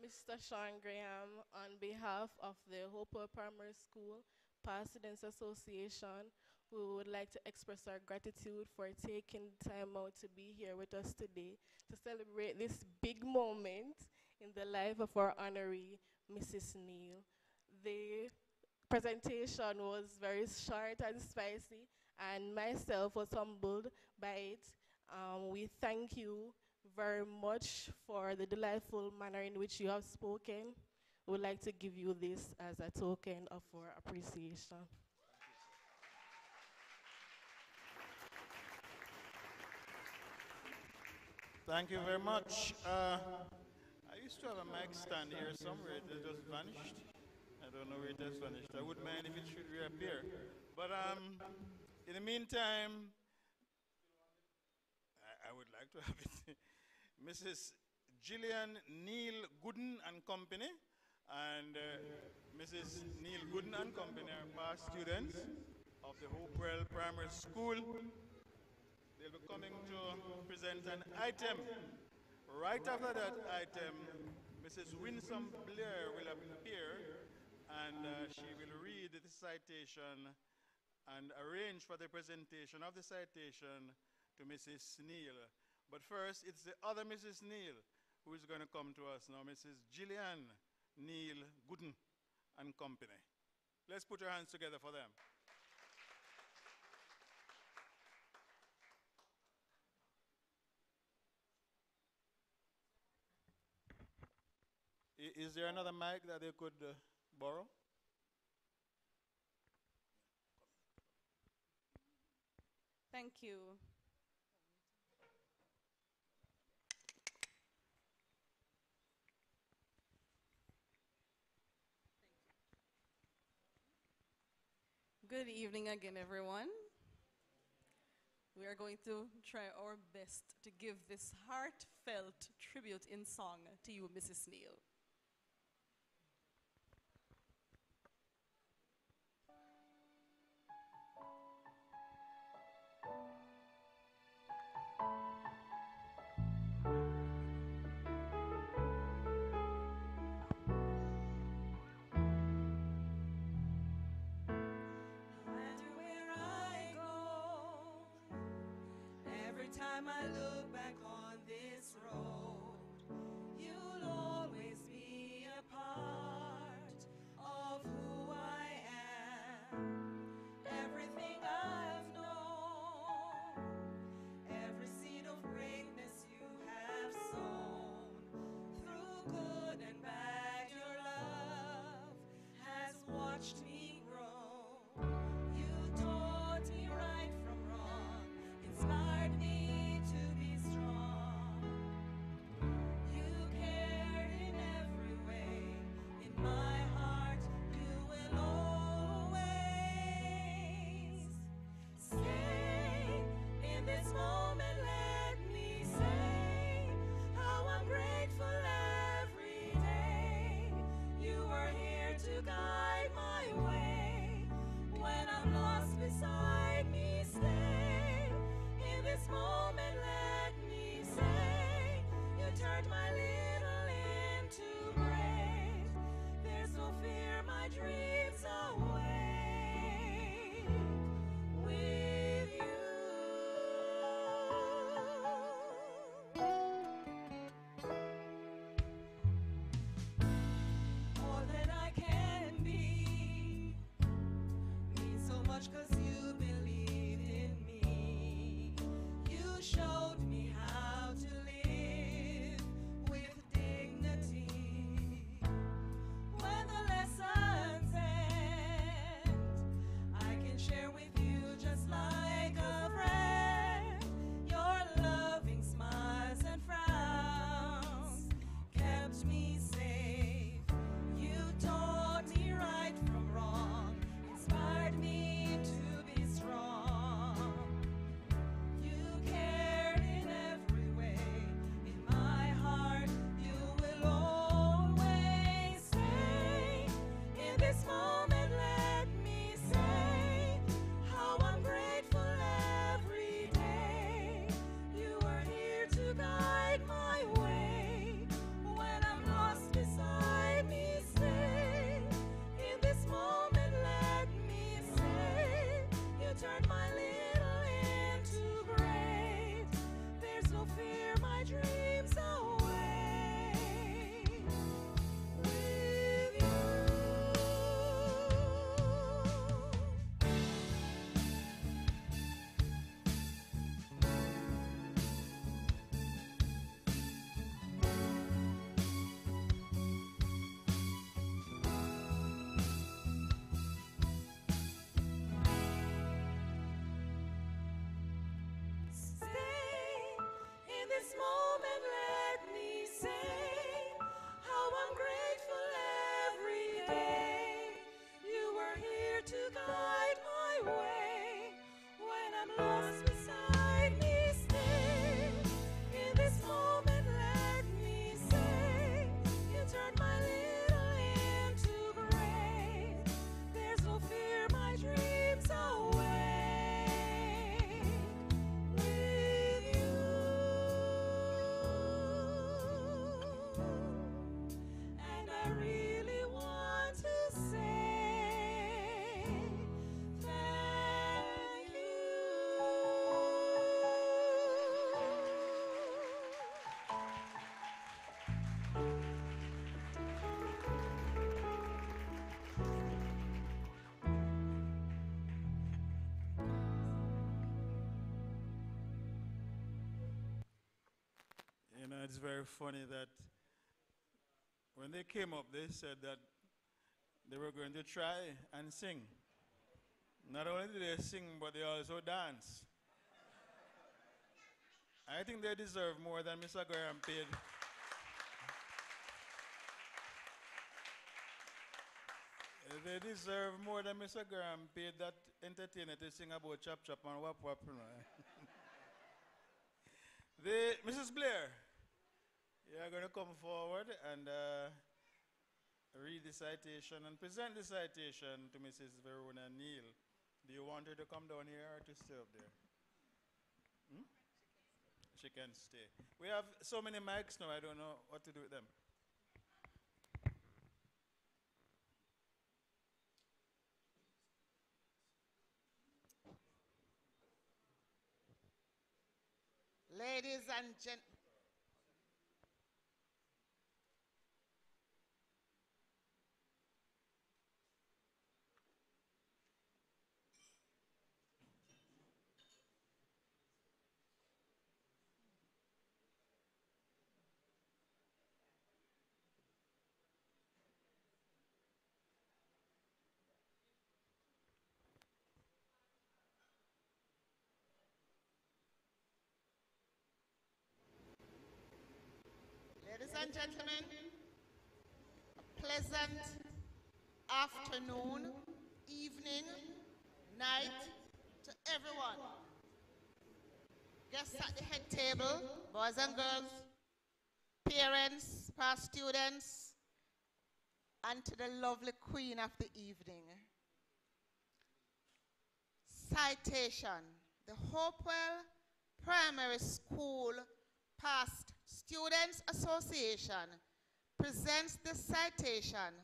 S25: Mr. Sean Graham, on behalf of the Hopewell Primary School Past Students Association, we would like to express our gratitude for taking time out to be here with us today to celebrate this big moment in the life of our honoree, Mrs. Neil. The presentation was very short and spicy, and myself was humbled by it. Um, we thank you very much for the delightful manner in which you have spoken. We would like to give you this as a token of our appreciation.
S1: Thank you very much. Uh, I used to have a mic stand here somewhere. It just vanished. I don't know where it has vanished. I wouldn't mind if it should reappear. But um, in the meantime, I, I would like to have it. Mrs. Gillian Neil Gooden and Company, and uh, Mrs. Neil Gooden and Company are past students of the Hopewell Primary School. They'll be coming to present an item. Right after that item, Mrs. Winsome Blair will appear and uh, she will read the citation and arrange for the presentation of the citation to Mrs. Neil. But first, it's the other Mrs. Neil who is going to come to us now, Mrs. Gillian Neil Gooden and Company. Let's put our hands together for them. Is there another mic that they could uh, borrow?
S23: Thank you. Good evening again, everyone. We are going to try our best to give this heartfelt tribute in song to you, Mrs.
S26: Neil. my love.
S1: It's very funny that when they came up, they said that they were going to try and sing. Not only did they sing, but they also dance. I think they deserve more than Mr. Graham paid. They deserve more than Mr. Graham paid that entertainer to sing about chop chop and wap wap. You know. the, Mrs. Blair, you are going to come forward and uh, read the citation and present the citation to Mrs. Verona Neil. Do you want her to come down here or to stay up there? Hmm? She can stay. We have so many mics now, I don't know what to do with them.
S27: Ladies and gent. Ladies and gentlemen, a pleasant afternoon, evening, night to everyone. Guests at the head table, boys and girls, parents, past students, and to the lovely queen of the evening. Citation The Hopewell Primary School Past Students Association presents this citation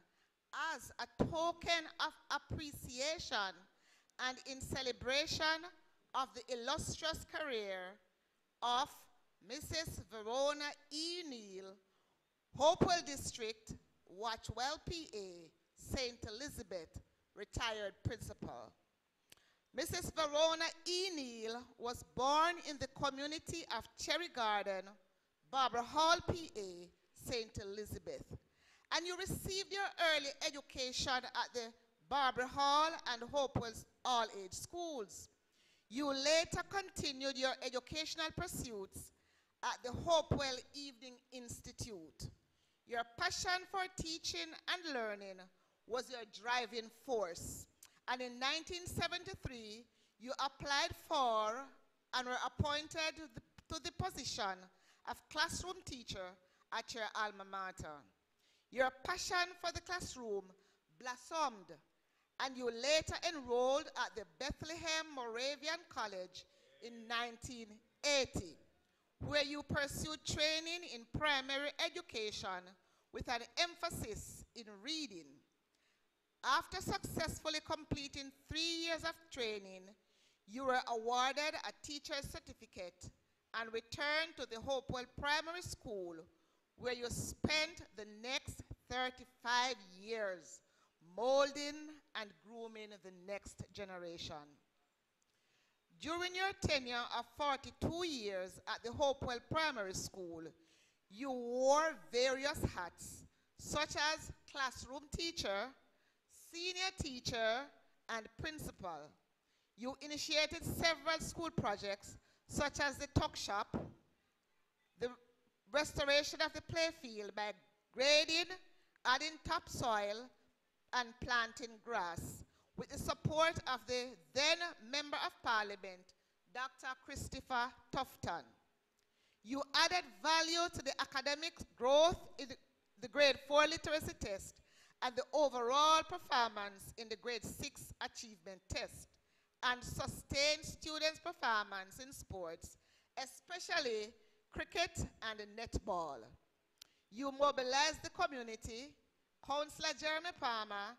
S27: as a token of appreciation and in celebration of the illustrious career of Mrs. Verona E. Neil, Hopewell District, Watchwell, PA, St. Elizabeth, retired principal. Mrs. Verona E. Neil was born in the community of Cherry Garden, Barbary Hall, PA, St. Elizabeth. And you received your early education at the Barbary Hall and Hopewell's all-age schools. You later continued your educational pursuits at the Hopewell Evening Institute. Your passion for teaching and learning was your driving force. And in 1973, you applied for and were appointed to the position of classroom teacher at your alma mater. Your passion for the classroom blossomed, and you later enrolled at the Bethlehem Moravian College in 1980, where you pursued training in primary education with an emphasis in reading. After successfully completing three years of training, you were awarded a teacher's certificate and return to the Hopewell Primary School, where you spent the next 35 years molding and grooming the next generation. During your tenure of 42 years at the Hopewell Primary School, you wore various hats, such as classroom teacher, senior teacher, and principal. You initiated several school projects, such as the tuck shop, the restoration of the playfield by grading, adding topsoil, and planting grass, with the support of the then Member of Parliament, Dr. Christopher Tufton. You added value to the academic growth in the- the grade 4 literacy test and the overall performance in the grade 6 achievement test and sustain students' performance in sports, especially cricket and netball. You mobilized the community, Councillor Jeremy Palmer,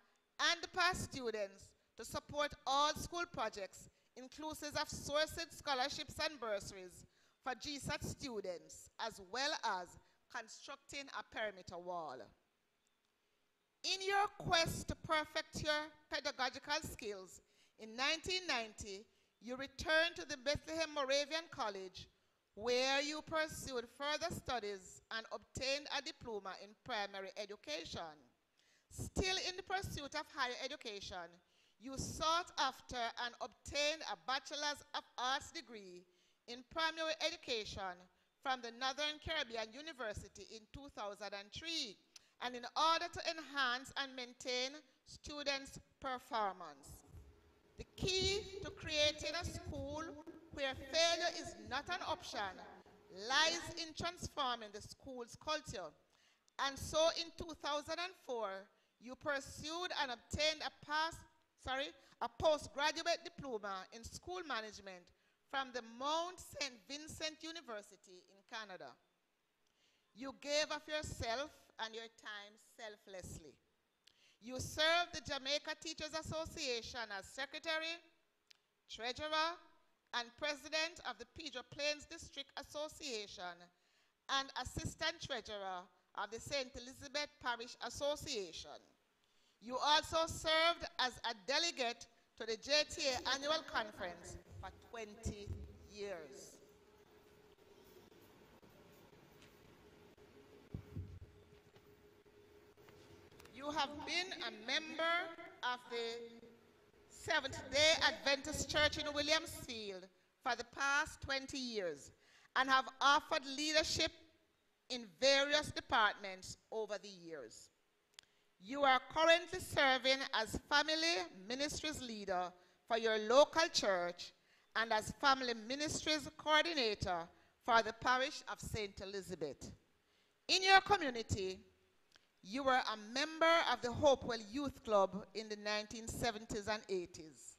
S27: and the past students to support all school projects, inclusive of sourcing scholarships and bursaries for GSAT students, as well as constructing a perimeter wall. In your quest to perfect your pedagogical skills, in 1990, you returned to the Bethlehem Moravian College, where you pursued further studies and obtained a diploma in primary education. Still in the pursuit of higher education, you sought after and obtained a Bachelor's of Arts degree in primary education from the Northern Caribbean University in 2003. And in order to enhance and maintain students' performance, the key to creating a school where failure is not an option lies in transforming the school's culture. And so in 2004, you pursued and obtained a pass, sorry, a postgraduate diploma in school management from the Mount St. Vincent University in Canada. You gave of yourself and your time selflessly. You served the Jamaica Teachers Association as secretary, treasurer, and president of the Pedro Plains District Association and assistant treasurer of the St. Elizabeth Parish Association. You also served as a delegate to the JTA annual conference for 20 years. You have been a member of the Seventh day Adventist Church in Williamsfield for the past 20 years and have offered leadership in various departments over the years. You are currently serving as family ministries leader for your local church and as family ministries coordinator for the parish of St. Elizabeth. In your community, you were a member of the Hopewell Youth Club in the 1970s and 80s.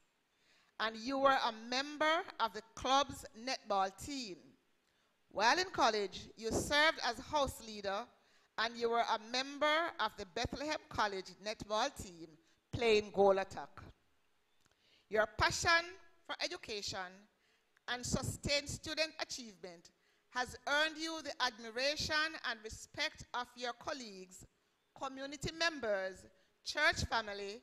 S27: And you were a member of the club's netball team. While in college, you served as house leader and you were a member of the Bethlehem College netball team playing goal attack. Your passion for education and sustained student achievement has earned you the admiration and respect of your colleagues community members, church family,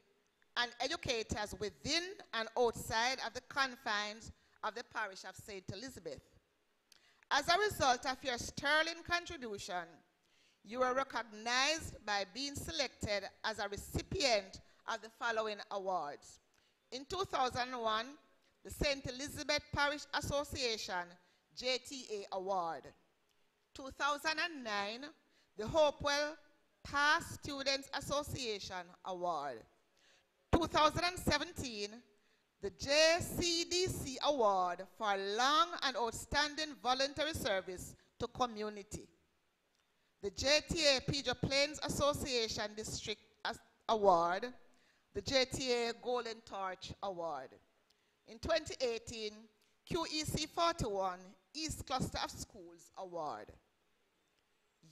S27: and educators within and outside of the confines of the parish of St. Elizabeth. As a result of your sterling contribution, you were recognized by being selected as a recipient of the following awards. In 2001, the St. Elizabeth Parish Association JTA Award. 2009, the Hopewell Past Students Association Award. 2017, the JCDC Award for long and outstanding voluntary service to community. The JTA Pedro Plains Association District Award, the JTA Golden Torch Award. In 2018, QEC 41 East Cluster of Schools Award.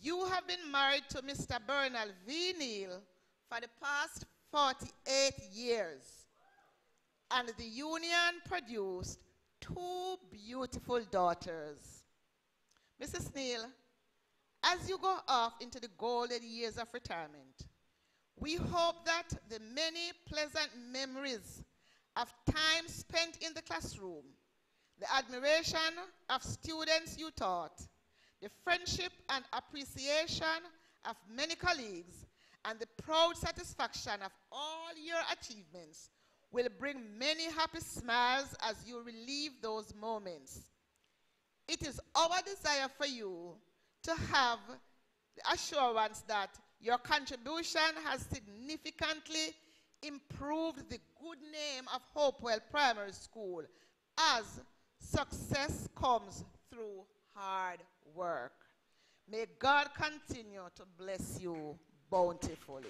S27: You have been married to Mr. Bernal V. Neil for the past 48 years, and the union produced two beautiful daughters. Mrs. Neil, as you go off into the golden years of retirement, we hope that the many pleasant memories of time spent in the classroom, the admiration of students you taught, the friendship and appreciation of many colleagues, and the proud satisfaction of all your achievements will bring many happy smiles as you relive those moments. It is our desire for you to have the assurance that your contribution has significantly improved the good name of Hopewell Primary School as success comes through hard work. May God continue to bless you bountifully.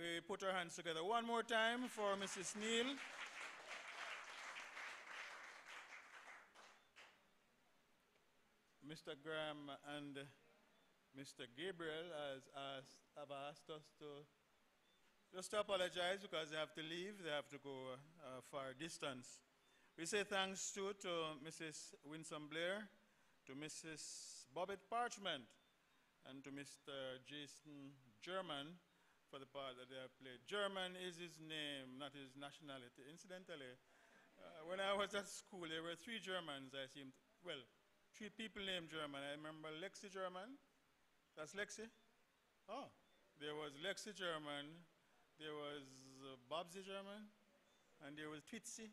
S1: We put our hands together one more time for Mrs. Neil. Mr. Graham and Mr. Gabriel has asked, have asked us to just to apologize because they have to leave. They have to go a far distance. We say thanks too to Mrs. Winsome Blair, to Mrs. Bobbitt Parchment, and to Mr. Jason German for the part that they have played. German is his name, not his nationality. Incidentally, uh, when I was at school, there were three Germans, I seem, well, three people named German. I remember Lexi German. That's Lexi? Oh, there was Lexi German, there was uh, Bobsy German, and there was Twitsy.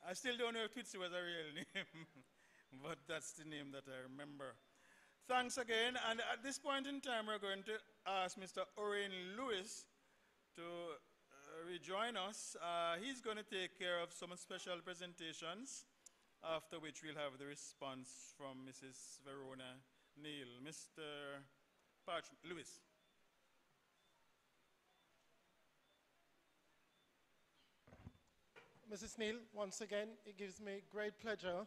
S1: I still don't know if Twitsy was a real name, but that's the name that I remember. Thanks again. And at this point in time, we're going to ask Mr. Oren Lewis to uh, rejoin us. Uh, he's going to take care of some special presentations, after which we'll have the response from Mrs. Verona Neil. Mr. Parch- Lewis.
S3: Mrs. Neil, once again, it gives me great pleasure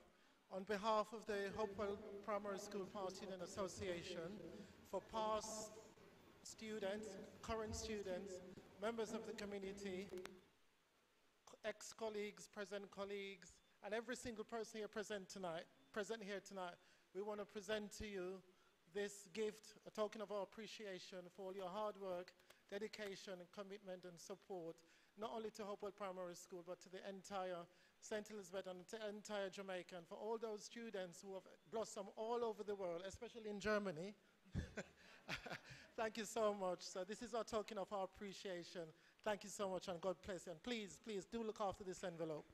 S3: on behalf of the Hopewell Primary School Student Association for past students, current students, members of the community, ex-colleagues, present colleagues, and every single person here present tonight, present here tonight, we want to present to you this gift, a token of our appreciation for all your hard work, dedication, commitment and support, not only to Hopewell Primary School, but to the entire St. Elizabeth and the entire Jamaica, and for all those students who have blossomed all over the world, especially in Germany. Thank you so much. So this is our token of our appreciation. Thank you so much, and God bless you. And please, please do look after this envelope.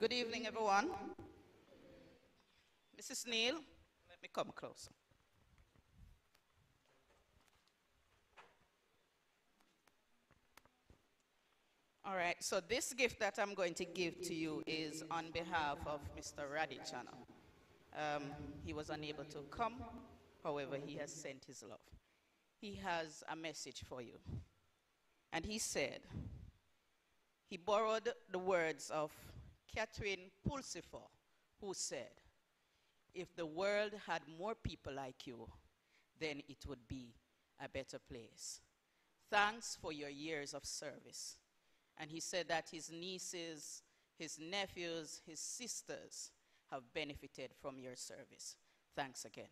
S28: Good evening, everyone. Mrs. Neil, let me come closer. All right, so this gift that I'm going to give to you is on behalf of Mr. Radichano. Um, he was unable to come, however, he has sent his love. He has a message for you. And he said, he borrowed the words of Catherine Pulsifer, who said, If the world had more people like you, then it would be a better place. Thanks for your years of service. And he said that his nieces, his nephews, his sisters have benefited from your service. Thanks again.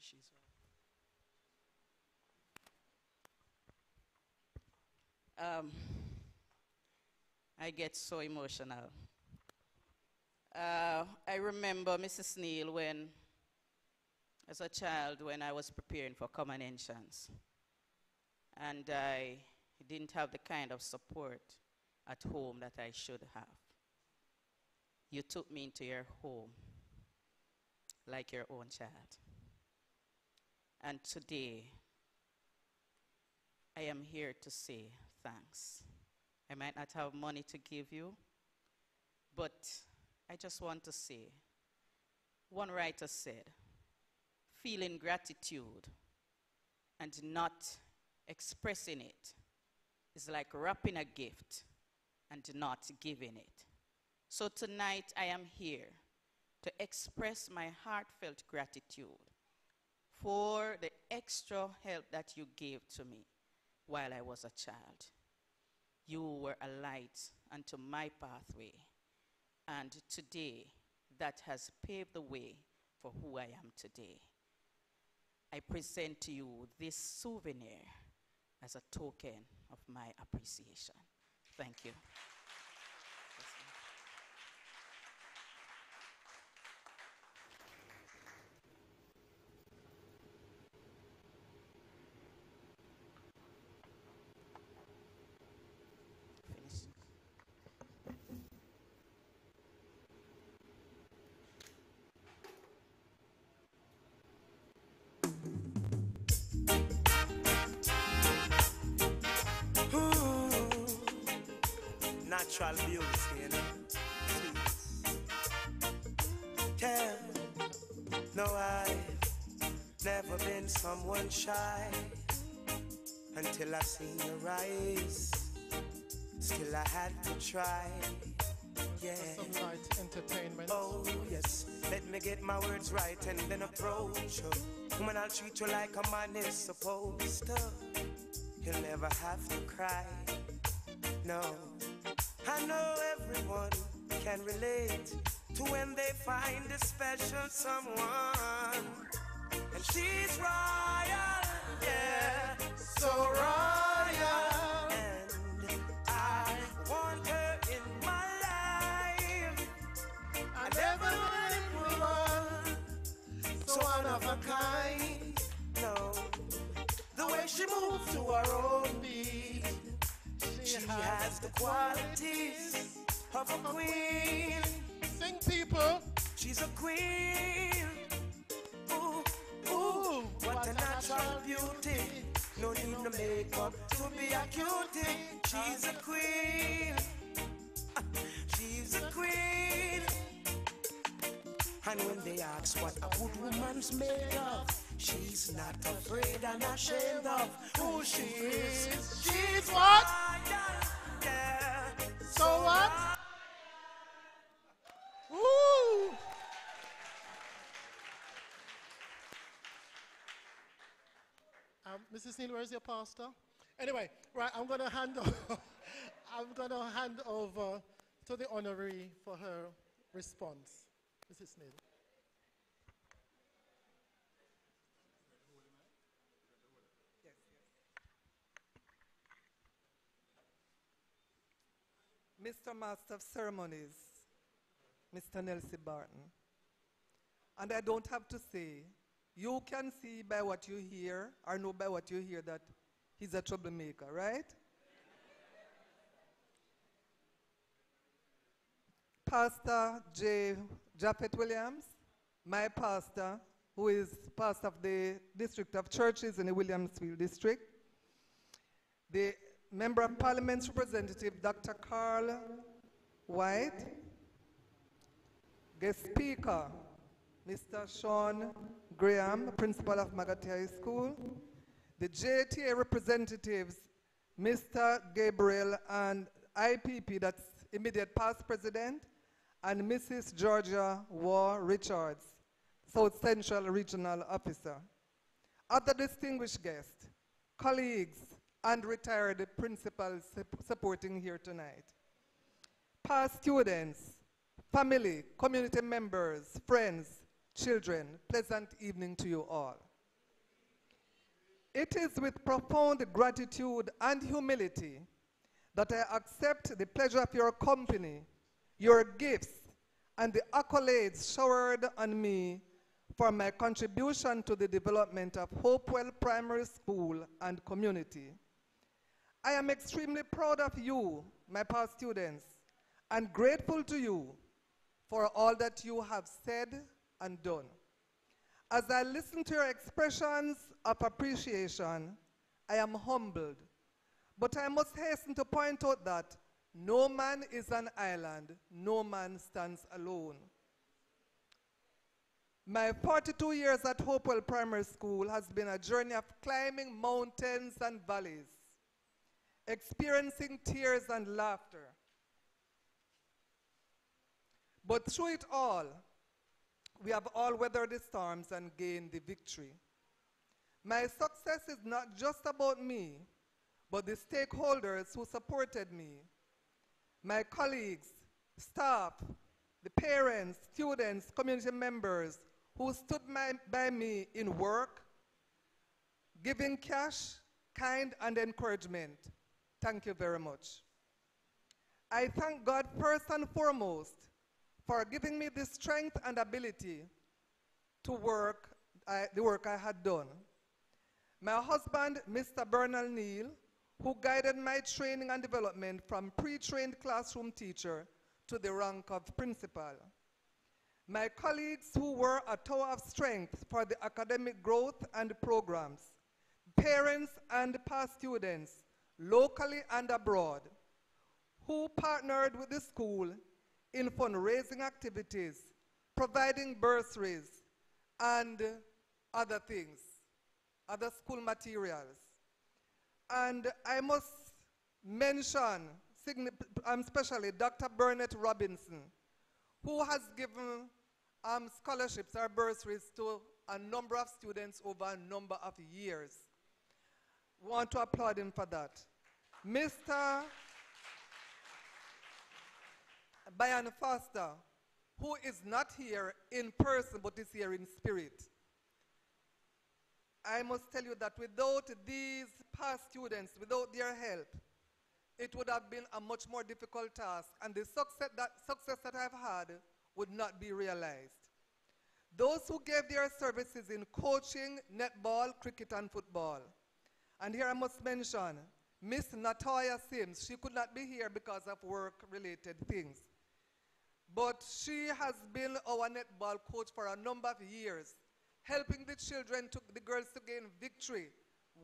S28: She's um, I get so emotional. Uh, I remember Mrs. Neil when, as a child, when I was preparing for common entrance, and I didn't have the kind of support at home that I should have. You took me into your home like your own child. And today, I am here to say thanks. I might not have money to give you, but I just want to say one writer said, feeling gratitude and not expressing it is like wrapping a gift and not giving it. So tonight I am here to express my heartfelt gratitude for the extra help that you gave to me while I was a child. You were a light unto my pathway, and today that has paved the way for who I am today. I present to you this souvenir as a token of my appreciation. Thank you.
S15: Shy until I seen your eyes. Still, I had to try. Yeah.
S3: Entertainment.
S15: Oh, yes. Let me get my words right and then approach you. Woman, I'll treat you like a man is supposed to. You'll never have to cry. No. I know everyone can relate to when they find a special someone. She's royal, yeah, so royal. And I want her in my life. I never knew anyone so one of a kind. No, the way she moves to her own beat. She has the qualities of a queen.
S3: Sing, people.
S15: She's a queen. Ooh, ooh, what a natural beauty. No need no makeup to be a cutie. She's a queen. She's a queen. And when they ask what a good woman's made of, she's not afraid and ashamed of who she is. She's what?
S3: So what? Woo! Um, Mrs. Neil, where's your pastor? Anyway, right, I'm going to hand over, I'm going to hand over to the honoree for her response. Mrs. Neil.
S29: Mr. Master of Ceremonies, Mr. Nelson Barton. And I don't have to say, you can see by what you hear, or know by what you hear, that he's a troublemaker, right? Pastor J. Japhet Williams, my pastor, who is pastor of the District of Churches in the Williamsfield District. The Member of Parliament's representative, Dr. Carl White. Guest speaker, Mr. Sean Graham, principal of Maggotty High School. The JTA representatives, Mr. Gabriel and IPP, that's immediate past president, and Mrs. Georgia Wray Richards, South Central Regional Officer. Other distinguished guests, colleagues, and retired principals supporting here tonight. Past students, family, community members, friends, children, pleasant evening to you all. It is with profound gratitude and humility that I accept the pleasure of your company, your gifts, and the accolades showered on me for my contribution to the development of Hopewell Primary School and community. I am extremely proud of you, my past students, and grateful to you for all that you have said and done. As I listen to your expressions of appreciation, I am humbled. But I must hasten to point out that no man is an island, no man stands alone. My 42 years at Hopewell Primary School has been a journey of climbing mountains and valleys, experiencing tears and laughter. But through it all, we have all weathered the storms and gained the victory. My success is not just about me, but the stakeholders who supported me, my colleagues, staff, the parents, students, community members who stood my, by me in work, giving cash, kind, and encouragement. Thank you very much. I thank God first and foremost for giving me the strength and ability to work I, the work I had done. My husband, Mr. Bernal Neil, who guided my training and development from pre-trained classroom teacher to the rank of principal. My colleagues who were a tower of strength for the academic growth and programs, parents and past students, locally and abroad, who partnered with the school in fundraising activities, providing bursaries, and other things, other school materials. And I must mention, especially Dr. Burnett Robinson, who has given um, scholarships or bursaries to a number of students over a number of years. Want to applaud him for that. Mr. Bayan Foster, who is not here in person but is here in spirit. I must tell you that without these past students, without their help, it would have been a much more difficult task, and the success that, success that I've had would not be realized. Those who gave their services in coaching, netball, cricket, and football. And here I must mention Miss Natoya Sims. She could not be here because of work-related things. But she has been our netball coach for a number of years, helping the children, to, the girls to gain victory,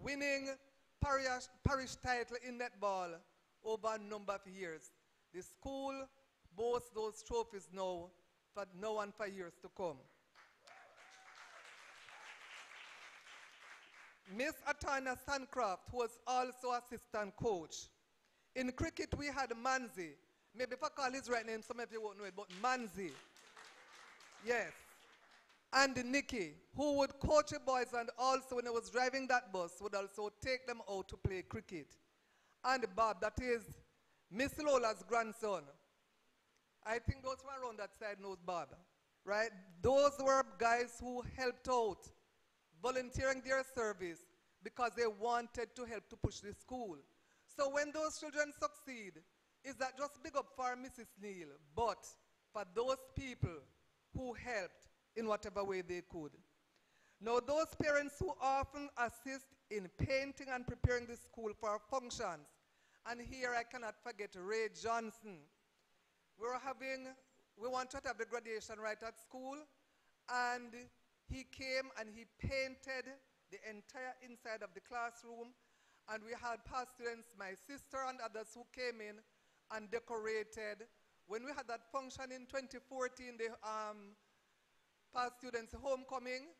S29: winning parish, parish title in netball over a number of years. The school boasts those trophies now for now and for years to come. Miss Atana Sancroft was also assistant coach. In cricket, we had Manzi. Maybe if I call his right name, some of you won't know it, but Manzi. Yes. And Nikki, who would coach the boys and also when I was driving that bus, would also take them out to play cricket. And Bob, that is Miss Lola's grandson. I think those who are around that side knows Bob, right? Those were guys who helped out, volunteering their service because they wanted to help to push the school. So when those children succeed, is that just big up for Mrs. Neil, but for those people who helped in whatever way they could. Now, those parents who often assist in painting and preparing the school for functions, and here I cannot forget Ray Johnson. We were having, we wanted to have the graduation right at school, and he came and he painted the entire inside of the classroom, and we had past students, my sister and others who came in and decorated. When we had that function in 2014, the um, past students' homecoming,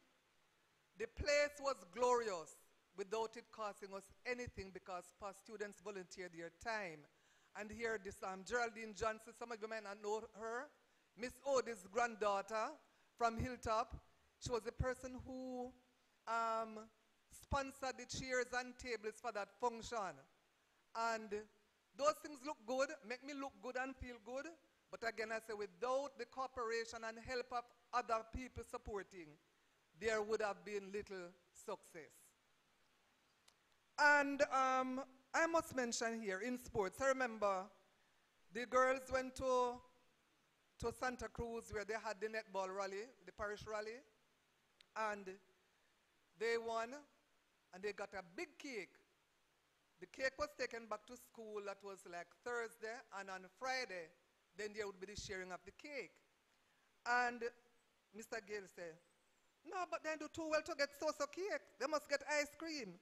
S29: the place was glorious without it costing us anything because past students volunteered their time. And here, this um, Geraldine Johnson, some of you might not know her, Miss Odie's granddaughter from Hilltop. She was the person who um, sponsored the chairs and tables for that function. And those things look good, make me look good and feel good. But again, I say without the cooperation and help of other people supporting, there would have been little success. And um, I must mention here in sports, I remember the girls went to, to Santa Cruz where they had the netball rally, the parish rally, and they won and they got a big cake. The cake was taken back to school, that was like Thursday, and on Friday, then there would be the sharing of the cake. And Mr. Gale said, No, but they do too well to get so-so cake. They must get ice cream.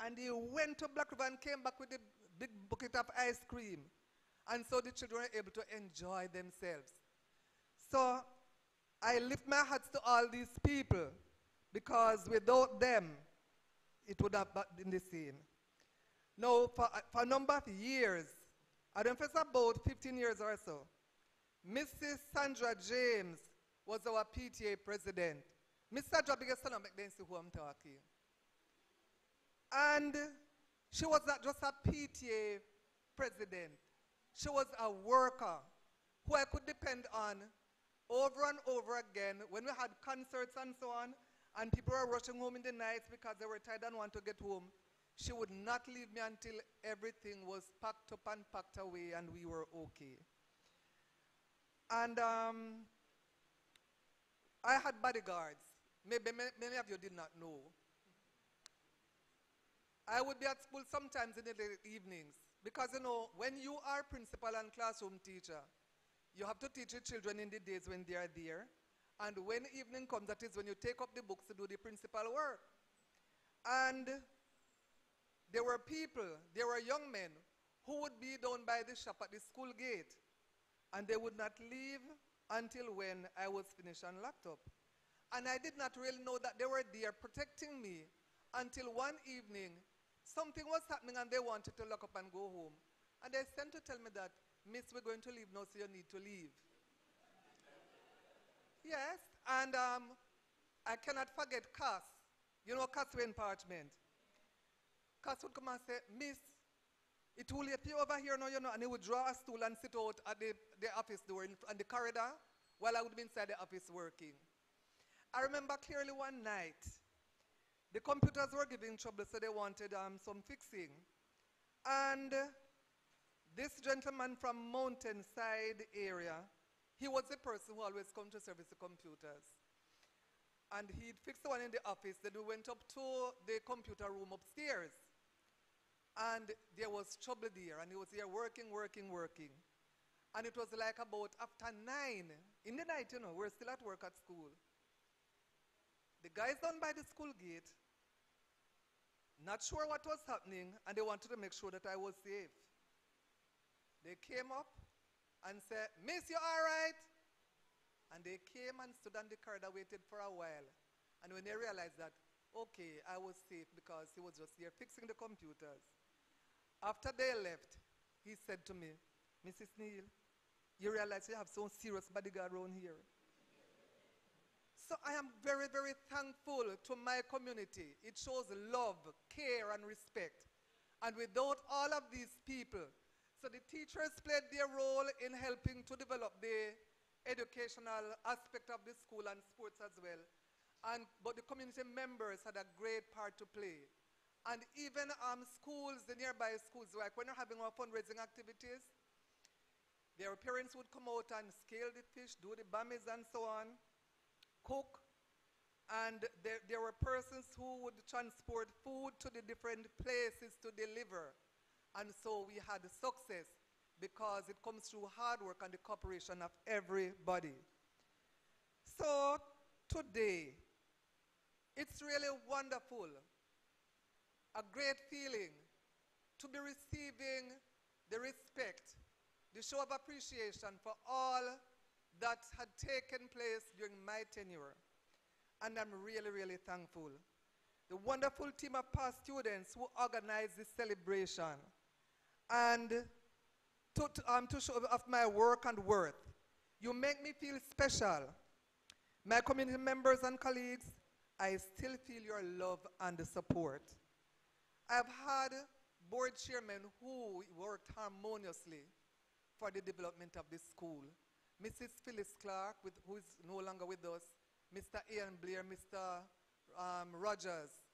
S29: And he went to Black River and came back with a big bucket of ice cream. And so the children were able to enjoy themselves. So I lift my hats to all these people because without them, it would have been the same. Now, for, uh, for a number of years, I don't if it's about 15 years or so, Mrs. Sandra James was our PTA president. Miss Sandra, biggest son, them see who I'm talking. And she was not just a PTA president. She was a worker who I could depend on over and over again when we had concerts and so on, and people were rushing home in the night because they were tired and want to get home. She would not leave me until everything was packed up and packed away and we were okay. And um, I had bodyguards. Maybe many of you did not know. I would be at school sometimes in the late evenings because you know when you are principal and classroom teacher, you have to teach your children in the days when they are there, and when evening comes, that is when you take up the books to do the principal work. And there were people, there were young men who would be down by the shop at the school gate, and they would not leave until when I was finished and locked up. And I did not really know that they were there protecting me until one evening something was happening and they wanted to lock up and go home. And they sent to tell me that, Miss, we're going to leave now, so you need to leave. yes, and um, I cannot forget Cass. You know Cass Wayne Parchment. Cass would come and say, Miss, it will you over here now, you know, and he would draw a stool and sit out at the, the office door in, in the corridor while I would be inside the office working. I remember clearly one night, the computers were giving trouble, so they wanted um, some fixing. And this gentleman from Mountainside area, he was the person who always come to service the computers. And he'd fixed the one in the office, then we went up to the computer room upstairs. And there was trouble there, and he was there working, working, working. And it was like about after nine in the night, you know, we're still at work at school. The guys down by the school gate, not sure what was happening, and they wanted to make sure that I was safe. They came up and said, Miss, you all right? And they came and stood on the corridor, waited for a while. And when they realized that, okay, I was safe because he was just here fixing the computers. After they left, he said to me, Mrs. Neil, you realize you have some serious bodyguard around here. So I am very, very thankful to my community. It shows love, care, and respect. And without all of these people, so the teachers played their role in helping to develop the educational aspect of the school and sports as well. And, but the community members had a great part to play. And even um, schools, the nearby schools, like when you're having our fundraising activities, their parents would come out and scale the fish, do the bammies and so on, cook. And there, there were persons who would transport food to the different places to deliver. And so we had success because it comes through hard work and the cooperation of everybody. So today, it's really wonderful, a great feeling to be receiving the respect, the show of appreciation for all that had taken place during my tenure. And I'm really, really thankful. The wonderful team of past students who organized this celebration. And to, to, um, to show of my work and worth. You make me feel special. My community members and colleagues, I still feel your love and support. I've had board chairmen who worked harmoniously for the development of this school. Mrs. Phyllis Clark, with, who is no longer with us, Mr. Ian Blair, Mr. Um, Rogers.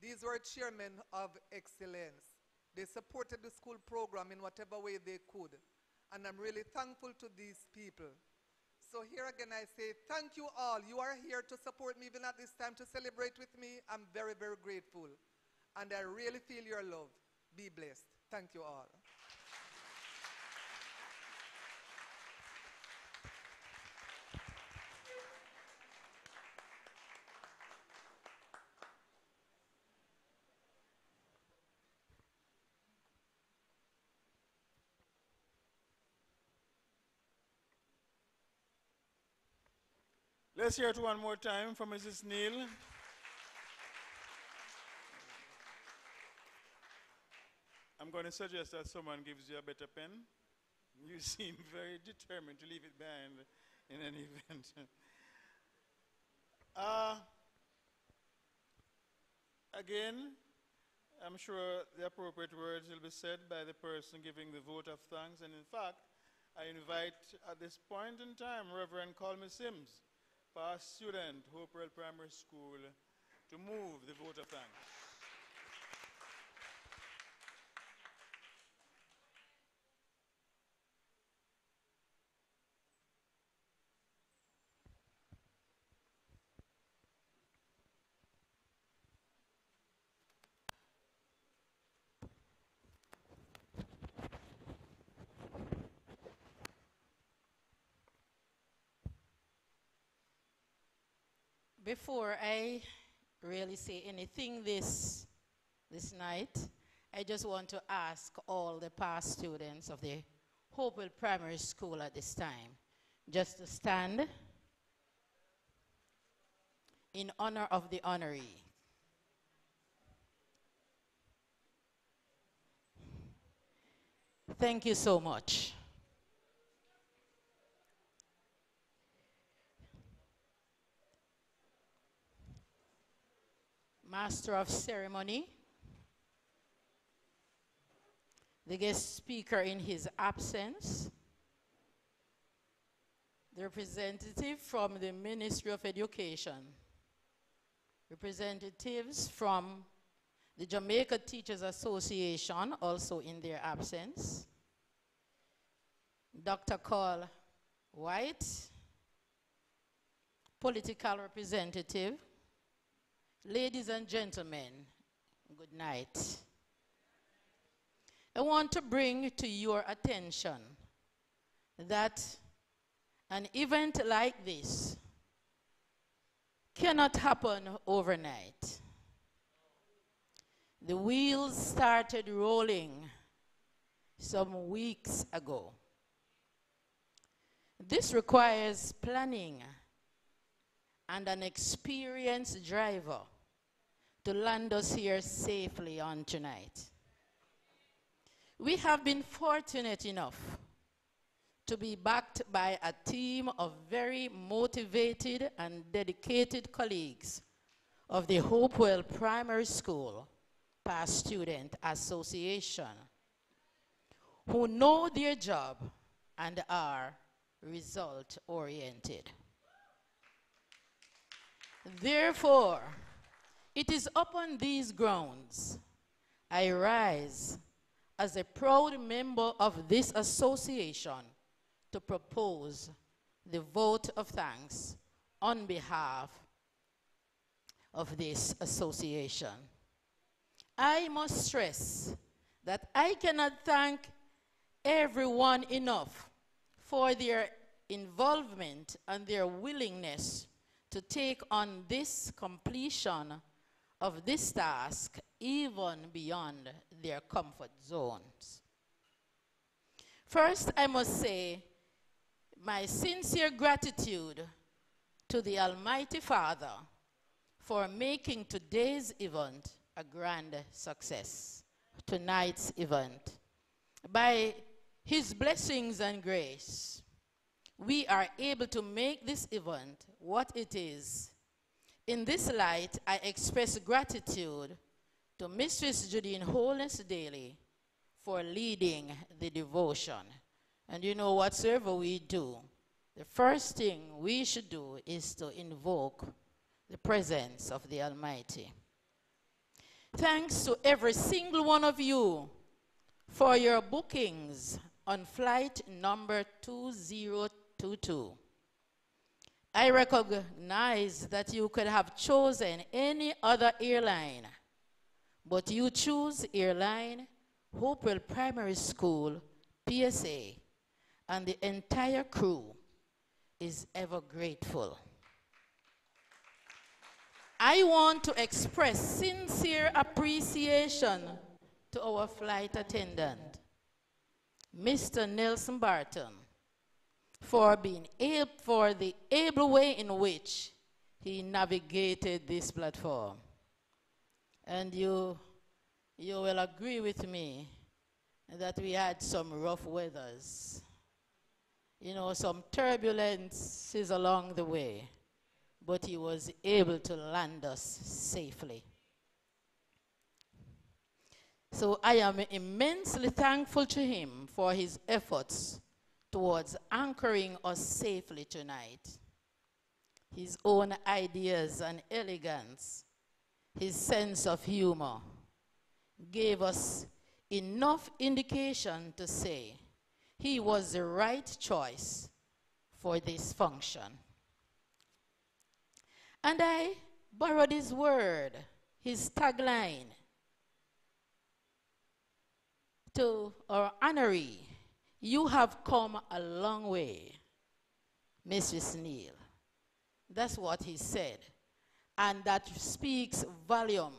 S29: These were chairmen of excellence. They supported the school program in whatever way they could. And I'm really thankful to these people. So here again I say, thank you all. You are here to support me even at this time to celebrate with me. I'm very, very grateful. And I really feel your love. Be blessed. Thank you all.
S1: Let's hear it one more time from Mrs. Neil. I'm going to suggest that someone gives you a better pen. You seem very determined to leave it behind in any event. uh, again, I'm sure the appropriate words will be said by the person giving the vote of thanks. And in fact, I invite at this point in time Reverend Colmy Sims, past student, Hopewell Primary School, to move the vote of thanks.
S30: Before I really say anything this, this night, I just want to ask all the past students of the Hopewell Primary School at this time just to stand in honor of the honoree. Thank you so much. Master of Ceremony, the guest speaker in his absence, the representative from the Ministry of Education, representatives from the Jamaica Teachers Association, also in their absence, Dr. Carl White, political representative, ladies and gentlemen, good night. I want to bring to your attention that an event like this cannot happen overnight. The wheels started rolling some weeks ago. This requires planning and an experienced driver to land us here safely on tonight. We have been fortunate enough to be backed by a team of very motivated and dedicated colleagues of the Hopewell Primary School Past Student Association who know their job and are result oriented. Therefore, it is upon these grounds I rise as a proud member of this association to propose the vote of thanks on behalf of this association. I must stress that I cannot thank everyone enough for their involvement and their willingness to take on this completion of this task even beyond their comfort zones. First, I must say my sincere gratitude to the Almighty Father for making today's event a grand success, tonight's event. By His blessings and grace, we are able to make this event what it is. In this light, I express gratitude to Mistress Judine Holness Daly for leading the devotion. And you know, whatsoever we do, the first thing we should do is to invoke the presence of the Almighty. Thanks to every single one of you for your bookings on flight number 2022. I recognize that you could have chosen any other airline, but you choose airline Hopewell Primary School, PSA, and the entire crew is ever grateful. I want to express sincere appreciation to our flight attendant, Mr. Nelson Barton, for being able, for the able way in which he navigated this platform. And you, you will agree with me that we had some rough weathers. You know, some turbulences along the way, but he was able to land us safely. So I am immensely thankful to him for his efforts towards anchoring us safely tonight. His own ideas and elegance, his sense of humor gave us enough indication to say he was the right choice for this function. And I borrowed his word, his tagline to our honoree. You have come a long way, Mrs. Neil. That's what he said. And that speaks volume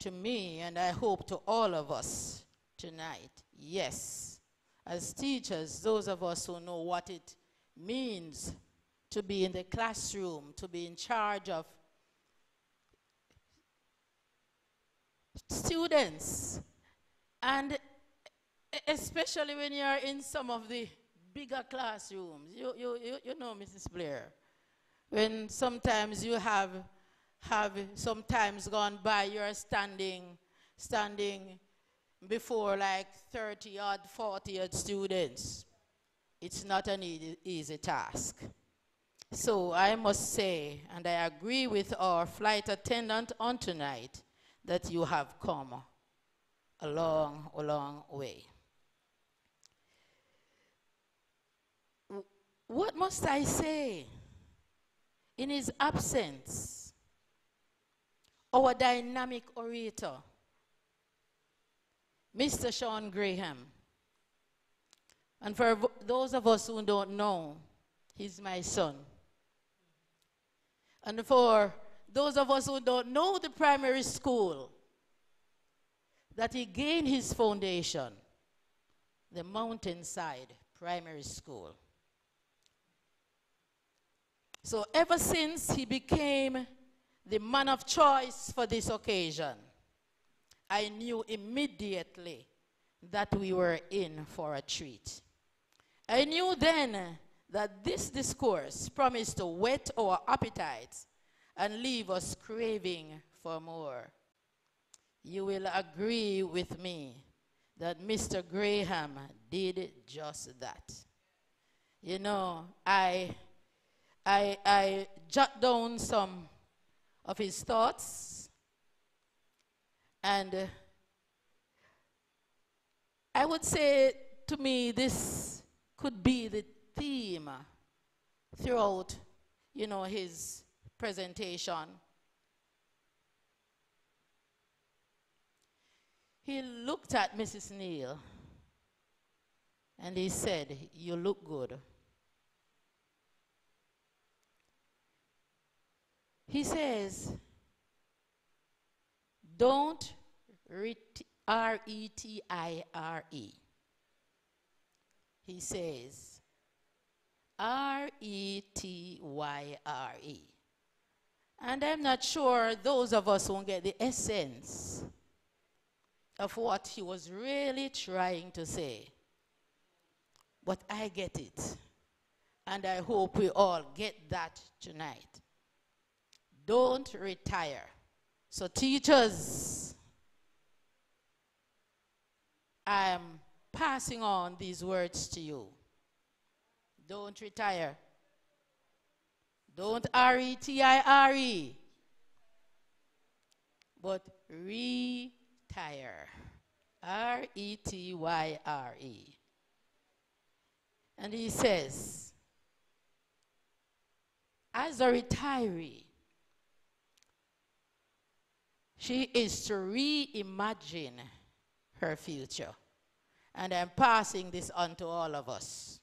S30: to me, and I hope to all of us tonight. Yes, as teachers, those of us who know what it means to be in the classroom, to be in charge of students, and especially when you're in some of the bigger classrooms. You, you, you, you know, Mrs. Blair, when sometimes you have have sometimes gone by, you're standing, standing before like 30 odd, 40 odd students. It's not an easy, easy task. So I must say, and I agree with our flight attendant on tonight, that you have come a long, a long way. What must I say? In his absence, our dynamic orator, Mr. Sean Graham. And for those of us who don't know, he's my son. And for those of us who don't know the primary school that he gained his foundation, the Mountainside Primary School. So ever since he became the man of choice for this occasion, I knew immediately that we were in for a treat. I knew then that this discourse promised to whet our appetites and leave us craving for more. You will agree with me that Mr. Graham did just that. You know, I, I, I jot down some of his thoughts, and uh, I would say to me this could be the theme throughout, you know, his presentation. He looked at Mrs. Neil and he said, You look good. He says, Don't R E T I R E. He says, R E T Y R E. And I'm not sure those of us won't get the essence of what he was really trying to say. But I get it. And I hope we all get that tonight. Don't retire. So, teachers, I am passing on these words to you. Don't retire. Don't R E T I R E, but retire. R E T Y R E. And he says, as a retiree, she is to reimagine her future. And I'm passing this on to all of us.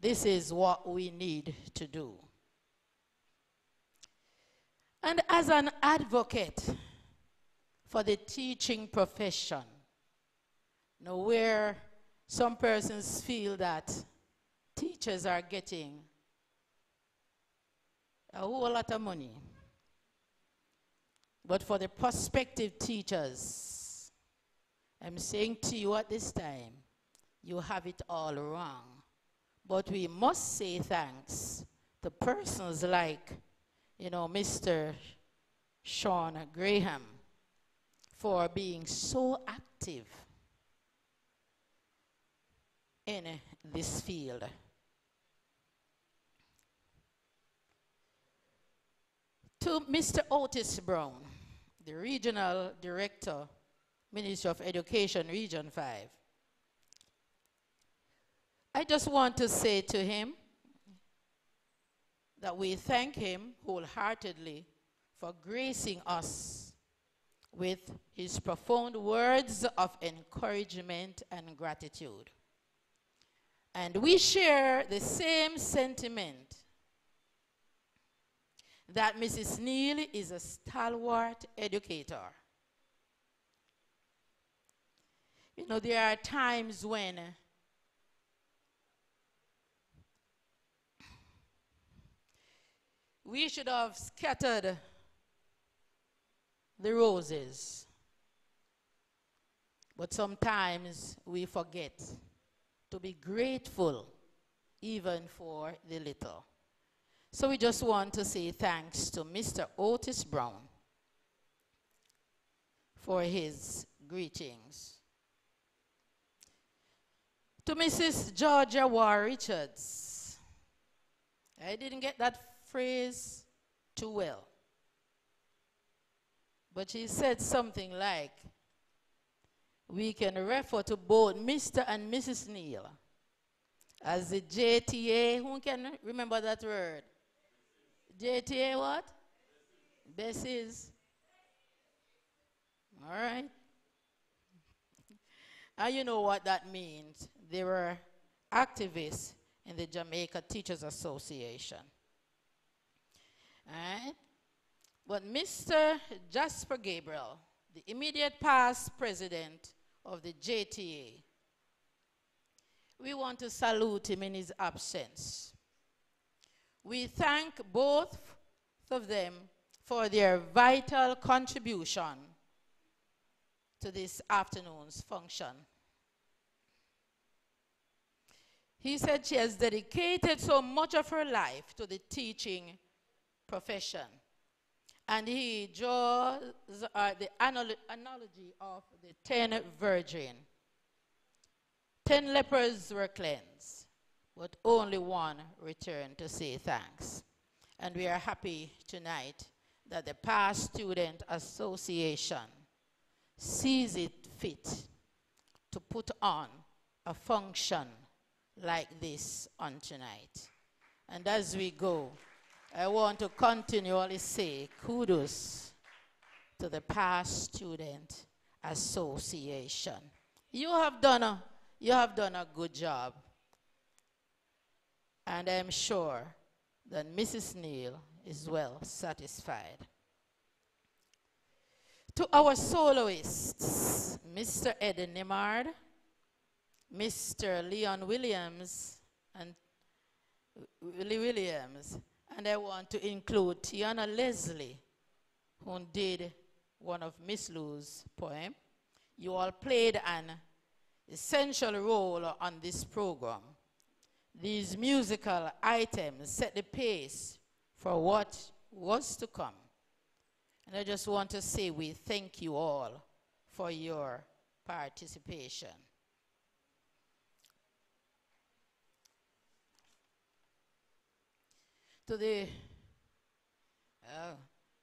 S30: This is what we need to do. And as an advocate for the teaching profession, now where some persons feel that teachers are getting a whole lot of money, but for the prospective teachers, I'm saying to you at this time, you have it all wrong. But we must say thanks to persons like, you know, Mr. Sean Graham for being so active in this field. To Mr. Otis Brown, the Regional Director, Ministry of Education, Region 5. I just want to say to him that we thank him wholeheartedly for gracing us with his profound words of encouragement and gratitude. And we share the same sentiment that Mrs. Neil is a stalwart educator. You know, there are times when uh, we should have scattered the roses. But sometimes we forget to be grateful even for the little. So we just want to say thanks to Mr. Otis Brown for his greetings. To Mrs. Georgia Wray Richards, I didn't get that phrase too well. But she said something like, we can refer to both Mr. and Mrs. Neil as the JTA. Who can remember that word? JTA what? Besses. All right. And you know what that means. They were activists in the Jamaica Teachers Association. All right. But Mr. Jasper Gabriel, the immediate past president of the JTA, we want to salute him in his absence. We thank both of them for their vital contribution to this afternoon's function. He said she has dedicated so much of her life to the teaching profession. And he draws uh, the analogy of the ten virgin. Ten lepers were cleansed, but only one returned to say thanks. And we are happy tonight that the Past Student Association sees it fit to put on a function like this on tonight. And as we go, I want to continually say kudos to the Past Student Association. You have done a, you have done a good job. And I'm sure that Mrs. Neil is well satisfied. To our soloists, Mr. Eddie Nembhard, Mr. Leon Williams, and Willie Williams, and I want to include Tiana Leslie, who did one of Miss Lou's poems. You all played an essential role on this program. These musical items set the pace for what was to come. And I just want to say we thank you all for your participation. to the uh,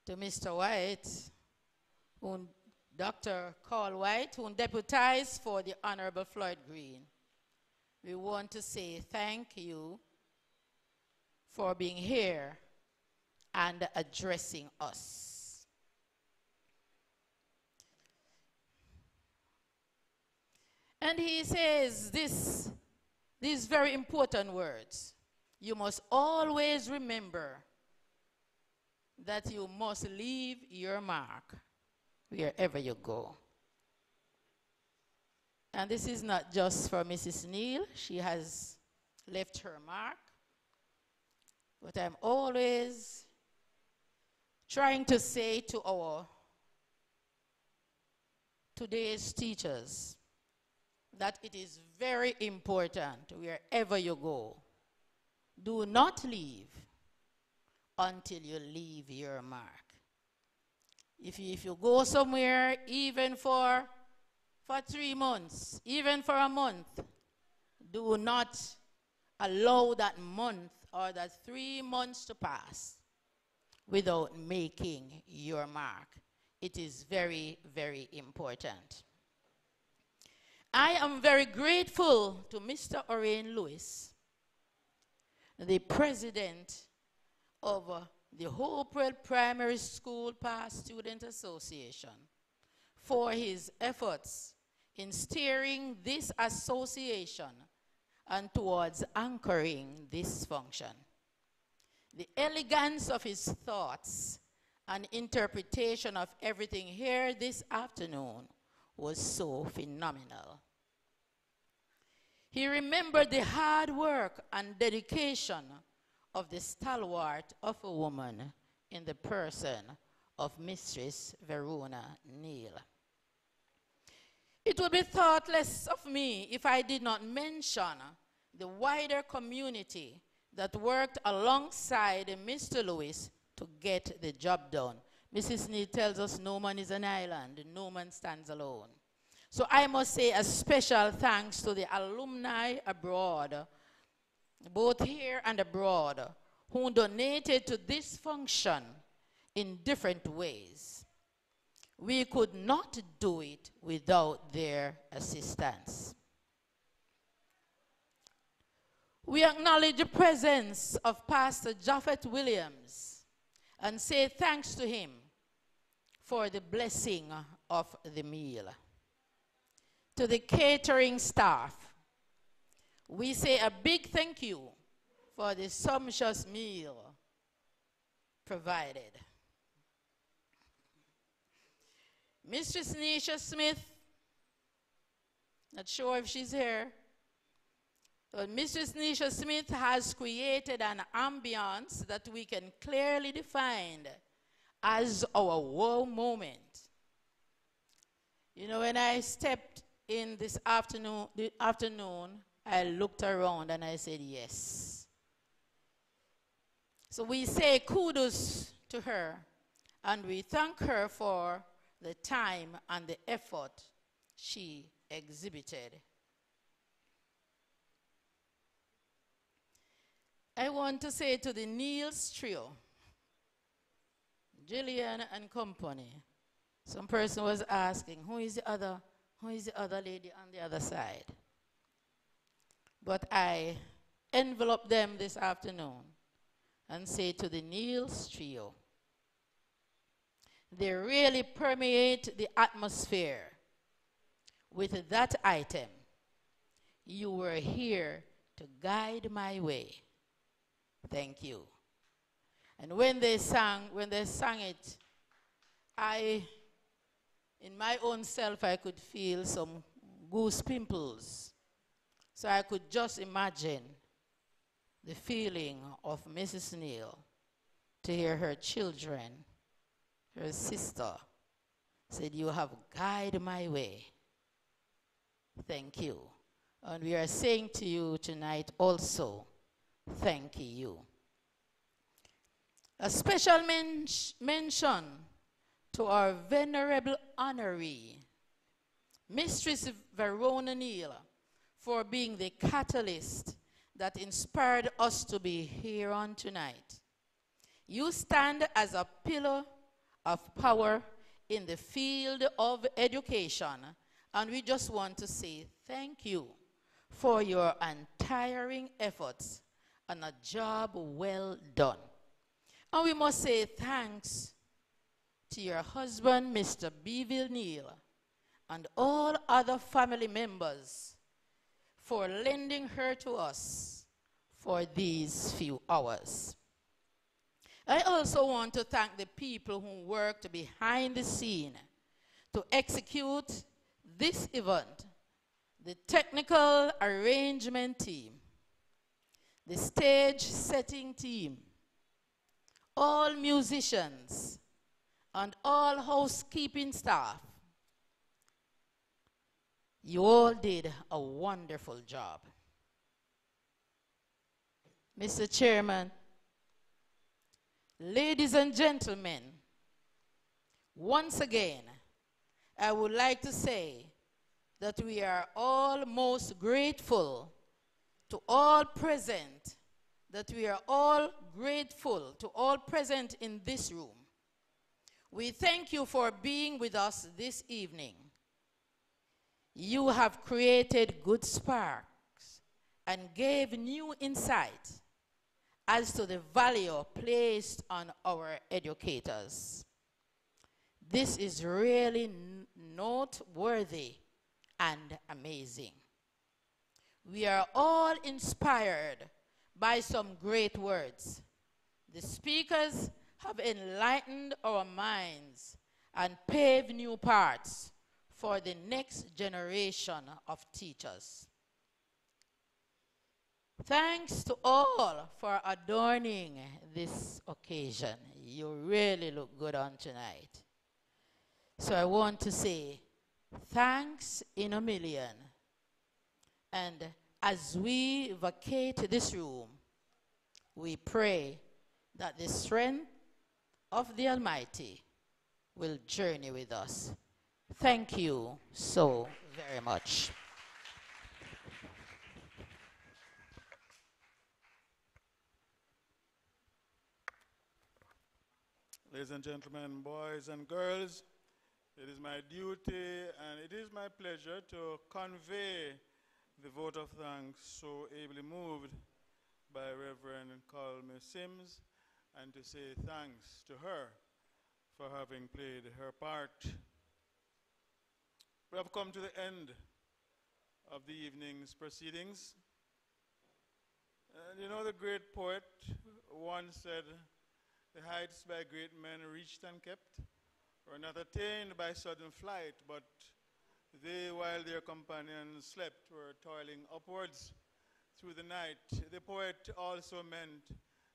S30: to Mr. White, who Dr. Carl White, who deputized for the Honorable Floyd Green. We want to say thank you for being here and addressing us. And he says this, these very important words you must always remember that you must leave your mark wherever you go. And this is not just for Mrs. Neil, she has left her mark. But I'm always trying to say to our today's teachers that it is very important wherever you go do not leave until you leave your mark. If you, if you go somewhere, even for, for three months, even for a month, do not allow that month or that three months to pass without making your mark. It is very, very important. I am very grateful to Mr. Orain Lewis the president of uh, the Hopewell Primary School Past Student Association for his efforts in steering this association and towards anchoring this function. The elegance of his thoughts and interpretation of everything here this afternoon was so phenomenal. He remembered the hard work and dedication of the stalwart of a woman in the person of Mistress Verona Neil. It would be thoughtless of me if I did not mention the wider community that worked alongside Mr. Lewis to get the job done. Mrs. Neil tells us no man is an island, no man stands alone. So I must say a special thanks to the alumni abroad, both here and abroad, who donated to this function in different ways. We could not do it without their assistance. We acknowledge the presence of Pastor Japhet Williams and say thanks to him for the blessing of the meal. To the catering staff, we say a big thank you for the sumptuous meal provided. Mistress Nisha Smith, not sure if she's here, but Mistress Nisha Smith has created an ambience that we can clearly define as our wow moment. You know, when I stepped in this afternoon, the afternoon, I looked around and I said, yes. So we say kudos to her and we thank her for the time and the effort she exhibited. I want to say to the Neils trio, Gillian and company, some person was asking, who is the other, who is the other lady on the other side? But I enveloped them this afternoon and say to the Neils trio, they really permeate the atmosphere with that item. You were here to guide my way. Thank you. And when they sang, when they sang it, I, in my own self, I could feel some goose pimples. So I could just imagine the feeling of Mrs. Neil to hear her children, her sister, said, You have guided my way. Thank you. And we are saying to you tonight also, thank you. A special men- mention to our venerable honoree, Mistress Verona Neil, for being the catalyst that inspired us to be here on tonight. You stand as a pillar of power in the field of education, and we just want to say thank you for your untiring efforts and a job well done. And we must say thanks to your husband, Mr. Beeville Neil, and all other family members for lending her to us for these few hours. I also want to thank the people who worked behind the scene to execute this event the technical arrangement team, the stage setting team, all musicians, and all housekeeping staff. You all did a wonderful job. Mr. Chairman, ladies and gentlemen, once again, I would like to say that we are all most grateful to all present, that we are all grateful to all present in this room. We thank you for being with us this evening. You have created good sparks and gave new insight as to the value placed on our educators. This is really noteworthy and amazing. We are all inspired by some great words. The speakers have enlightened our minds and paved new paths for the next generation of teachers. Thanks to all for adorning this occasion. You really look good on tonight. So I want to say thanks in a million. And as we vacate this room, we pray that the strength of the Almighty will journey with us. Thank you so very much.
S1: Ladies and gentlemen, boys and girls, it is my duty and it is my pleasure to convey the vote of thanks so ably moved by Reverend Colmy Sims and to say thanks to her for having played her part. We have come to the end of the evening's proceedings. And you know, the great poet once said, The heights by great men reached and kept were not attained by sudden flight, but they, while their companions slept, were toiling upwards through the night. The poet also meant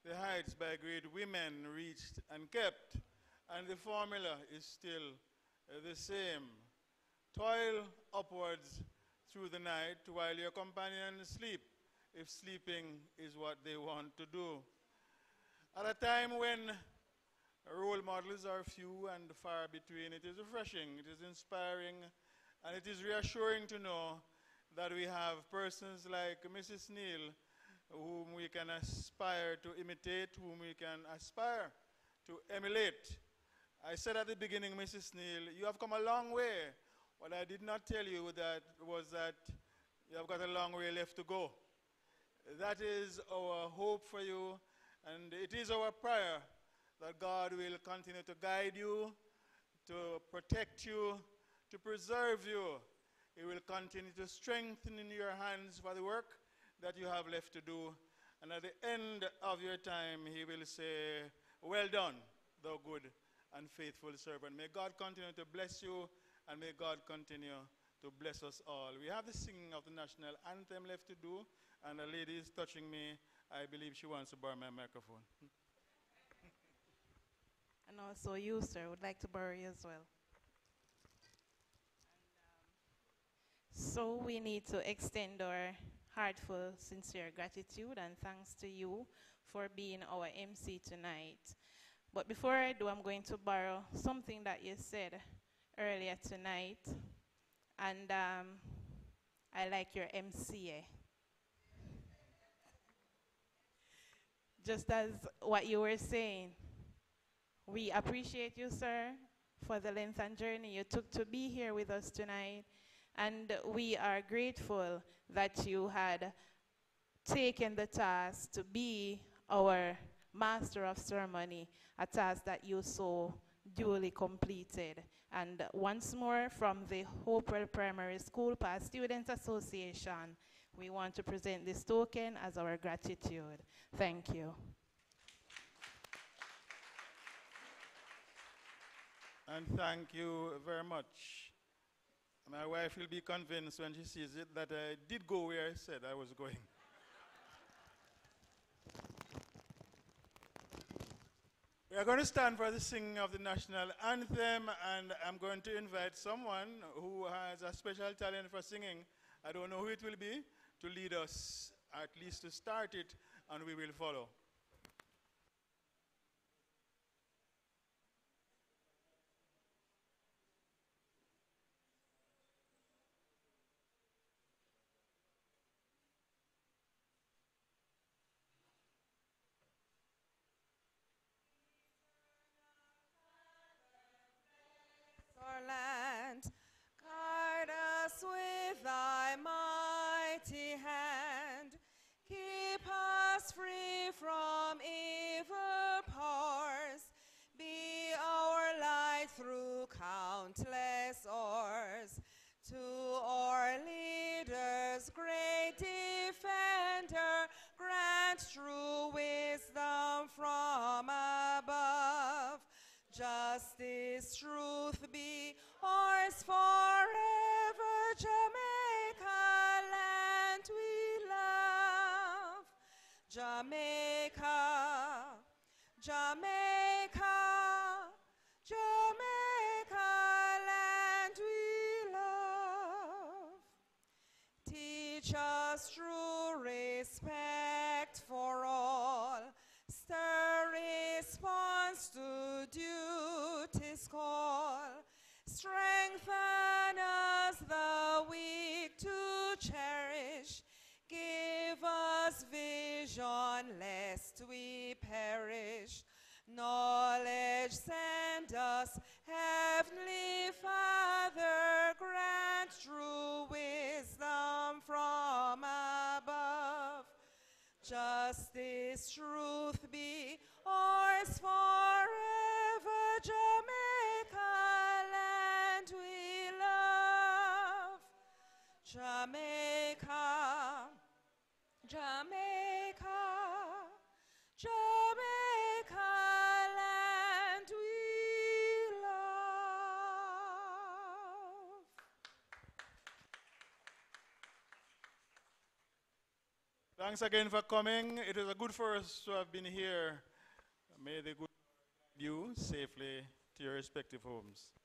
S1: the heights by great women reached and kept, and the formula is still the same. Toil upwards through the night while your companions sleep, if sleeping is what they want to do. At a time when role models are few and far between, it is refreshing, it is inspiring, and it is reassuring to know that we have persons like Mrs. Neil whom we can aspire to imitate, whom we can aspire to emulate. I said at the beginning, Mrs. Neil, you have come a long way. What I did not tell you that was that you have got a long way left to go. That is our hope for you, and it is our prayer that God will continue to guide you, to protect you, to preserve you. He will continue to strengthen in your hands for the work that you have left to do. And at the end of your time, He will say, Well done, thou good and faithful servant. May God continue to bless you, and may God continue to bless us all. We have the singing of the national anthem left to do, and a lady is touching me. I believe she wants to borrow my microphone.
S5: And also you, sir, would like to borrow you as well. So we need to extend our heartful, sincere gratitude and thanks to you for being our MC tonight. But before I do, I'm going to borrow something that you said earlier tonight. And um, I like your MCA. Just as what you were saying, we appreciate you, sir, for the length and journey you took to be here with us tonight. And we are grateful that you had taken the task to be our master of ceremony, a task that you so duly completed. And once more, from the Hopewell Primary School Past Students Association, we want to present this token as our gratitude. Thank you.
S1: And thank you very much. My wife will be convinced when she sees it that I did go where I said I was going. We are going to stand for the singing of the national anthem, and I'm going to invite someone who has a special talent for singing. I don't know who it will be to lead us, at least to start it, and we will follow.
S26: Countless Teach true respect for all. Stir response to duty's call. Strengthen us, the weak, to cherish. Give us vision, lest we perish. Knowledge send us, Justice, truth
S1: Thanks again for coming. It is a good for us to have been here. May the good you safely to your respective homes.